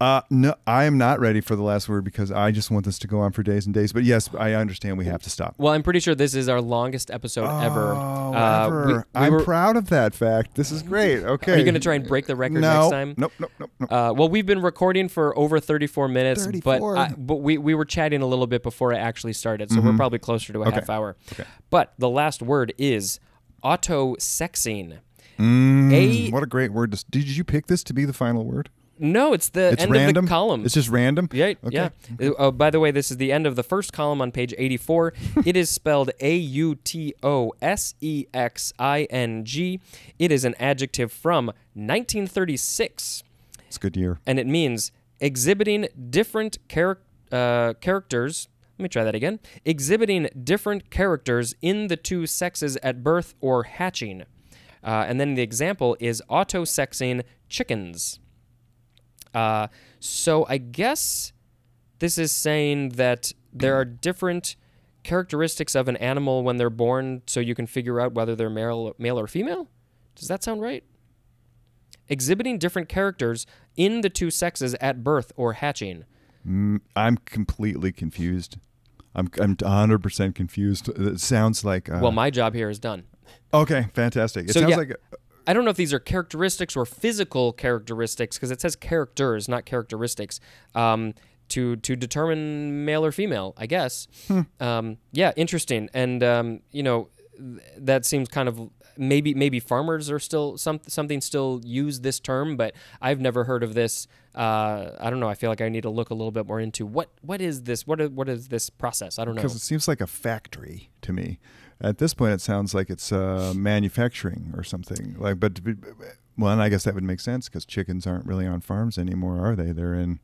Uh, no, I am not ready for the last word because I just want this to go on for days and days. But yes, I understand we have to stop. Well, I'm pretty sure this is our longest episode ever. Oh, Uh, ever. we- we I'm were- proud of that fact. This is great. *laughs* Okay. Are you going to try and break the record no. next time? Nope. Nope. Nope. nope. Uh, well, we've been recording for over 34 minutes, 34. but I, but we, we were chatting a little bit before it actually started, so we're probably closer to a half hour. Mm-hmm. Okay. But the last word is auto-sexing. Mm, A- what a great word. to- Did you pick this to be the final word? No, it's the It's end random. of the column. It's just random. Yeah, Okay. yeah. Uh, by the way, this is the end of the first column on page 84. *laughs* it is spelled A U T O S E X I N G. It is an adjective from 1936, It's a good year. and it means exhibiting different charac- uh, characters. Let me try that again. Exhibiting different characters in the two sexes at birth or hatching. Uh, and then the example is auto sexing chickens. Uh, so I guess this is saying that there are different characteristics of an animal when they're born, so you can figure out whether they're male, male or female. Does that sound right? Exhibiting different characters in the two sexes at birth or hatching. Mm, I'm completely confused. I'm I'm 100 percent confused. It sounds like. Uh, well, my job here is done. okay, fantastic. It So, sounds yeah. like. I don't know if these are characteristics or physical characteristics because it says characters, not characteristics. Um, to to determine male or female, I guess. Um, yeah, interesting. And um, you know, th- that seems kind of maybe maybe farmers are still some something still use this term, but I've never heard of this. Uh, I don't know. I feel like I need to look a little bit more into what what is this? What is, what is this process? I don't know. Because it seems like a factory to me. At this point, it sounds like it's uh, manufacturing or something. Like, but well, and I guess that would make sense because chickens aren't really on farms anymore, are they? They're in.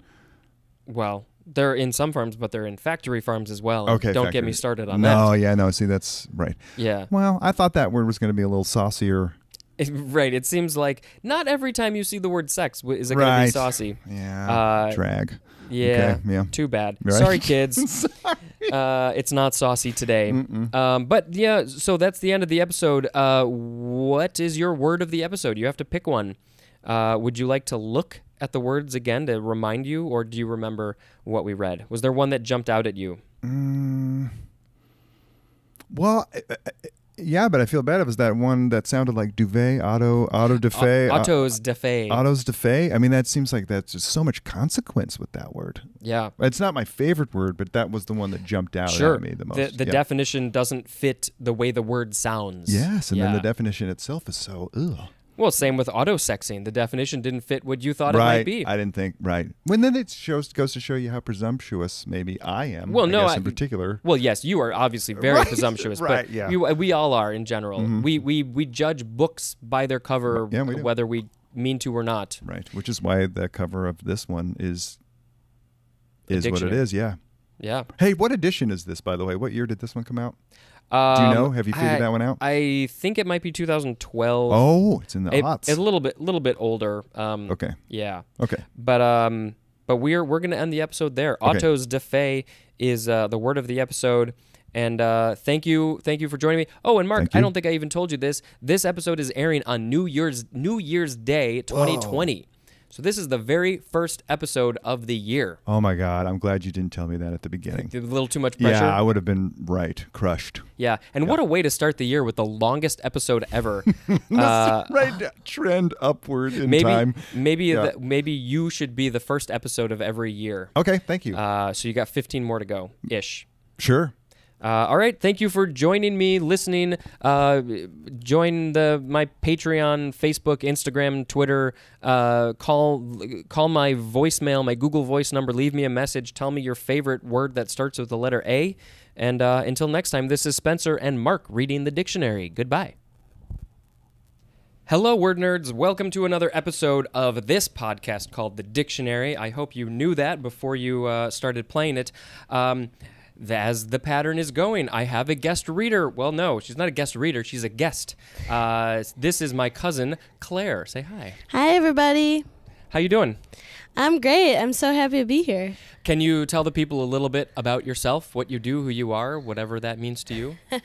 Well, they're in some farms, but they're in factory farms as well. Okay, don't get me started on no, that. yeah, no. See, that's right. Yeah. Well, I thought that word was going to be a little saucier. *laughs* Right. It seems like not every time you see the word sex is it going to be Right. saucy. Yeah. Uh, drag. Yeah. Okay, yeah. Too bad. Right. Sorry, kids. *laughs* Uh, it's not saucy today. Um, but yeah, so that's the end of the episode. Uh, what is your word of the episode? You have to pick one. Uh, would you like to look at the words again to remind you, or do you remember what we read? Was there one that jumped out at you? Well, uh, uh, yeah, but I feel bad. It was that one that sounded like duvet, auto, auto defe, au- Autos de fe. autos defe. I mean, that seems like that's just so much consequence with that word. yeah. It's not my favorite word, but that was the one that jumped out Sure. at me the most. The, the yeah. definition doesn't fit the way the word sounds. Yes, and then the definition itself is so ugh. Well, same with auto sexing. The definition didn't fit what you thought right. it might be. I didn't think right. When then it shows goes to show you how presumptuous maybe I am. Well, I no, I- in particular. well, yes, you are obviously very Right, presumptuous, *laughs* right, but yeah. Mm-hmm. we, we all are in general. We, we we judge books by their cover, Yeah, we whether we mean to or not. Right, which is why the cover of this one is is what it is. Yeah. Yeah. Hey, what edition is this, by the way? What year did this one come out? Um, you know? Have you figured I- that one out? I think it might be 2012. Oh, it's in the aughts. it's a little bit, little bit older. Um, okay. Yeah. Okay. But um, but we're we're gonna end the episode there. Okay. Autos de fe is uh, the word of the episode. And uh, thank you, thank you for joining me. Oh, and Mark, I don't think I even told you this. This episode is airing on New Year's New Year's Day, 2020. So this is the very first episode of the year. Oh my God! I'm glad you didn't tell me that at the beginning. A little too much pressure. Yeah, I would have been right, crushed. Yeah, and what a way to start the year with the longest episode ever. *laughs* Uh, right, trend upward in maybe, time. maybe, Yeah. the, maybe you should be the first episode of every year. Okay, thank you. Uh, so you got 15 more to go, ish. sure. Uh, all right, thank you for joining me, listening. Uh, join the my Patreon, Facebook, Instagram, Twitter. Uh, call call my voicemail, my Google Voice number. Leave me a message. Tell me your favorite word that starts with the letter A. And uh, until next time, this is Spencer and Mark reading the dictionary. Goodbye. Hello, word nerds. Welcome to another episode of this podcast called The Dictionary. I hope you knew that before you uh, started playing it. Um, as the pattern is going, I have a guest reader. Well, no, she's not a guest reader. She's a guest. Uh, this is my cousin Claire. Say hi. Hi, everybody. How you doing? I'm great. I'm so happy to be here. Can you tell the people a little bit about yourself, what you do, who you are, whatever that means to you? *laughs*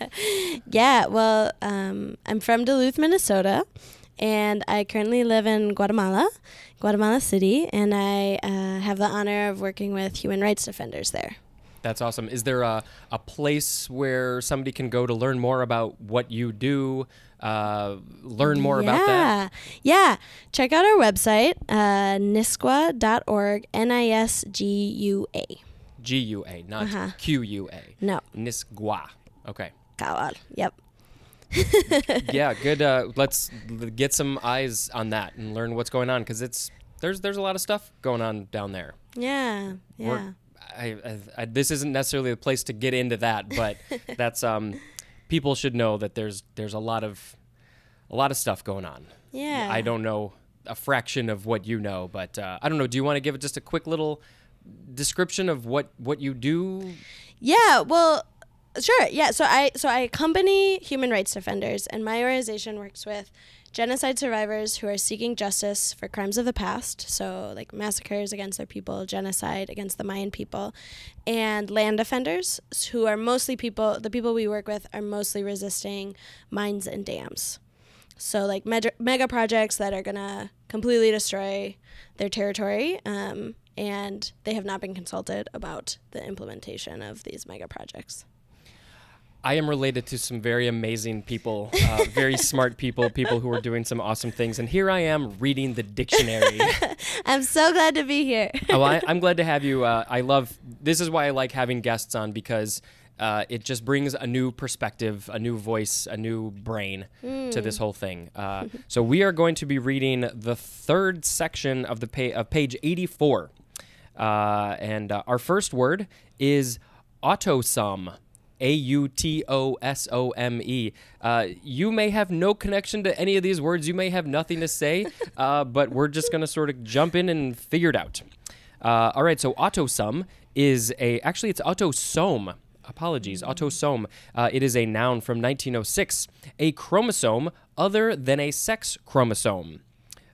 Yeah, well, um, I'm from Duluth, Minnesota, and I currently live in Guatemala, Guatemala City, and I uh, have the honor of working with human rights defenders there. That's awesome. Is there a, a place where somebody can go to learn more about what you do, uh, learn more about that? Yeah. Yeah. Check out our website, uh, nisgua.org, N I S G U A. G U A, not Uh-huh. Q U A. No, Nisqua. Okay. Kawal. Yep. *laughs* yeah, good. Uh, let's get some eyes on that and learn what's going on because it's there's there's a lot of stuff going on down there. Yeah. Yeah. We're- I, I, I, this isn't necessarily the place to get into that, but *laughs* that's um, people should know that there's there's a lot of a lot of stuff going on. Yeah. I don't know a fraction of what you know, but uh, I don't know. Do you want to give it just a quick little description of what what you do? Yeah, well, sure. Yeah, so I so I accompany human rights defenders, and my organization works with genocide survivors who are seeking justice for crimes of the past, so like massacres against their people, genocide against the Mayan people, and land offenders who are mostly people. The people we work with are mostly resisting mines and dams. So like mega, projects that are gonna completely destroy their territory, um, and they have not been consulted about the implementation of these mega projects. I am related to some very amazing people, uh, very *laughs* smart people, people who are doing some awesome things, and here I am reading the dictionary. *laughs* I'm so glad to be here. *laughs* oh, I, I'm glad to have you. Uh, I love this is why I like having guests on because uh, it just brings a new perspective, a new voice, a new brain to this whole thing. Uh, so we are going to be reading the third section of the pa- of page 84, uh, and uh, our first word is autosome. A U T O S O M E. Uh, you may have no connection to any of these words. You may have nothing to say, *laughs* uh, but we're just going to sort of jump in and figure it out. Uh, all right, so autosome is a, actually, it's autosome. Apologies, autosome. Uh, it is a noun from 1906, a chromosome other than a sex chromosome.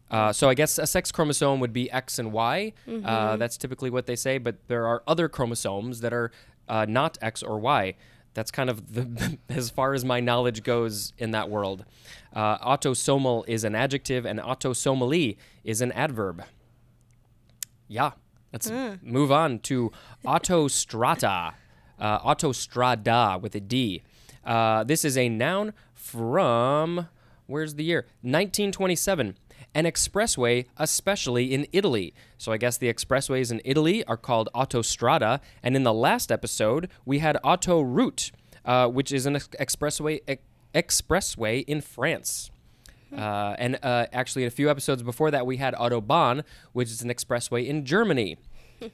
Uh, so I guess a sex chromosome would be X and Y. Uh, that's typically what they say, but there are other chromosomes that are uh, not X or Y. That's kind of the, *laughs* as far as my knowledge goes in that world. Uh, autosomal is an adjective, and autosomally is an adverb. Yeah, let's move on to *laughs* autostrata. Uh, autostrada with a D. Uh, this is a noun from, where's the year? 1927. An expressway, especially in Italy. So I guess the expressways in Italy are called autostrada. And in the last episode, we had autoroute, uh, which is an ex- expressway ex- expressway in France. Uh, and uh, actually, in a few episodes before that, we had Autobahn, which is an expressway in Germany. *laughs*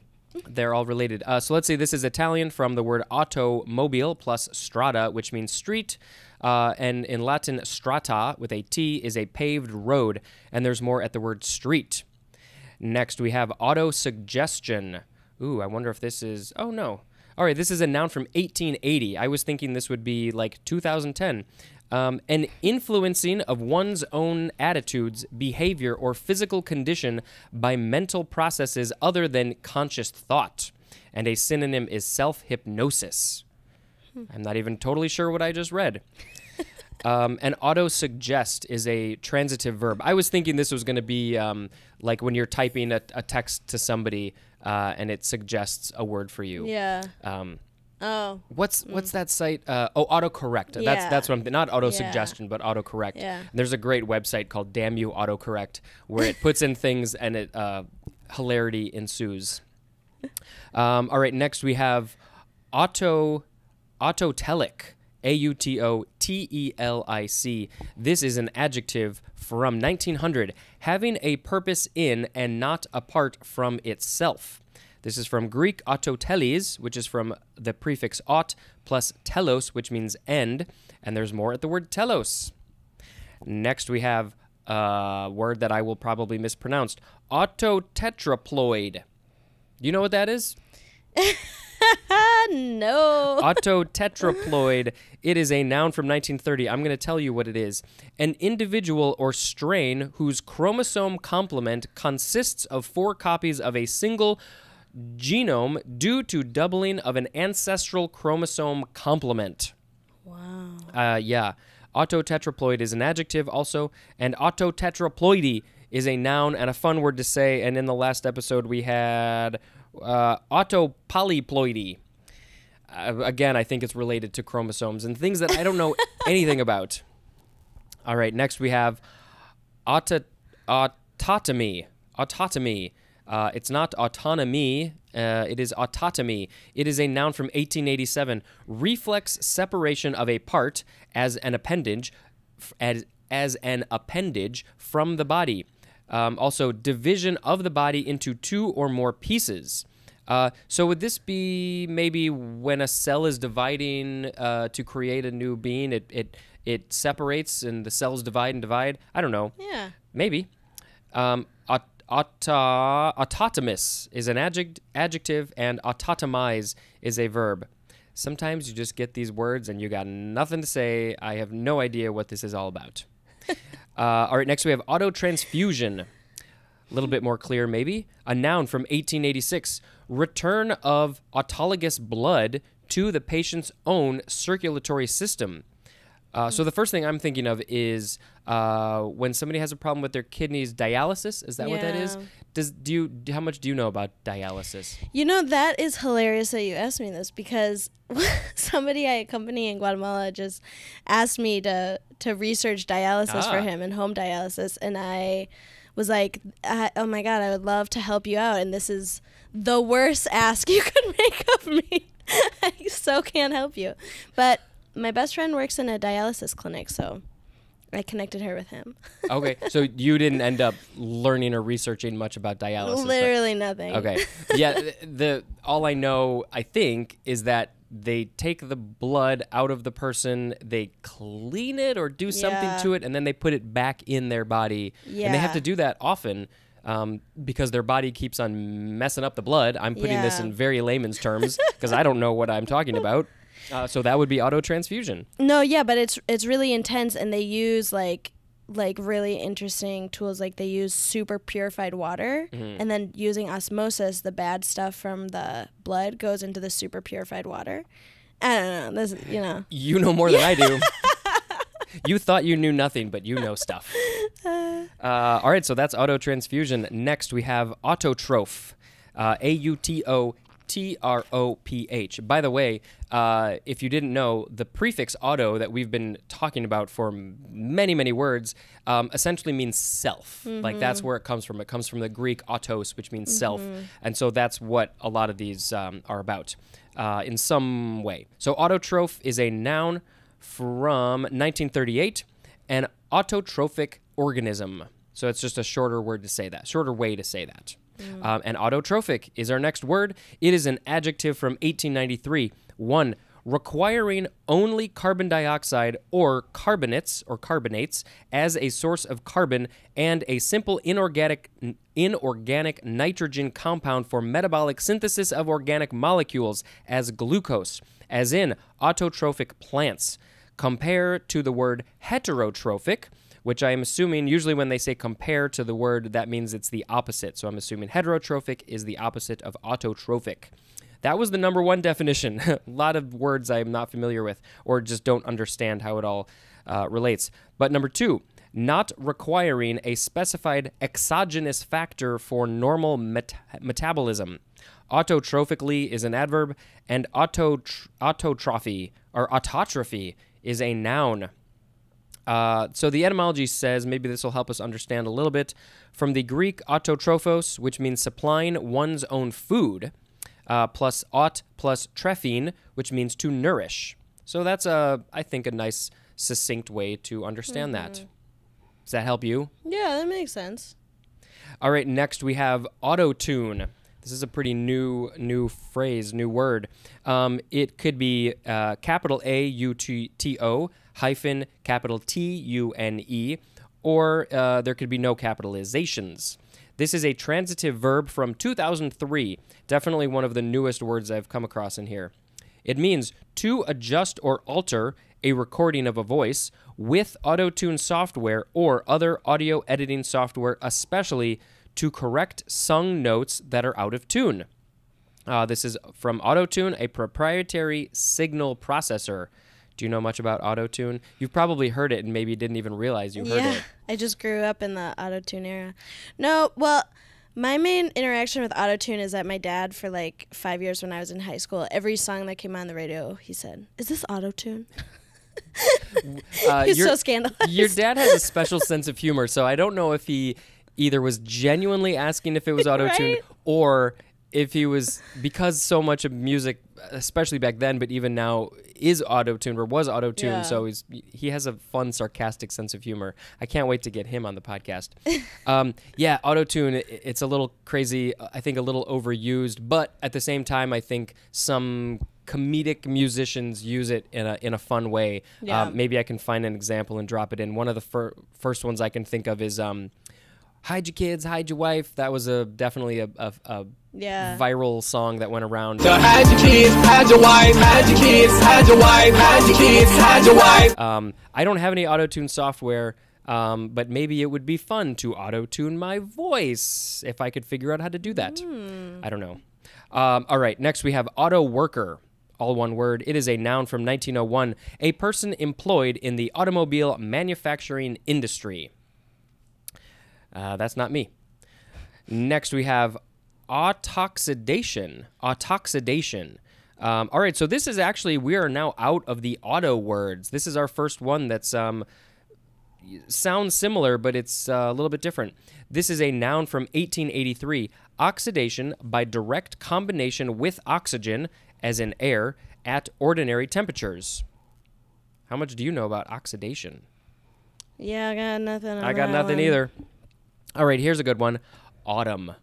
They're all related. Uh, so let's see. This is Italian from the word automobile plus strada, which means street. Uh, and in Latin, strata with a T is a paved road. And there's more at the word street. Next, we have autosuggestion. Ooh, I wonder if this is. Oh, no. All right, this is a noun from 1880. I was thinking this would be like 2010. Um, an influencing of one's own attitudes, behavior, or physical condition by mental processes other than conscious thought. And a synonym is self hypnosis. I'm not even totally sure what I just read. *laughs* Um, and auto suggest is a transitive verb. I was thinking this was going to be um, like when you're typing a, a text to somebody uh, and it suggests a word for you. Yeah. Um, Oh. what's what's that site? Uh, oh, autocorrect. That's Yeah. that's what I'm not auto Yeah. suggestion, but autocorrect. Yeah. And there's a great website called Damn You Autocorrect where it puts in things and it uh, hilarity ensues. *laughs* Um, all right, next we have auto autotelic. A U T O T E L I C. This is an adjective from 1900, having a purpose in and not apart from itself. This is from Greek autoteles, which is from the prefix aut plus telos, which means end, and there's more at the word telos. Next, we have a word that I will probably mispronounce autotetraploid. Do you know what that is? *laughs* No. Autotetraploid. It is a noun from 1930. I'm going to tell you what it is. An individual or strain whose chromosome complement consists of four copies of a single genome due to doubling of an ancestral chromosome complement. Wow. Uh, yeah. Autotetraploid is an adjective also, and autotetraploidy is a noun and a fun word to say. And in the last episode, we had uh, autopolyploidy. Uh, again, I think it's related to chromosomes and things that I don't know *laughs* anything about. All right, next we have auto- autotomy. Autotomy. Uh, it's not autonomy. Uh, it is autotomy. It is a noun from 1887. Reflex separation of a part as an appendage, f- as as an appendage from the body. Um, also, division of the body into two or more pieces. Uh, so would this be maybe when a cell is dividing uh, to create a new being, it, it it separates and the cells divide and divide? I don't know. Yeah. Maybe. Um, aut- auto- autotomous is an adject- adjective, and autotomize is a verb. Sometimes you just get these words and you got nothing to say. I have no idea what this is all about. *laughs* uh, all right, next we have autotransfusion. A little bit more clear, maybe. A noun from 1886. Return of autologous blood to the patient's own circulatory system. Uh, so the first thing I'm thinking of is uh, when somebody has a problem with their kidneys, dialysis. Is that what that is? Does do you how much do you know about dialysis? You know, that is hilarious that you asked me this because *laughs* somebody I accompany in Guatemala just asked me to, to research dialysis Ah. for him and home dialysis. And I was like, oh my God, I would love to help you out. And this is the worst *laughs* ask you could make of me. *laughs* I so can't help you. But my best friend works in a dialysis clinic, so I connected her with him. *laughs* Okay, so you didn't end up learning or researching much about dialysis. but- Literally nothing. Okay. Yeah, the, *laughs* the all I know, I think, is that they take the blood out of the person, they clean it or do something Yeah. to it, and then they put it back in their body. Yeah. And they have to do that often. Um, because their body keeps on messing up the blood. I'm putting this in very layman's terms because I don't know what I'm talking about. *laughs* Uh, so that would be auto transfusion. No, yeah, but it's it's really intense, and they use like like really interesting tools. Like they use super purified water, Mm-hmm. and then using osmosis, the bad stuff from the blood goes into the super purified water. I don't know. This, you know. You know more than I do. *laughs* you thought you knew nothing, but you know stuff. *laughs* Uh, all right, so that's auto transfusion Next, we have autotroph. Uh, A U T R O P H. By the way, uh, if you didn't know, the prefix auto that we've been talking about for many, many words um, essentially means self. Like that's where it comes from. It comes from the Greek autos, which means self. And so that's what a lot of these um, are about uh, in some way. So autotroph is a noun from 1938, an autotrophic organism. So it's just a shorter word to say that, shorter way to say that. Um, and autotrophic is our next word. It is an adjective from 1893. One, requiring only carbon dioxide or carbonates or carbonates as a source of carbon and a simple inorganic inorganic nitrogen compound for metabolic synthesis of organic molecules as glucose, as in autotrophic plants. Compare to the word heterotrophic, which I am assuming usually when they say compare to the word, that means it's the opposite. So I'm assuming heterotrophic is the opposite of autotrophic. That was the number one definition. *laughs* a lot of words I'm not familiar with or just don't understand how it all uh, relates. But number two, not requiring a specified exogenous factor for normal met- metabolism. Autotrophically is an adverb, and autotr- autotrophy or autotrophy is a noun. Uh, so the etymology says maybe this will help us understand a little bit from the Greek autotrophos, which means supplying one's own food, uh, plus aut plus trephein, which means to nourish. So that's a, I think, a nice succinct way to understand that. Does that help you? Yeah, that makes sense. All right, next we have auto tune. This is a pretty new new phrase, new word. Um, it could be uh, capital A U T T O hyphen capital T U N E, or uh, there could be no capitalizations. This is a transitive verb from 2003. Definitely one of the newest words I've come across in here. It means to adjust or alter a recording of a voice with autotune software or other audio editing software, especially to correct sung notes that are out of tune. Uh, this is from Autotune, a proprietary signal processor. Do you know much about Autotune? You've probably heard it and maybe didn't even realize you heard yeah, it. *laughs* I just grew up in the auto tune era. No, well, my main interaction with auto tune is that my dad, for like five years when I was in high school, every song that came on the radio, he said, "Is this auto tune?" *laughs* Uh, He's your- so scandalized. Your dad has a special sense of humor, so I don't know if he either was genuinely asking if it was *laughs* auto tune Right? or if he was because so much of music, especially back then, but even now, is auto tuned or was auto tuned. Yeah. So he's he has a fun, sarcastic sense of humor. I can't wait to get him on the podcast. *laughs* um, yeah, auto tune. It's a little crazy. I think a little overused, but at the same time, I think some comedic musicians use it in a in a fun way. Yeah. Um, maybe I can find an example and drop it in. One of the fir- first ones I can think of is um, "Hide Your Kids, Hide Your Wife." That was a definitely a, a, a yeah. viral song that went around. So hide your kids, hide your wife, hide your kids, hide your wife, hide your kids, hide your wife. Um, I don't have any auto tune software. Um, but maybe it would be fun to auto tune my voice if I could figure out how to do that. I don't know. Um, all right, next we have auto worker, all one word. It is a noun from 1901, a person employed in the automobile manufacturing industry. Uh, that's not me. Next, we have autoxidation. Autoxidation. Um, all right, so this is actually we are now out of the auto words. This is our first one that's um, sounds similar, but it's uh, a little bit different. This is a noun from 1883. Oxidation by direct combination with oxygen, as in air, at ordinary temperatures. How much do you know about oxidation? Yeah, I got nothing. I got nothing one. either. All right, here's a good one. Autumn.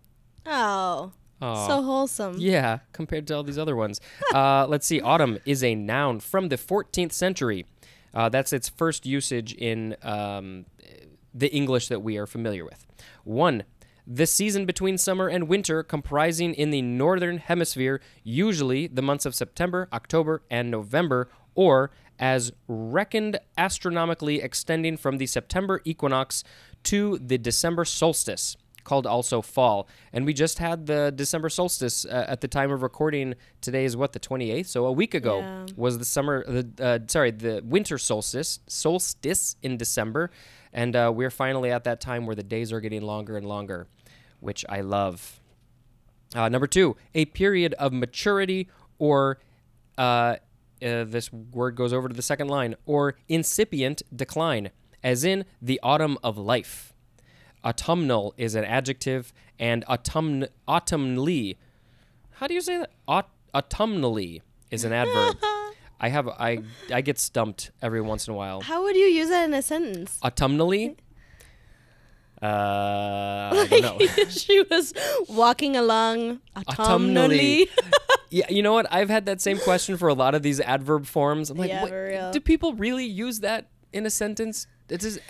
Oh, so wholesome. Yeah, compared to all these other ones. *laughs* uh, let's see. Autumn is a noun from the 14th century. Uh, that's its first usage in um, the English that we are familiar with. One, the season between summer and winter, comprising in the northern hemisphere usually the months of September, October, and November, or as reckoned astronomically extending from the September equinox to the December solstice called also fall. And we just had the December solstice uh, at the time of recording. Today is what the 28th, so a week ago Yeah. was the summer. The uh, sorry, the winter solstice solstice in December, and uh, we're finally at that time where the days are getting longer and longer, which I love. Uh, number two, a period of maturity or. Uh, uh, this word goes over to the second line, or incipient decline, as in the autumn of life. Autumnal is an adjective, and autumn autumnally. How do you say that? Aut- autumnally is an adverb. I have I I get stumped every once in a while. How would you use that in a sentence? Autumnally. *laughs* Uh, I don't know. *laughs* she was walking along autumnally. *laughs* Yeah, you know what? I've had that same question for a lot of these adverb forms. I'm like, Yeah, do people really use that in a sentence? It is,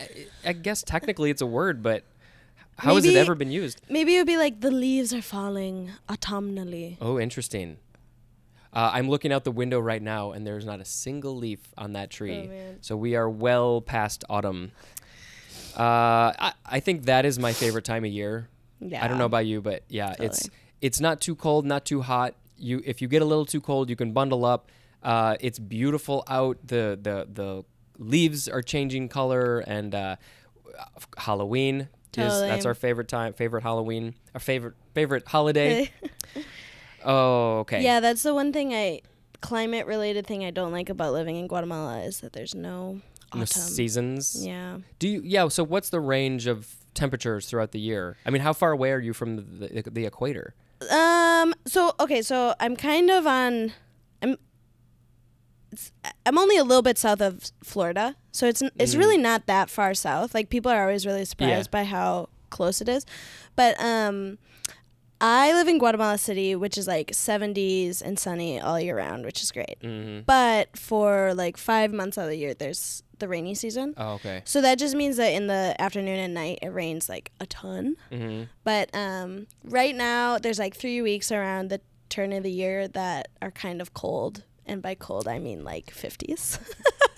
I guess technically it's a word, but how has it ever been used? Maybe it would be like the leaves are falling autumnally. Oh, interesting. Uh, I'm looking out the window right now, and there's not a single leaf on that tree. Oh, man. so we are well past autumn. Uh, I, I think that is my favorite time of year. Yeah. I don't know about you, but yeah, it's it's not too cold, not too hot. You if you get a little too cold, you can bundle up. Uh, it's beautiful out. The the the leaves are changing color and uh, Halloween is that's our favorite time, favorite Halloween, our favorite favorite holiday. *laughs* oh, okay. Yeah, that's the one thing I climate related thing I don't like about living in Guatemala is that there's no autumn. Seasons. Yeah. Do you? Yeah. So what's the range of temperatures throughout the year? I mean, how far away are you from the, the, the equator? Um. So okay. So I'm kind of on. I'm. It's, I'm only a little bit south of Florida, so it's it's really not that far south. Like people are always really surprised by how close it is, but um, I live in Guatemala City, which is like 70s and sunny all year round, which is great. Mm-hmm. But for like five months out of the year, there's the rainy season. Oh, okay. So that just means that in the afternoon and night it rains like a ton. Mm-hmm. But um, right now there's like three weeks around the turn of the year that are kind of cold, and by cold I mean like 50s. *laughs*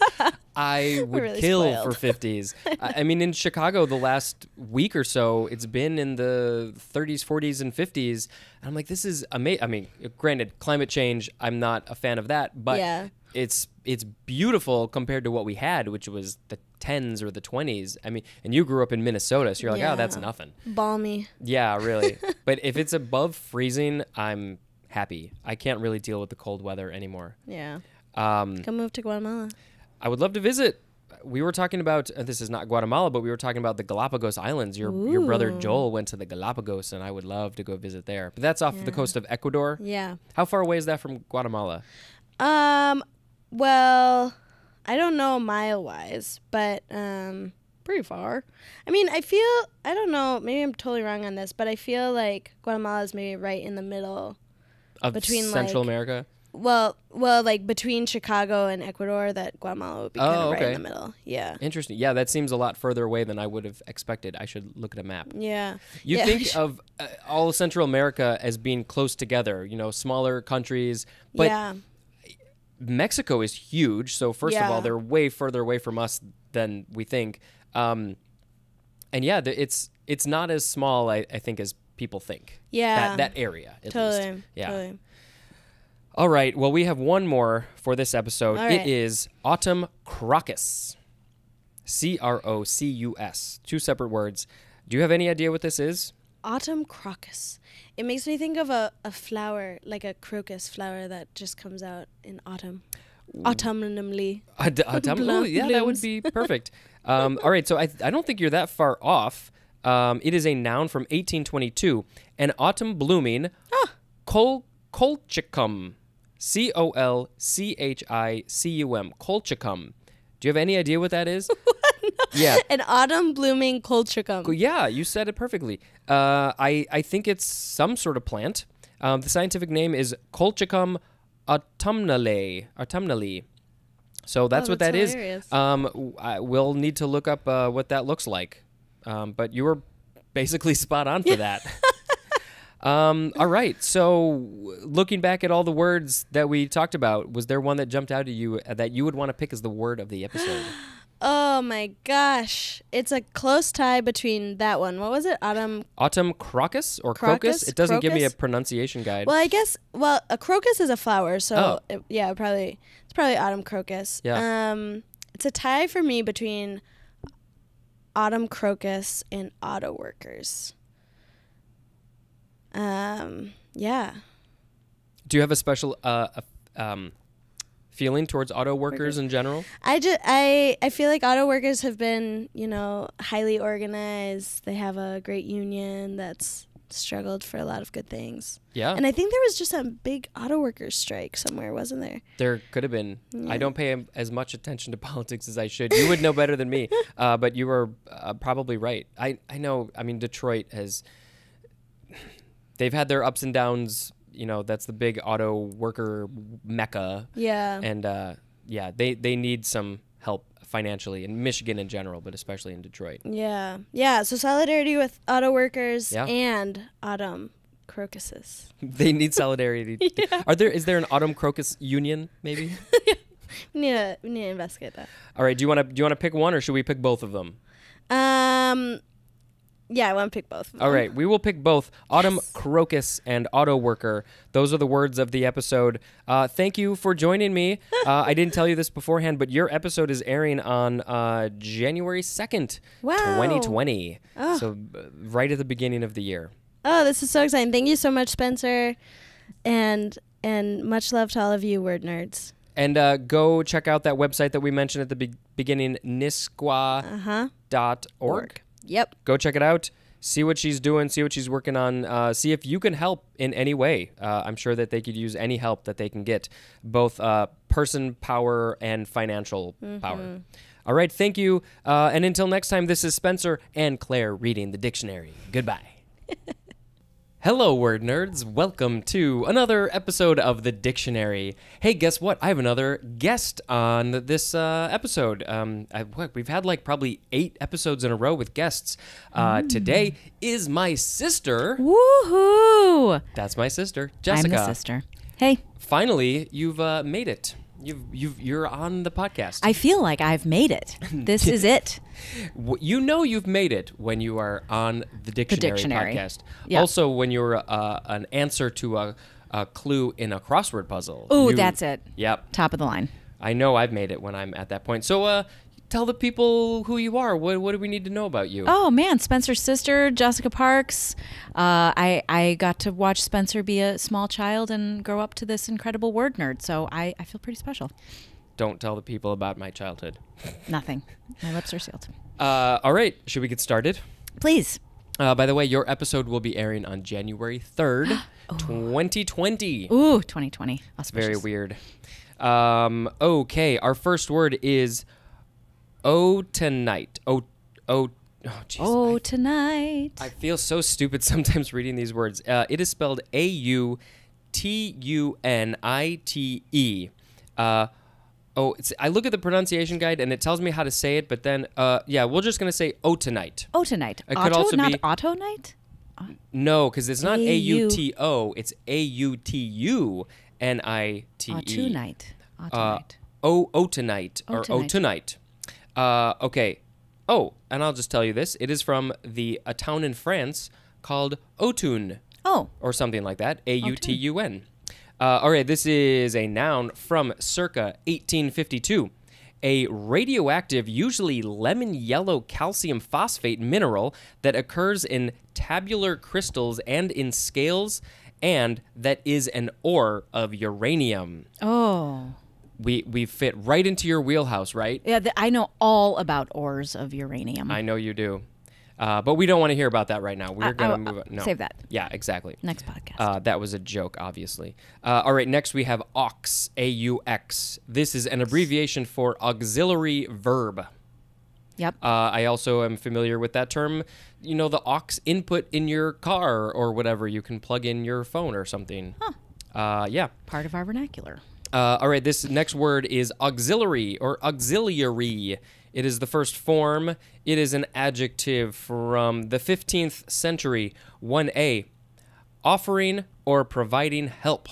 I *laughs* would really kill spoiled. for 50s. *laughs* I mean, in Chicago, the last week or so, it's been in the 30s, 40s, and 50s. And I'm like, this is amazing. I mean, granted, climate change, I'm not a fan of that, but Yeah. it's it's beautiful compared to what we had, which was the 10s or the 20s. I mean, and you grew up in Minnesota, so you're like, oh, that's nothing. Balmy. Yeah, really. *laughs* but if it's above freezing, I'm happy. I can't really deal with the cold weather anymore. Yeah. Um, Come move to Guatemala. I would love to visit. We were talking about uh, this is not Guatemala, but we were talking about the Galapagos Islands. Your your brother Joel went to the Galapagos, and I would love to go visit there. But that's off the coast of Ecuador. Yeah. How far away is that from Guatemala? Um. Well, I don't know mile wise, but um, pretty far. I mean, I feel I don't know. Maybe I'm totally wrong on this, but I feel like Guatemala is maybe right in the middle. Of Between, Central like, America. Well, well, like between Chicago and Ecuador, that Guatemala would be kind Oh, of right okay. in the middle. Yeah. Interesting. Yeah, that seems a lot further away than I would have expected. I should look at a map. Yeah. You Yeah, think *laughs* of uh, all of Central America as being close together, you know, smaller countries, but yeah. Mexico is huge. So first of all, Yeah. they're way further away from us than we think. Um, and yeah, the, it's it's not as small, I, I think, as people think. Yeah. That that area, at Totally. least. Yeah. Totally. All right. Well, we have one more for this episode. It is autumn crocus. C R O C U S. Two separate words. Do you have any idea what this is? Autumn crocus. It makes me think of a, a flower, like a crocus flower that just comes out in autumn. Autumnally. Blo- ooh, yeah, that would be perfect. Um, all right, so I, I don't think you're that far off. Um, it is a noun from 1822, an autumn blooming col colchicum, C O L C H I C U M, colchicum. Do you have any idea what that is? *laughs* Yeah. An autumn blooming colchicum. Yeah, you said it perfectly. Uh, I I think it's some sort of plant. Um, the scientific name is Colchicum autumnale. Autumnale. So that's Oh, what that's that is. hilarious. Um, w- I, we'll need to look up uh, what that looks like. Um, but you were basically *laughs* spot on for that. *laughs* um, all right. So looking back at all the words that we talked about, was there one that jumped out at you uh, that you would want to pick as the word of the episode? *gasps* Oh my gosh. It's a close tie between that one. What was it? Autumn. Autumn crocus or crocus? Crocus? It doesn't give me a pronunciation guide. Well, I guess, well, a crocus is a flower. So, Oh. it- yeah, probably, it's probably autumn crocus. Yeah. Um, it's a tie for me between autumn crocus and auto workers. Um, yeah. Do you have a special uh, um, feeling towards auto workers in general? I just I I feel like auto workers have been you know highly organized. They have a great union that's struggled for a lot of good things. Yeah, And I think there was just a big auto workers strike somewhere, wasn't there? there could have been. I don't pay as much attention to *laughs* politics as I should. You would know better than me, *laughs* uh, but you were uh, probably right. I I know. I mean, Detroit has. They've had their ups and downs. You know, that's the big auto worker mecca, Yeah. and uh, yeah, they they need some help financially in Michigan in general, but especially in Detroit. yeah. Yeah. So solidarity with auto workers Yeah. and autumn crocuses. *laughs* They need solidarity. *laughs* yeah. Are there is there an autumn crocus union maybe? *laughs* We need to we need to investigate that. All right, do you want to do you want to pick one or should we pick both of them? Um, Yeah, I want to pick both. All right, we will pick both Autumn Crocus and Auto Worker. Those are the words of the episode. Uh, thank you for joining me. *laughs* Uh, I didn't tell you this beforehand, but your episode is airing on uh, January 2nd, Wow. 2020. So, uh, right at the beginning of the year. Oh, this is so exciting! Thank you so much, Spencer, and and much love to all of you word nerds. And uh, go check out that website that we mentioned at the be- beginning, nisgua.org. Uh huh. Yep. Go check it out. See what she's doing. See what she's working on. Uh, see if you can help in any way. Uh, I'm sure that they could use any help that they can get, both uh, person power and financial power. All right. Thank you. Uh, and until next time, this is Spencer and Claire reading the dictionary. Goodbye. *laughs* Hello, word nerds. Welcome to another episode of the dictionary. Hey, guess what? I have another guest on this uh, episode. Um, I, what, we've had like probably eight episodes in a row with guests. Uh, Today is my sister. Woohoo! That's my sister, Jessica. I'm the sister. Hey, Finally, you've uh, made it. You've you've you're on the podcast. I feel like I've made it. *laughs* This is it. You know you've made it when you are on the dictionary, dictionary. podcast. Yeah. Also, when you're uh, an answer to a, a clue in a crossword puzzle. Oh, that's it. Yep. Top of the line. I know I've made it when I'm at that point. So, uh, tell the people who you are. What what do we need to know about you? Oh man, Spencer's sister, Jessica Parks. Uh, I I got to watch Spencer be a small child and grow up to this incredible word nerd. So I, I feel pretty special. Don't tell the people about my childhood. *laughs* Nothing. My lips are sealed. Uh, all right, should we get started? Please. Uh, by the way, your episode will be airing on January 3rd, 2020. *gasps* Ooh, 2020. Very weird. Um, okay, our first word is oh tonight. Oh, oh, oh, jeez. Oh, tonight. I feel so stupid *laughs* sometimes reading these words. Uh, it is spelled A U T U N I T E. Uh, oh, it's, I look at the pronunciation guide and it tells me how to say it, but then, uh, yeah, we're just gonna say oh tonight. oh, tonight. It could Auto, also not be- auto night. No, because it's not A. U T O. It's A U T U N I T Oh, E. tonight. Auto Uh, night. oh, oh tonight or oh tonight. Uh, okay. Oh, and I'll just tell you this: it is from the a town in France called Autun Oh, or something like that. A U T U N. Uh, all right, this is a noun from circa 1852. A radioactive, usually lemon yellow calcium phosphate mineral that occurs in tabular crystals and in scales, and that is an ore of uranium. oh. We we fit right into your wheelhouse, right? Yeah, I know all about ores of uranium. I know you do, uh, but we don't want to hear about that right now. We're I- gonna I- move on. No. save that. Yeah, exactly. Next podcast. Uh, that was a joke, obviously. Uh, all right, next we have aux, A U X. This is an abbreviation for auxiliary verb. yep. Uh, I also am familiar with that term. You know, the aux input in your car or whatever. You can plug in your phone or something. Uh, yeah. Part of our vernacular. Uh, all right, this next word is auxiliary or auxiliary. It is the first form. It is an adjective from the 15th century. 1a, offering or providing help.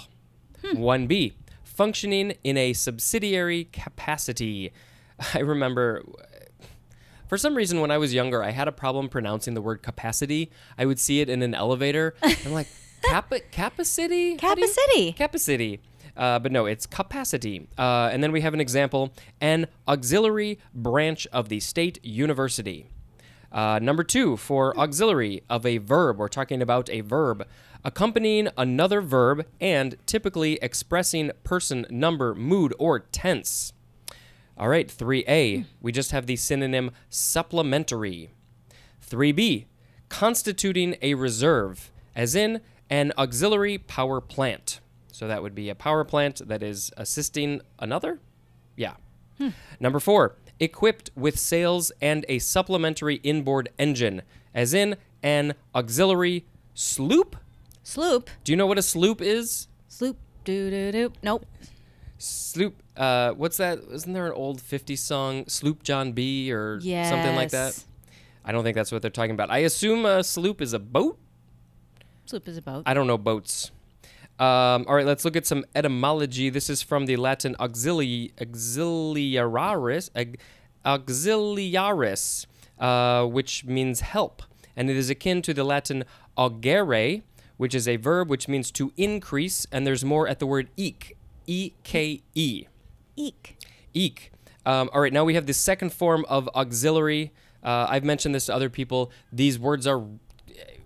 1b, functioning in a subsidiary capacity. *laughs* I remember. For some reason, when I was younger, I had a problem pronouncing the word capacity. I would see it in an elevator. *laughs* I'm like, Kappa, capacity? How do you- Capacity. capacity. Uh, but no, it's capacity. Uh, and then we have an example an auxiliary branch of the state university. Uh, number two, for auxiliary of a verb, we're talking about a verb accompanying another verb and typically expressing person, number, mood, or tense. All right, 3a, we just have the synonym supplementary. 3b, constituting a reserve, as in an auxiliary power plant. So that would be a power plant that is assisting another? Yeah. Number four, equipped with sails and a supplementary inboard engine, as in an auxiliary sloop. Sloop. Do you know what a sloop is? Sloop. Doo doo doo. Nope. Sloop. Uh, what's that? Isn't there an old 50s song, Sloop John B. or Yes. something like that? I don't think that's what they're talking about. I assume a sloop is a boat. Sloop is a boat. I don't know boats. Um, all right, let's look at some etymology. This is from the Latin auxili- auxiliaris, auxiliaris, uh, which means help. and it is akin to the Latin augere, which is a verb which means to increase, and there's more at the word eke, E K E. Eek. Eek. Um, all right, now we have the second form of auxiliary. Uh, I've mentioned this to other people. These words are.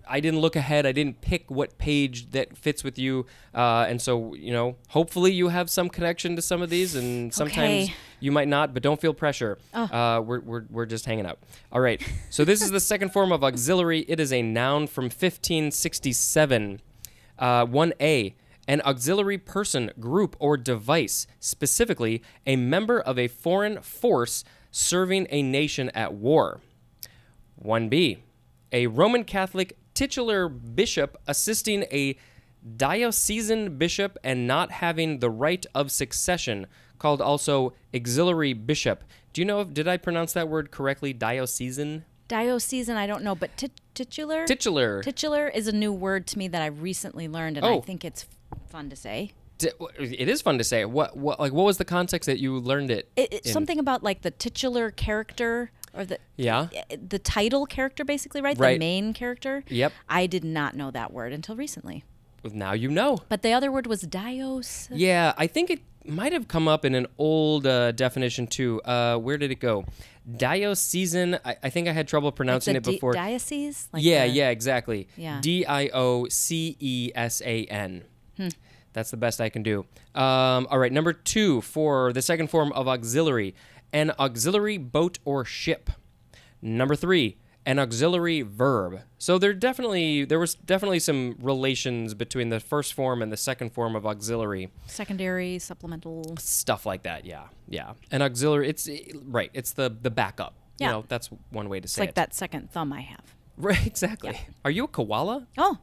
I didn't look ahead. I didn't pick what page that fits with you, uh, and so you know. Hopefully, you have some connection to some of these, and sometimes Okay. you might not. But don't feel pressure. Uh, we're, we're we're just hanging out. All right. So this is the *laughs* second form of auxiliary. It is a noun from 1567. Uh, 1a. An auxiliary person, group, or device, specifically a member of a foreign force serving a nation at war. 1b. A Roman Catholic titular bishop assisting a diocesan bishop and not having the right of succession, called also auxiliary bishop. Do you know if, did I pronounce that word correctly? Diocesan? Diocesan, I don't know, but tit- titular? Titular. Titular is a new word to me that I recently learned, and Oh. I think it's fun to say. It is fun to say. What, what, like, what was the context that you learned it? It, it- in? something about like the titular character or the Yeah. the title character, basically, right? Right. The main character. Yep. I did not know that word until recently. Now you know. But the other word was dios. Yeah, I think it might have come up in an old uh, definition too. Uh, where did it go? Diocesan. I, I think I had trouble pronouncing it before. diocese. Like yeah, the- yeah, exactly. Yeah. D I O C E S A N. Hmm. That's the best I can do. Um, all right, number two for the second form of auxiliary, an auxiliary boat or ship. Number three, an auxiliary verb. So there definitely there was definitely some relations between the first form and the second form of auxiliary Secondary, supplemental. stuff like that. Yeah, yeah. An auxiliary. It's right. It's the the backup. Yeah. You know, that's one way to It's say like it. Like that second thumb I have. *laughs* Right. Exactly. Are you a koala? Oh,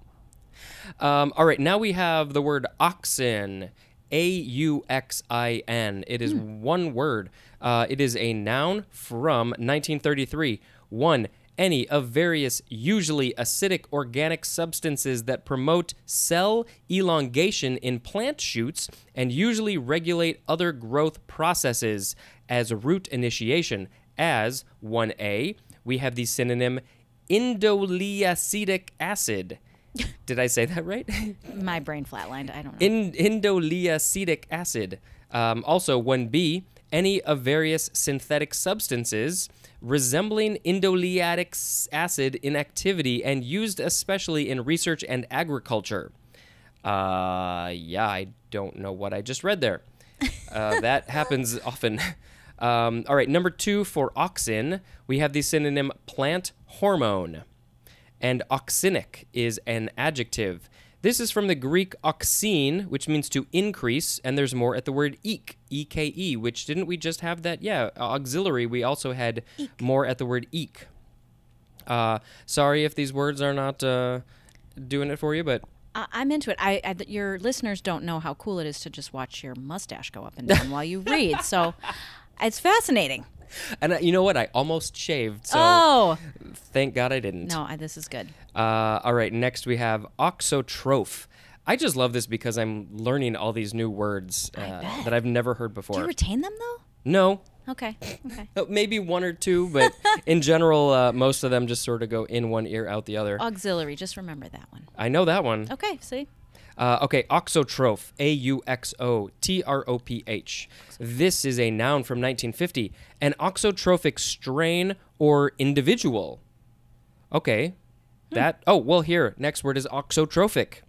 Um, all right, now we have the word oxen. A U X I N. It is one word. Uh, it is a noun from 1933. One, any of various, usually acidic organic substances that promote cell elongation in plant shoots and usually regulate other growth processes as root initiation. As 1A, we have the synonym indoleacetic acid. Did I say that right? *laughs* my brain flatlined. I don't know. In, indoleacetic acid. Um, also, 1B, any of various synthetic substances resembling indoleatic acid in activity and used especially in research and agriculture. Uh, yeah, I don't know what I just read there. Uh, *laughs* that happens often. Um, all right, number two for auxin, we have the synonym plant hormone and auxinic is an adjective. This is from the Greek auxein, which means to increase, and there's more at the word eke, E K E, which didn't we just have that? Yeah, auxiliary, we also had more at the word eke. Uh, sorry if these words are not uh, doing it for you, but I'm into it. I, I your listeners don't know how cool it is to just watch your mustache go up and down while you read. So it's fascinating. And uh, you know what? I almost shaved, so oh thank God I didn't. no, I, this is good. Uh, all right, next we have auxotroph. I just love this because I'm learning all these new words uh, that I've never heard before. Do you retain them though? no, Okay. Okay. Uh, *laughs* maybe one or two, but *laughs* in general, uh, most of them just sort of go in one ear, out the other. Auxiliary. Just remember that one. I know that one. Okay. See. Uh, okay, auxotroph, A U X O T R O P H. This is a noun from 1950, an auxotrophic strain or individual. Okay, that, oh, well, here, next word is auxotrophic.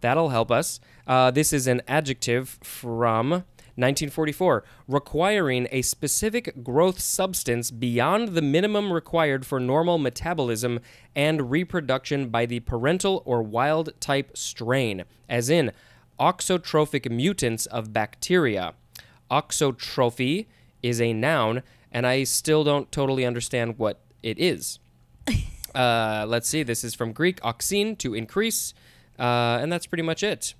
That'll help us. Uh, this is an adjective from 1944, requiring a specific growth substance beyond the minimum required for normal metabolism and reproduction by the parental or wild type strain, as in auxotrophic mutants of bacteria. Auxotrophy is a noun, and I still don't totally understand what it is. *laughs* Uh, let's see. This is from Greek auxein to increase, uh, and that's pretty much it.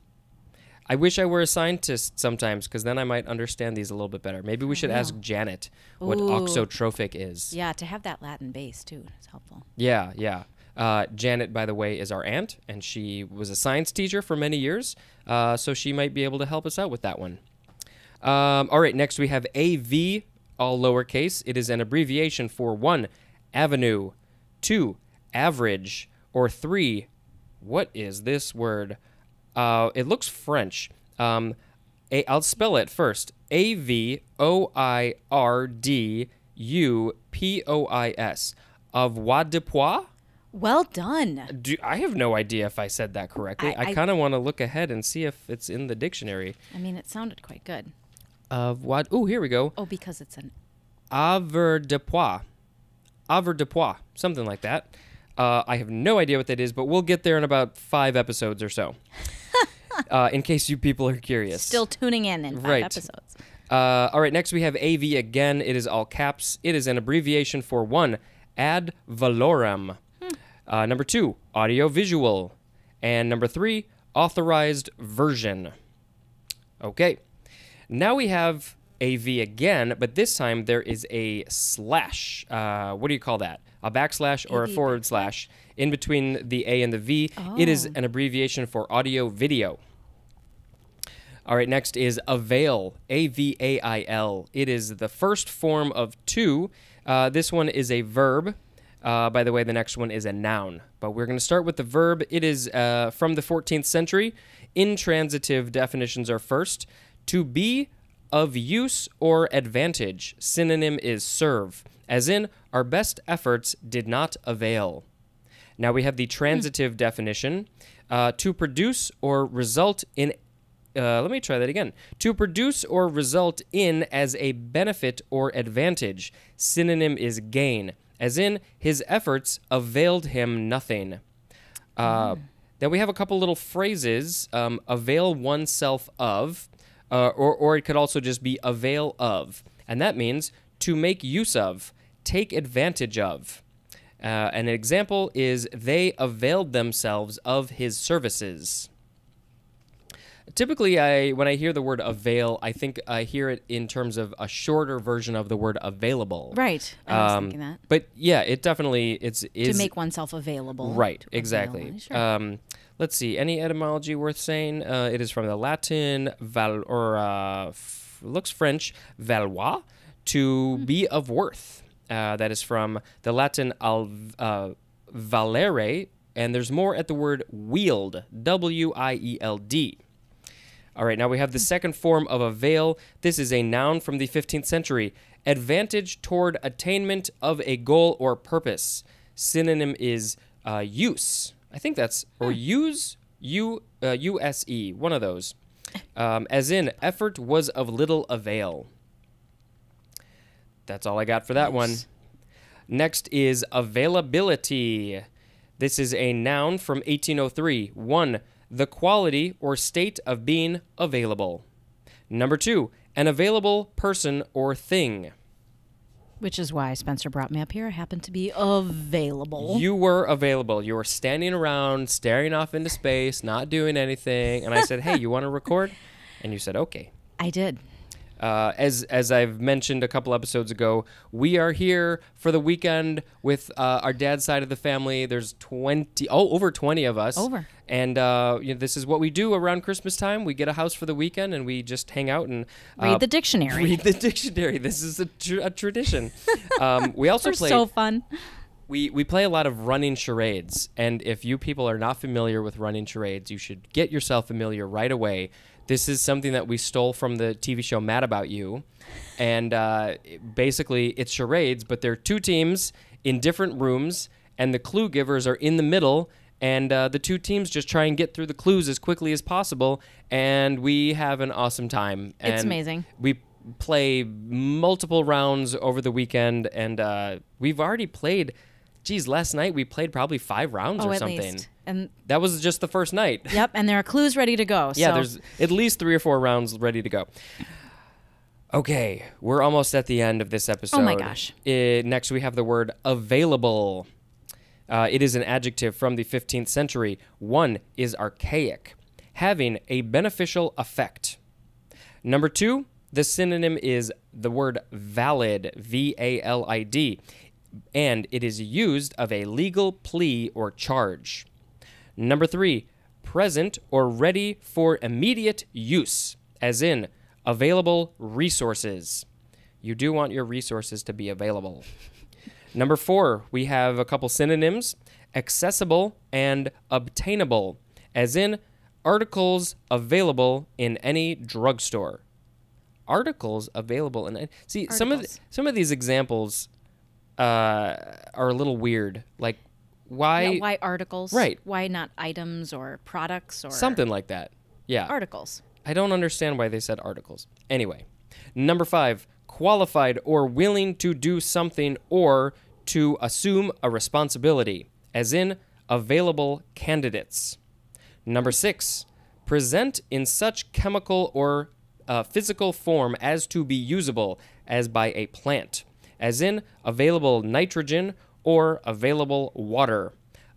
I wish I were a scientist sometimes, because then I might understand these a little bit better. Maybe we should ask Janet what Ooh. auxotrophic is. Yeah. To have that Latin base too is helpful. Yeah, yeah. Uh, Janet, by the way, is our aunt, and she was a science teacher for many years, uh, so she might be able to help us out with that one. Um, all right, next we have AV, all lowercase. It is an abbreviation for one, avenue, two, average, or three, what is this word? Uh, it looks French. Um, a, I'll spell it first. A V O I R D U P O I S. Avoirdupois? Well done. Do, I have no idea if I said that correctly. I- I, I- kind of want to look ahead and see if it's in the dictionary. I mean, it sounded quite good. Of what? Oh, here we go. Oh, because it's an Aver de Poix. Aver de Avoirdupois. Something like that. Uh, I have no idea what that is, but we'll get there in about five episodes or so. *laughs* *laughs* uh, in case you people are curious. still tuning in in five Right. episodes. Uh, all right, next we have AV again. It is all caps. It is an abbreviation for one, ad valorem. Uh, number two, audio visual. And number three, authorized version. Okay. Now we have AV again, but this time there is a slash. Uh, what do you call that? A backslash or a forward slash in between the A and the V. It is Oh. an abbreviation for audio video. All right, next is avail, A V A I L. It is the first form of two. Uh, this one is a verb. Uh, by the way, the next one is a noun. But we're going to start with the verb. It is uh, from the 14th century. Intransitive definitions are first. To be of use or advantage. Synonym is serve, as in, our best efforts did not avail. Now we have the transitive definition uh, to produce or result in. Uh, let me try that again. To produce or result in as a benefit or advantage. Synonym is gain, as in, his efforts availed him nothing. Uh, Then we have a couple little phrases um, avail oneself of, uh, or, or it could also just be avail of. And that means to make use of, take advantage of. Uh, an example is they availed themselves of his services. Typically, I when I hear the word avail, I think I hear it in terms of a shorter version of the word available. Right. I was Um, thinking that. But yeah, it definitely it's is to make oneself available. Right, avail exactly. Sure. Um, let's see. Any etymology worth saying? Uh, it is from the Latin val or uh, f- looks French valois to Hmm. be of worth. Uh, that is from the Latin al uh, valere, and there's more at the word wield. W I E L D. All right, now we have the second form of avail. This is a noun from the 15th century. Advantage toward attainment of a goal or purpose. Synonym is uh, use. I think that's or use u uh, u s e one of those. Um, as in, effort was of little avail. That's all I got for that one. Next is availability. This is a noun from 1803. One, the quality or state of being available. Number two, an available person or thing. Which is why Spencer brought me up here. I happened to be available. You were available. You were standing around, staring off into space, not doing anything. And I said, hey, you want to record? And you said, okay. I did. Uh, as as I've mentioned a couple episodes ago, we are here for the weekend with uh, our dad's side of the family. There's twenty, oh, over twenty of us. Over. And uh, you know, this is what we do around Christmas time. We get a house for the weekend, and we just hang out and uh, Read the dictionary. *laughs* Read the dictionary. This is a, tr- a tradition. *laughs* um, we also We're play so fun. we we play a lot of running charades, and if you people are not familiar with running charades, you should get yourself familiar right away. This is something that we stole from the TV show Mad About You, and uh, basically it's charades, but there are two teams in different rooms, and the clue givers are in the middle. And uh, the two teams just try and get through the clues as quickly as possible, and we have an awesome time. It's amazing. We play multiple rounds over the weekend, and uh, we've already played. Geez, last night we played probably five rounds Oh, or at something. least. And That was just the first night. *laughs* yep, and there are clues ready to go. *laughs* yeah, so there's at least three or four rounds ready to go. Okay, we're almost at the end of this episode. Oh my gosh. Uh, next, we have the word available. Uh, it is an adjective from the 15th century. One is archaic, having a beneficial effect. Number two, the synonym is the word valid, V A L I D, and it is used of a legal plea or charge. Number three, present or ready for immediate use, as in available resources. You do want your resources to be available. *laughs* Number four, we have a couple synonyms accessible and obtainable, as in articles available in any drugstore. Articles available in see some of the, some of these examples uh, are a little weird. Like why, Yeah, why articles? Right. Why not items or products or something like that? Yeah, articles? I don't understand why they said articles. Anyway, number five, qualified or willing to do something or to assume a responsibility, as in available candidates. Number six, present in such chemical or uh, physical form as to be usable as by a plant, as in available nitrogen or available water.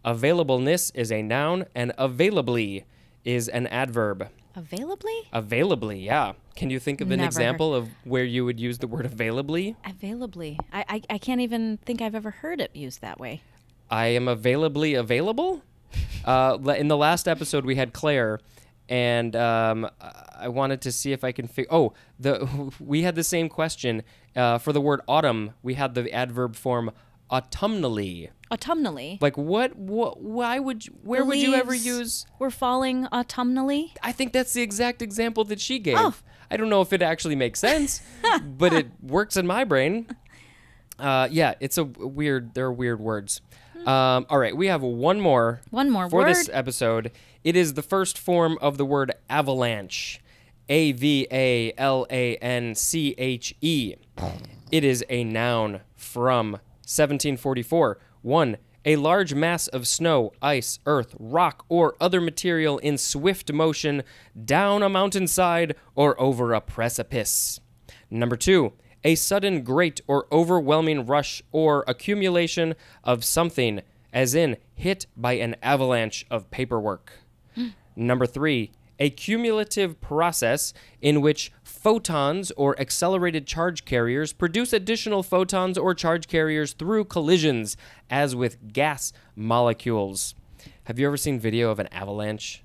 Availableness is a noun and availably is an adverb. Availably? Availably, yeah. Can you think of an Never example of where you would use the word availably? Availably. I, I I can't even think I've ever heard it used that way. I am availably available. *laughs* Uh, in the last episode, we had Claire, and um, I wanted to see if I can figure. Oh, the *laughs* we had the same question uh, for the word autumn. We had the adverb form autumnally. Autumnally. Like what? What? Why would? You, where The would you ever use? We're falling autumnally. I think that's the exact example that she gave. Oh. I don't know if it actually makes sense, *laughs* but it works in my brain. Uh, yeah, it's a weird. There are weird words. Um, all right, we have one more. One more for this episode. It is the first form of the word avalanche. A V A L A N C H E. It is a noun from 1744. 1. A large mass of snow, ice, earth, rock, or other material in swift motion down a mountainside or over a precipice. Number 2. A sudden great or overwhelming rush or accumulation of something, as in hit by an avalanche of paperwork. Number three, a cumulative process in which photons or accelerated charge carriers produce additional photons or charge carriers through collisions, as with gas molecules. Have you ever seen video of an avalanche?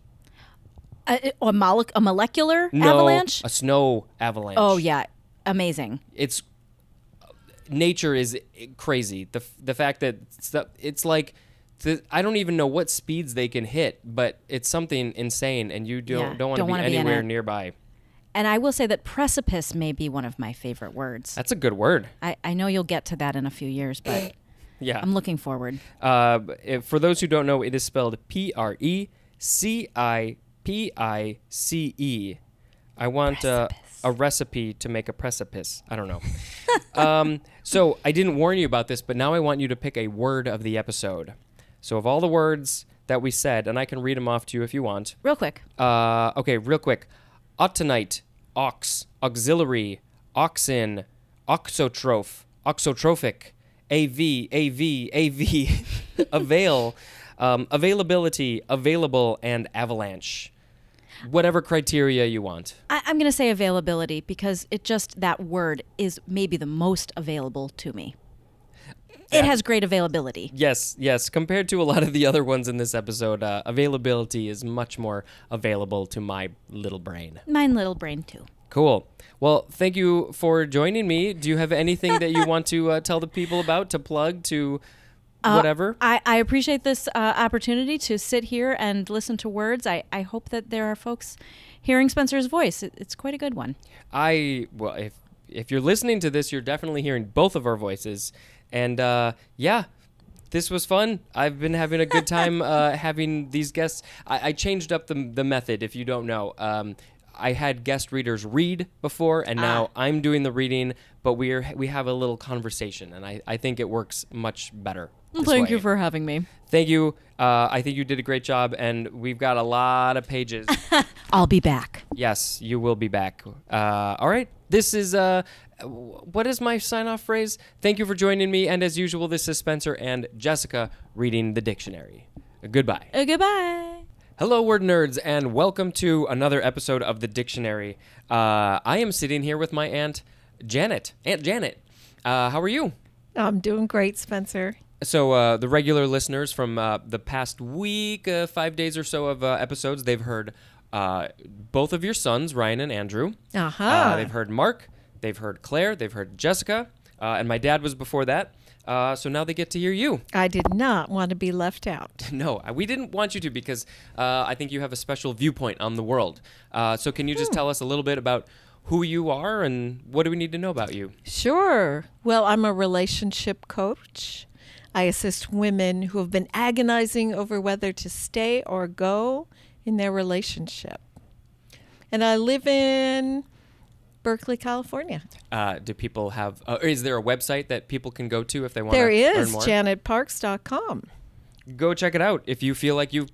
A, a, molec- a molecular No, avalanche? a snow avalanche. Oh yeah, amazing. it's uh, nature is crazy. The the fact that stuff, it's like the, I don't even know what speeds they can hit, but it's something insane, and you don't Yeah, don't want to be wanna be anywhere nearby. And I will say that precipice may be one of my favorite words. That's a good word. I, I know you'll get to that in a few years, but *coughs* Yeah. I'm looking forward. Uh, if- for those who don't know, it is spelled P R E C I P I C E. I want uh, a recipe to make a precipice. I don't know. *laughs* um, so I didn't warn you about this, but now I want you to pick a word of the episode. So of all the words that we said, and I can read them off to you if you want. Real quick. Uh, okay, real quick. Autunite, ox, auxiliary, auxin, auxotroph, auxotrophic, AV, AV, AV, *laughs* avail, um, availability, available, and avalanche. Whatever criteria you want. I, I'm going to say availability because it just, that word is maybe the most available to me. It has great availability. Yes, yes. Compared to a lot of the other ones in this episode, uh, availability is much more available to my little brain. Mine little brain too. Cool. Well, thank you for joining me. Do you have anything that you *laughs* want to uh, tell the people about, to plug, to whatever? I, I appreciate this uh, opportunity to sit here and listen to words. I, I hope that there are folks hearing Spencer's voice. It, it's quite a good one. I well, if if you're listening to this, you're definitely hearing both of our voices, and uh, yeah, this was fun. I've been having a good time *laughs* uh, having these guests. I, I changed up the the method. If you don't know, um, I had guest readers read before, and now I'm doing the reading. But we're we have a little conversation, and I, I think it works much better. Thank way. for having me. Thank you. Uh, I think you did a great job, and we've got a lot of pages. *laughs* I'll be back. yes, you will be back. Uh, all right. This is uh, what is my sign-off phrase? Thank you for joining me, and as usual, this is Spencer and Jessica reading the dictionary. Goodbye. Uh, goodbye. Hello, word nerds, and welcome to another episode of the dictionary. Uh, I am sitting here with my aunt Janet. Aunt Janet, uh, how are you? I'm doing great, Spencer. So uh, the regular listeners from uh, the past week, uh, five days or so of uh, episodes, they've heard uh, both of your sons, Ryan and Andrew. Uh-huh. Uh, they've heard Mark, they've heard Claire, they've heard Jessica, uh, and my dad was before that. Uh, so now they get to hear you. I did not want to be left out. *laughs* No, we didn't want you to because uh, I think you have a special viewpoint on the world. Uh, so can you just tell us a little bit about who you are and what do we need to know about you? Sure. Well, I'm a relationship coach. I assist women who have been agonizing over whether to stay or go in their relationship. And I live in Berkeley, California. Uh, do people have? Uh, is there a website that people can go to if they want There to learn is janetparks.com. go check it out if you feel like you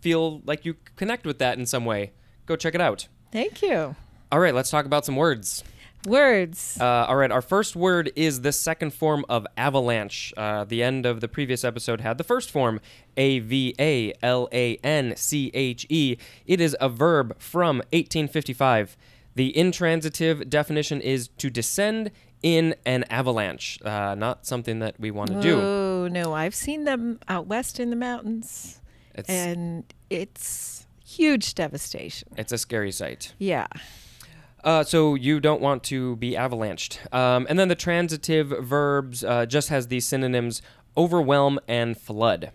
feel like you connect with that in some way. Go check it out. Thank you. All right, let's talk about some words. Words. Uh, all right, our first word is the second form of avalanche. Uh, the end of the previous episode had the first form, A V A L A N C H E. It is a verb from 1855. The intransitive definition is to descend in an avalanche, uh, not something that we want to do. Oh, no. I've seen them out west in the mountains, It's, and it's huge devastation. it's a scary sight. Yeah. Uh, so you don't want to be avalanched. Um, and then the transitive verbs uh, just has these synonyms overwhelm and flood.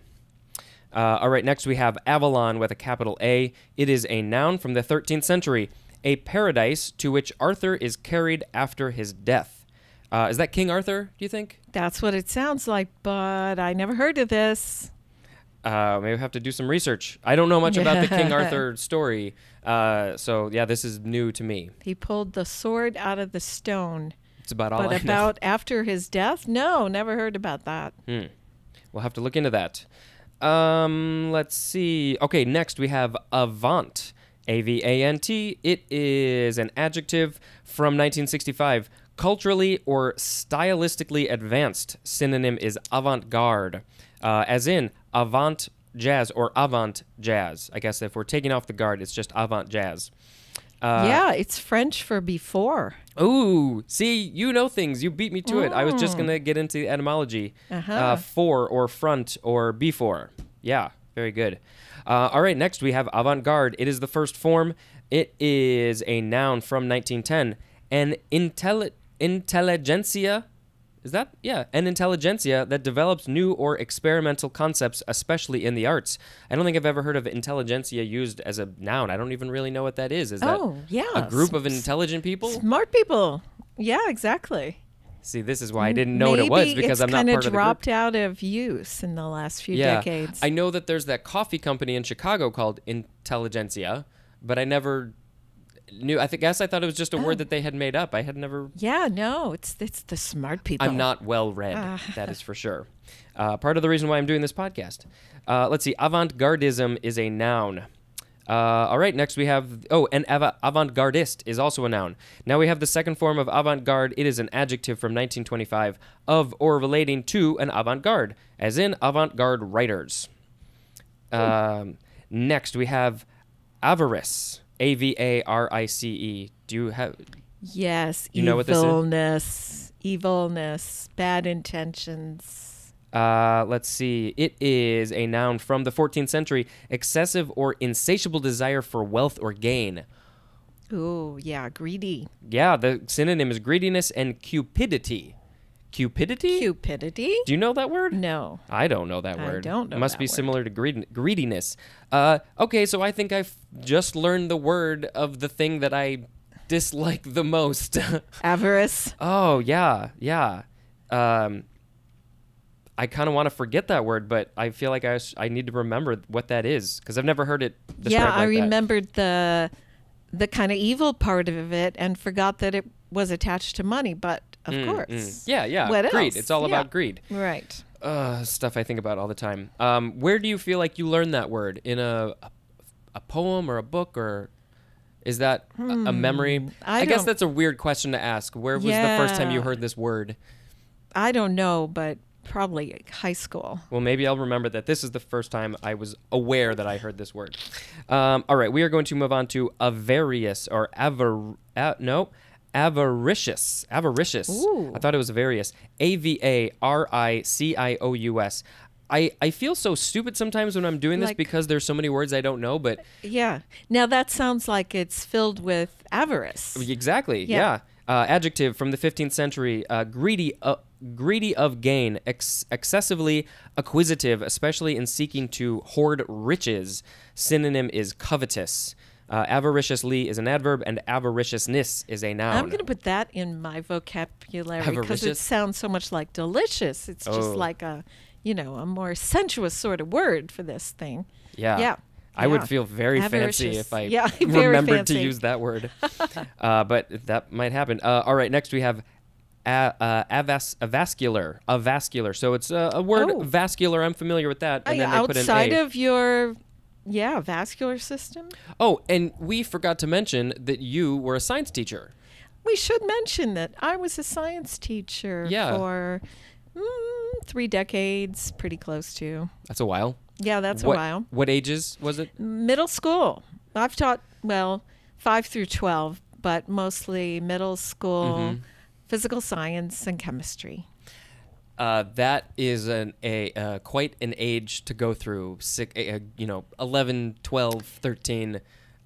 Uh, all right, next we have Avalon with a capital A. It is a noun from the 13th century, a paradise to which Arthur is carried after his death. Uh, is that King Arthur, do you think? That's what it sounds like, but I never heard of this. Uh, maybe we have to do some research. I don't know much about the King *laughs* Arthur story. Uh, so, yeah, this is new to me. He pulled the sword out of the stone. It's about all I but know. about after his death? No, never heard about that. Hmm. We'll have to look into that. Um, let's see. Okay, next we have avant. A V A N T. It is an adjective from 1965. Culturally or stylistically advanced. Synonym is avant garde, uh, as in avant jazz or avant jazz. I guess if we're taking off the guard, it's just avant jazz. Uh, yeah, it's French for before. Ooh, see, you know things. You beat me to it. I was just gonna get into etymology. Uh-huh. Uh, for or front or before. Yeah, very good. Uh, all right, next we have avant-garde. It is the first form. It is a noun from 1910. An intelli- intelligentsia. Is that yeah? An intelligentsia that develops new or experimental concepts, especially in the arts. I don't think I've ever heard of intelligentsia used as a noun. I don't even really know what that is. Is that Oh, yeah. a group of intelligent people? Smart people. Yeah, exactly. See, this is why I didn't know what it was because I'm not part of the group. dropped out of use in the last few yeah, decades. I know that there's that coffee company in Chicago called Intelligentsia, but I never knew. I think, guess I thought it was just a Oh. word that they had made up. I had never. yeah, no, it's it's the smart people. I'm not well read. Ah. that is for sure. Uh, part of the reason why I'm doing this podcast. Uh, let's see. Avant-gardism is a noun. Uh, all right, next we have oh, and ava- avant-gardist is also a noun. Now we have the second form of avant-garde. It is an adjective from 1925 of or relating to an avant-garde, as in avant-garde writers. Um, next we have avarice, A V A R I C E. Do you have? Yes, You know what this is? evilness, evilness, bad intentions. Uh, let's see. It is a noun from the 14th century. Excessive or insatiable desire for wealth or gain. Oh, yeah, greedy. Yeah, the synonym is greediness and cupidity. Cupidity? Cupidity? Do you know that word? No. I don't know that word. I don't know It must be word. similar to greed- greediness. Uh, okay, so I think I've just learned the word of the thing that I dislike the most. *laughs* Avarice. oh yeah, yeah. Um, I kind of want to forget that word, but I feel like I, I need to remember what that is because I've never heard it Yeah, like I that. remembered the the kind of evil part of it and forgot that it was attached to money, but of Mm, course. mm. Yeah, yeah. What greed. else? It's all Yeah. about greed. Right. uh, stuff I think about all the time. Um, where do you feel like you learned that word in a a, a poem or a book or is that a- a memory? Hmm, I guess that's a weird question to ask. Where was the first time you heard this word? I don't know, but probably high school. Well, maybe I'll remember that this is the first time I was aware that I heard this word. Um, all right, we are going to move on to avarious or avar. A, no, avaricious. Avaricious. Ooh. I thought it was various. A V A R I C I O U S. I, I feel so stupid sometimes when I'm doing this Like- because there's so many words I don't know, but Yeah. Now that sounds like it's filled with avarice. exactly, yeah. Yeah. Uh, adjective from the 15th century, uh, greedy, uh, greedy of gain, ex- excessively acquisitive, especially in seeking to hoard riches. Synonym is covetous. Uh, avariciously is an adverb, and avariciousness is a noun. I'm going to put that in my vocabulary because it sounds so much like delicious. It's Oh. just like a, you know, a more sensuous sort of word for this thing. Yeah. Yeah. I would feel very fancy if I Yeah, *laughs* remembered to use that word. *laughs* uh, but that might happen. Uh, all right, next we have a, uh, avas- avascular. Avascular. So it's uh, a word, Oh. vascular. I'm familiar with that. And Uh, then they put an outside A. of your, yeah, vascular system. oh, and we forgot to mention that you were a science teacher. We should mention that I was a science teacher Yeah. for mm, three decades, pretty close to. That's a while. Yeah, that's what, a while. What ages was it? Middle school. I've taught, well, five through 12, but mostly middle school, Mm-hmm. Physical science, and chemistry. Uh, that is an a uh, quite an age to go through. Six, uh, you know, 11, 12, 13.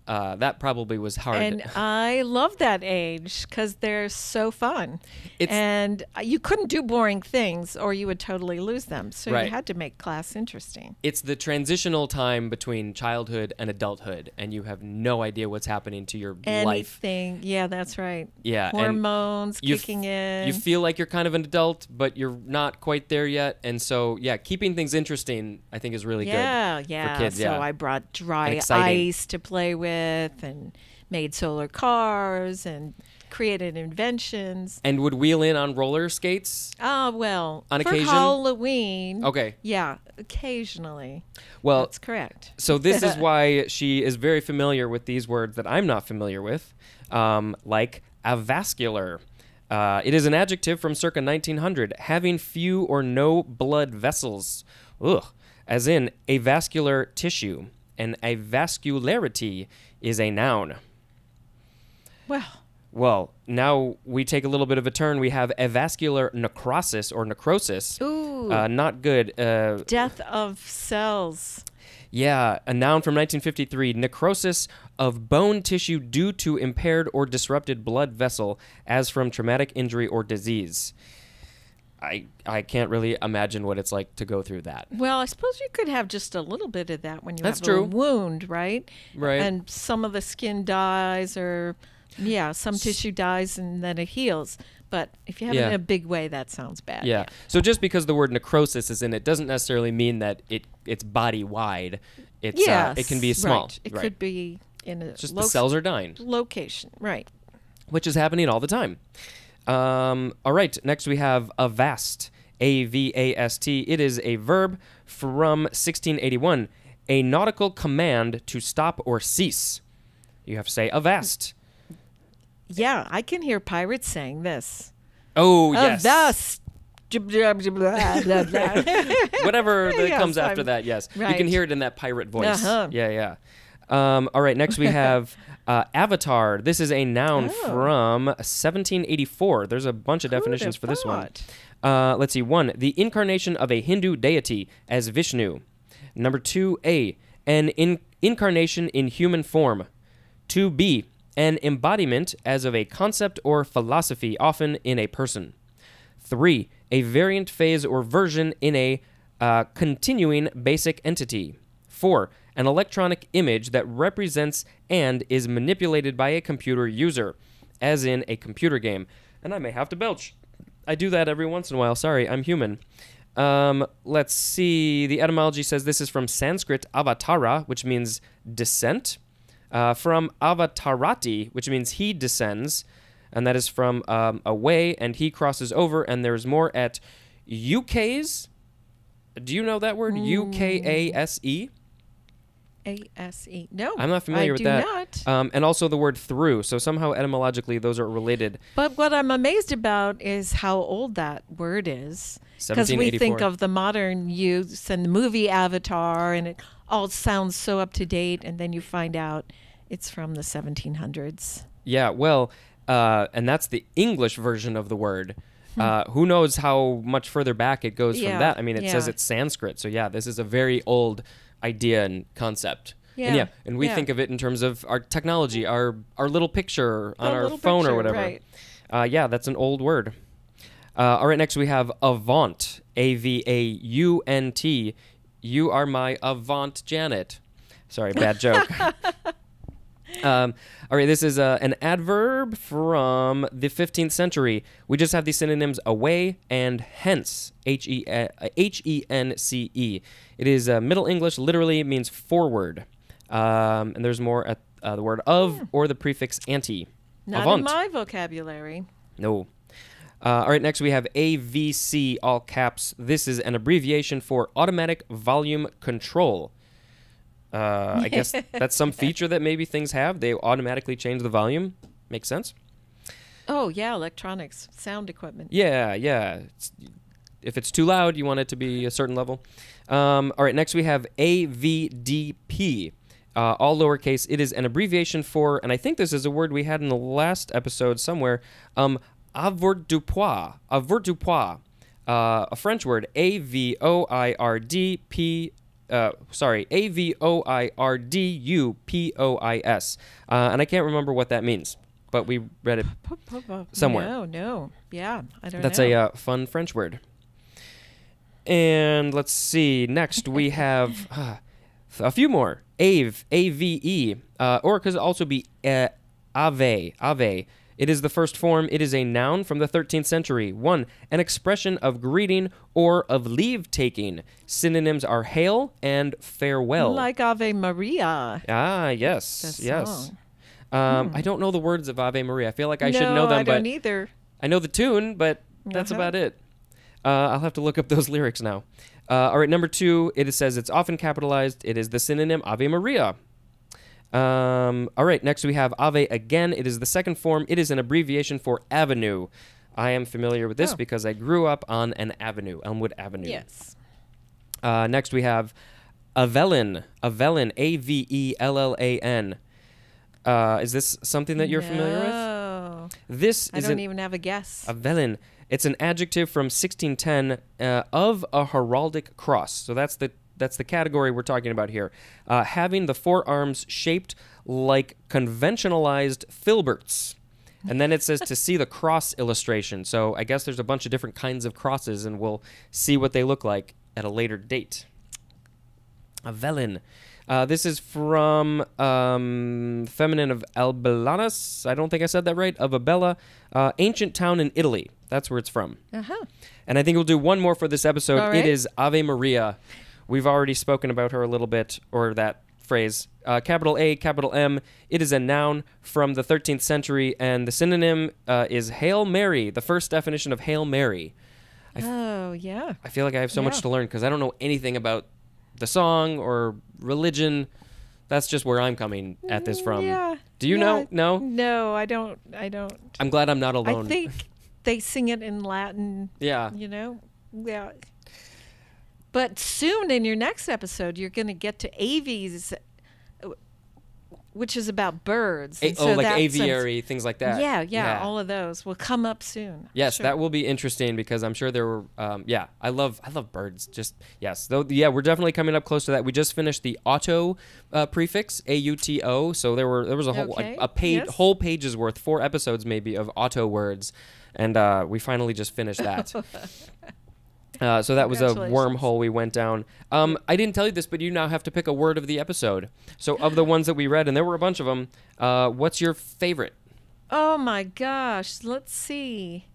Uh, that probably was hard. And *laughs* I love that age because they're so fun. It's- and you couldn't do boring things or you would totally lose them. So Right. you had to make class interesting. it's the transitional time between childhood and adulthood, and you have no idea what's happening to your life. Anything. Yeah, that's right. Yeah, Hormones kicking in. You feel like you're kind of an adult, but you're not quite there yet. And so, yeah, keeping things interesting, I think, is really yeah, good yeah. for kids. so yeah, I brought dry ice to play with and made solar cars and created inventions. and would wheel in on roller skates. Ah, well, On for occasion? Halloween. Okay. Yeah, occasionally. Well, That's correct. So this is *laughs* why she is very familiar with these words that I'm not familiar with, um, like avascular. Uh, it is an adjective from circa 1900, having few or no blood vessels. Ugh. As in avascular tissue. And a vascularity is a noun. Well, Well, now we take a little bit of a turn. We have avascular necrosis or necrosis. Ooh. Uh, not good. Uh, death of cells. Yeah, a noun from 1953 necrosis of bone tissue due to impaired or disrupted blood vessel, as from traumatic injury or disease. I, I can't really imagine what it's like to go through that. Well, I suppose you could have just a little bit of that when you That's have true. a wound, right? Right. And some of the skin dies, or yeah, some tissue dies and then it heals. But if you have it in a big way, that sounds bad. Yeah. So just because the word necrosis is in it doesn't necessarily mean that it it's body wide. It's Yes, uh, it can be small. Right. It right. could be in a It's just the cells are dying. location. Right. which is happening all the time. Um, all right, next we have avast, A V A S T. It is a verb from 1681, a nautical command to stop or cease. You have to say avast. Yeah, I can hear pirates saying this. Oh yes, whatever that Yes, comes after I'm- that. Yes, you can hear it in that pirate voice. Uh-huh. Yeah, yeah. Um, all right, next we *laughs* have uh, avatar. This is a noun Oh. from 1784. There's a bunch of definitions have for this one. Uh, let's see. One, the incarnation of a Hindu deity as Vishnu. Number two, A, an in- incarnation in human form. Two, B, an embodiment as of a concept or philosophy, often in a person. Three, a variant phase or version in a uh, continuing basic entity. Four, an electronic image that represents and is manipulated by a computer user, as in a computer game. And I may have to belch. I do that every once in a while. Sorry, I'm human. Um, let's see. The etymology says this is from Sanskrit avatara, which means descent, uh, from avatarati, which means he descends, and that is from um, away, and he crosses over, and there's more at ukase. Do you know that word? U K A S E? A S E. No, I'm not familiar I with do that. Not. Um, and also the word through. So somehow etymologically, those are related. But what I'm amazed about is how old that word is. Because we think of the modern use and the movie Avatar, and it all sounds so up to date, and then you find out it's from the 1700s. Yeah, well, uh, and that's the English version of the word. Hmm. Uh, who knows how much further back it goes Yeah, from that? I mean, it says it's Sanskrit. So yeah, this is a very old idea and concept. And Yeah, yeah, and we yeah. think of it in terms of our technology, our our little picture on our phone picture, or whatever. right. Uh, yeah, that's an old word. Uh, all right, next we have Avaunt. A V A U N T. You are my Avaunt Janet. Sorry, bad joke. *laughs* Um, all right, this is uh, an adverb from the 15th century. We just have these synonyms away and hence. H E H E N C E. It is uh, Middle English, literally means forward. Um, and there's more at uh, the word of or the prefix anti. Not Avaunt. in my vocabulary. No. Uh, all right, next we have AVC, all caps. This is an abbreviation for automatic volume control. Uh, I guess *laughs* that's some feature that maybe things have. They automatically change the volume. Makes sense. Oh yeah, electronics, sound equipment. Yeah, yeah. It's, if it's too loud, you want it to be a certain level. Um, all right, next we have AVDP. Uh, all lowercase. It is an abbreviation for, and I think this is a word we had in the last episode somewhere. Um, avoirdupois. Avoirdupois. Uh, a French word. A V O I R D P. Uh, sorry, A V O I R D U P O I S. Uh, and I can't remember what that means, but we read it. Somewhere. No, no. Yeah, I don't That's know. a uh, fun French word. And let's see. Next, we *laughs* have uh, a few more. Ave, A V E, uh, or it could also be uh, ave, ave. It is the first form. It is a noun from the 13th century. One, an expression of greeting or of leave taking. Synonyms are hail and farewell. like Ave Maria. ah, yes, The yes. Um, I don't know the words of Ave Maria. I feel like I should know them, I but don't either. I know the tune, but that's Uh-huh. about it. Uh, I'll have to look up those *laughs* lyrics now. Uh, all right, number two, it says it's often capitalized. It is the synonym Ave Maria. Um, all right, next we have Ave again. It is the second form. It is an abbreviation for avenue. I am familiar with this Oh. because I grew up on an avenue, Elmwood Avenue. Yes. Uh, next we have Avellan. Avellan, A V E L L A N. Uh, is this something that you're familiar with? No. This I don't even have a guess. a velen. It's an adjective from 1610 uh, of a heraldic cross. So that's the that's the category we're talking about here. Uh, having the forearms shaped like conventionalized filberts. And then it says to see the cross illustration. So I guess there's a bunch of different kinds of crosses, and we'll see what they look like at a later date. A velen. Uh, this is from um, feminine of Albelanus. I don't think I said that right. Of Abella, uh, ancient town in Italy. That's where it's from. Uh-huh. And I think we'll do one more for this episode. It is Ave Maria. We've already spoken about her a little bit, or that phrase. Uh, capital A, capital M. It is a noun from the 13th century, and the synonym uh, is Hail Mary, the first definition of Hail Mary. Oh, yeah. I feel like I have so much to learn because I don't know anything about the song or religion. That's just where I'm coming at this from. Yeah. Do you yeah. know? No? No, I don't. I don't. I'm glad I'm not alone. I think they sing it in Latin. Yeah. You know. Yeah. But soon in your next episode, you're going to get to avies, which is about birds. A- oh, so like that's- aviary, things like that. Yeah, yeah, all of those will come up soon. Yes, Sure. that will be interesting because I'm sure there were. Um, yeah, I love I love birds. Just yes, though. Yeah, we're definitely coming up close to that. We just finished the auto uh, prefix A U T O, so there were there was a whole like Okay, a page yes. whole pages worth, four episodes maybe of auto words, and uh, we finally just finished that. *laughs* Uh, so that was a wormhole we went down. Um, I didn't tell you this, but you now have to pick a word of the episode. So of the ones that we read, and there were a bunch of them, uh, what's your favorite? Oh my gosh, let's see.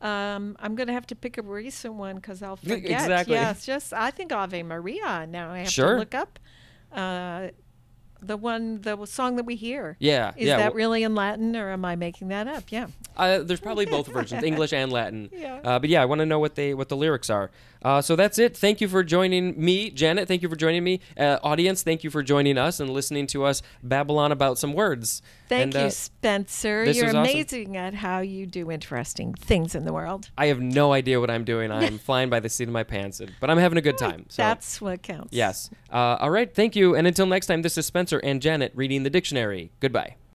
Um, I'm gonna have to pick a recent one because I'll forget. exactly. Yeah, it's just I think Ave Maria. Now I have Sure. to look up uh, the one, the song that we hear. Yeah, Is yeah. that really in Latin or am I making that up? Yeah. Uh, there's probably both versions, English and Latin. *laughs* Yeah. Uh, but yeah, I want to know what they what the lyrics are. Uh, so that's it. Thank you for joining me, Janet. Thank you for joining me, uh, audience. Thank you for joining us and listening to us babble on about some words. Thank And, you, uh, Spencer. You're was awesome. amazing at how you do interesting things in the world. I have no idea what I'm doing. I'm *laughs* flying by the seat of my pants, but I'm having a good time. So That's what counts. yes. Uh, all right. Thank you. And until next time, this is Spencer and Janet reading the dictionary. Goodbye.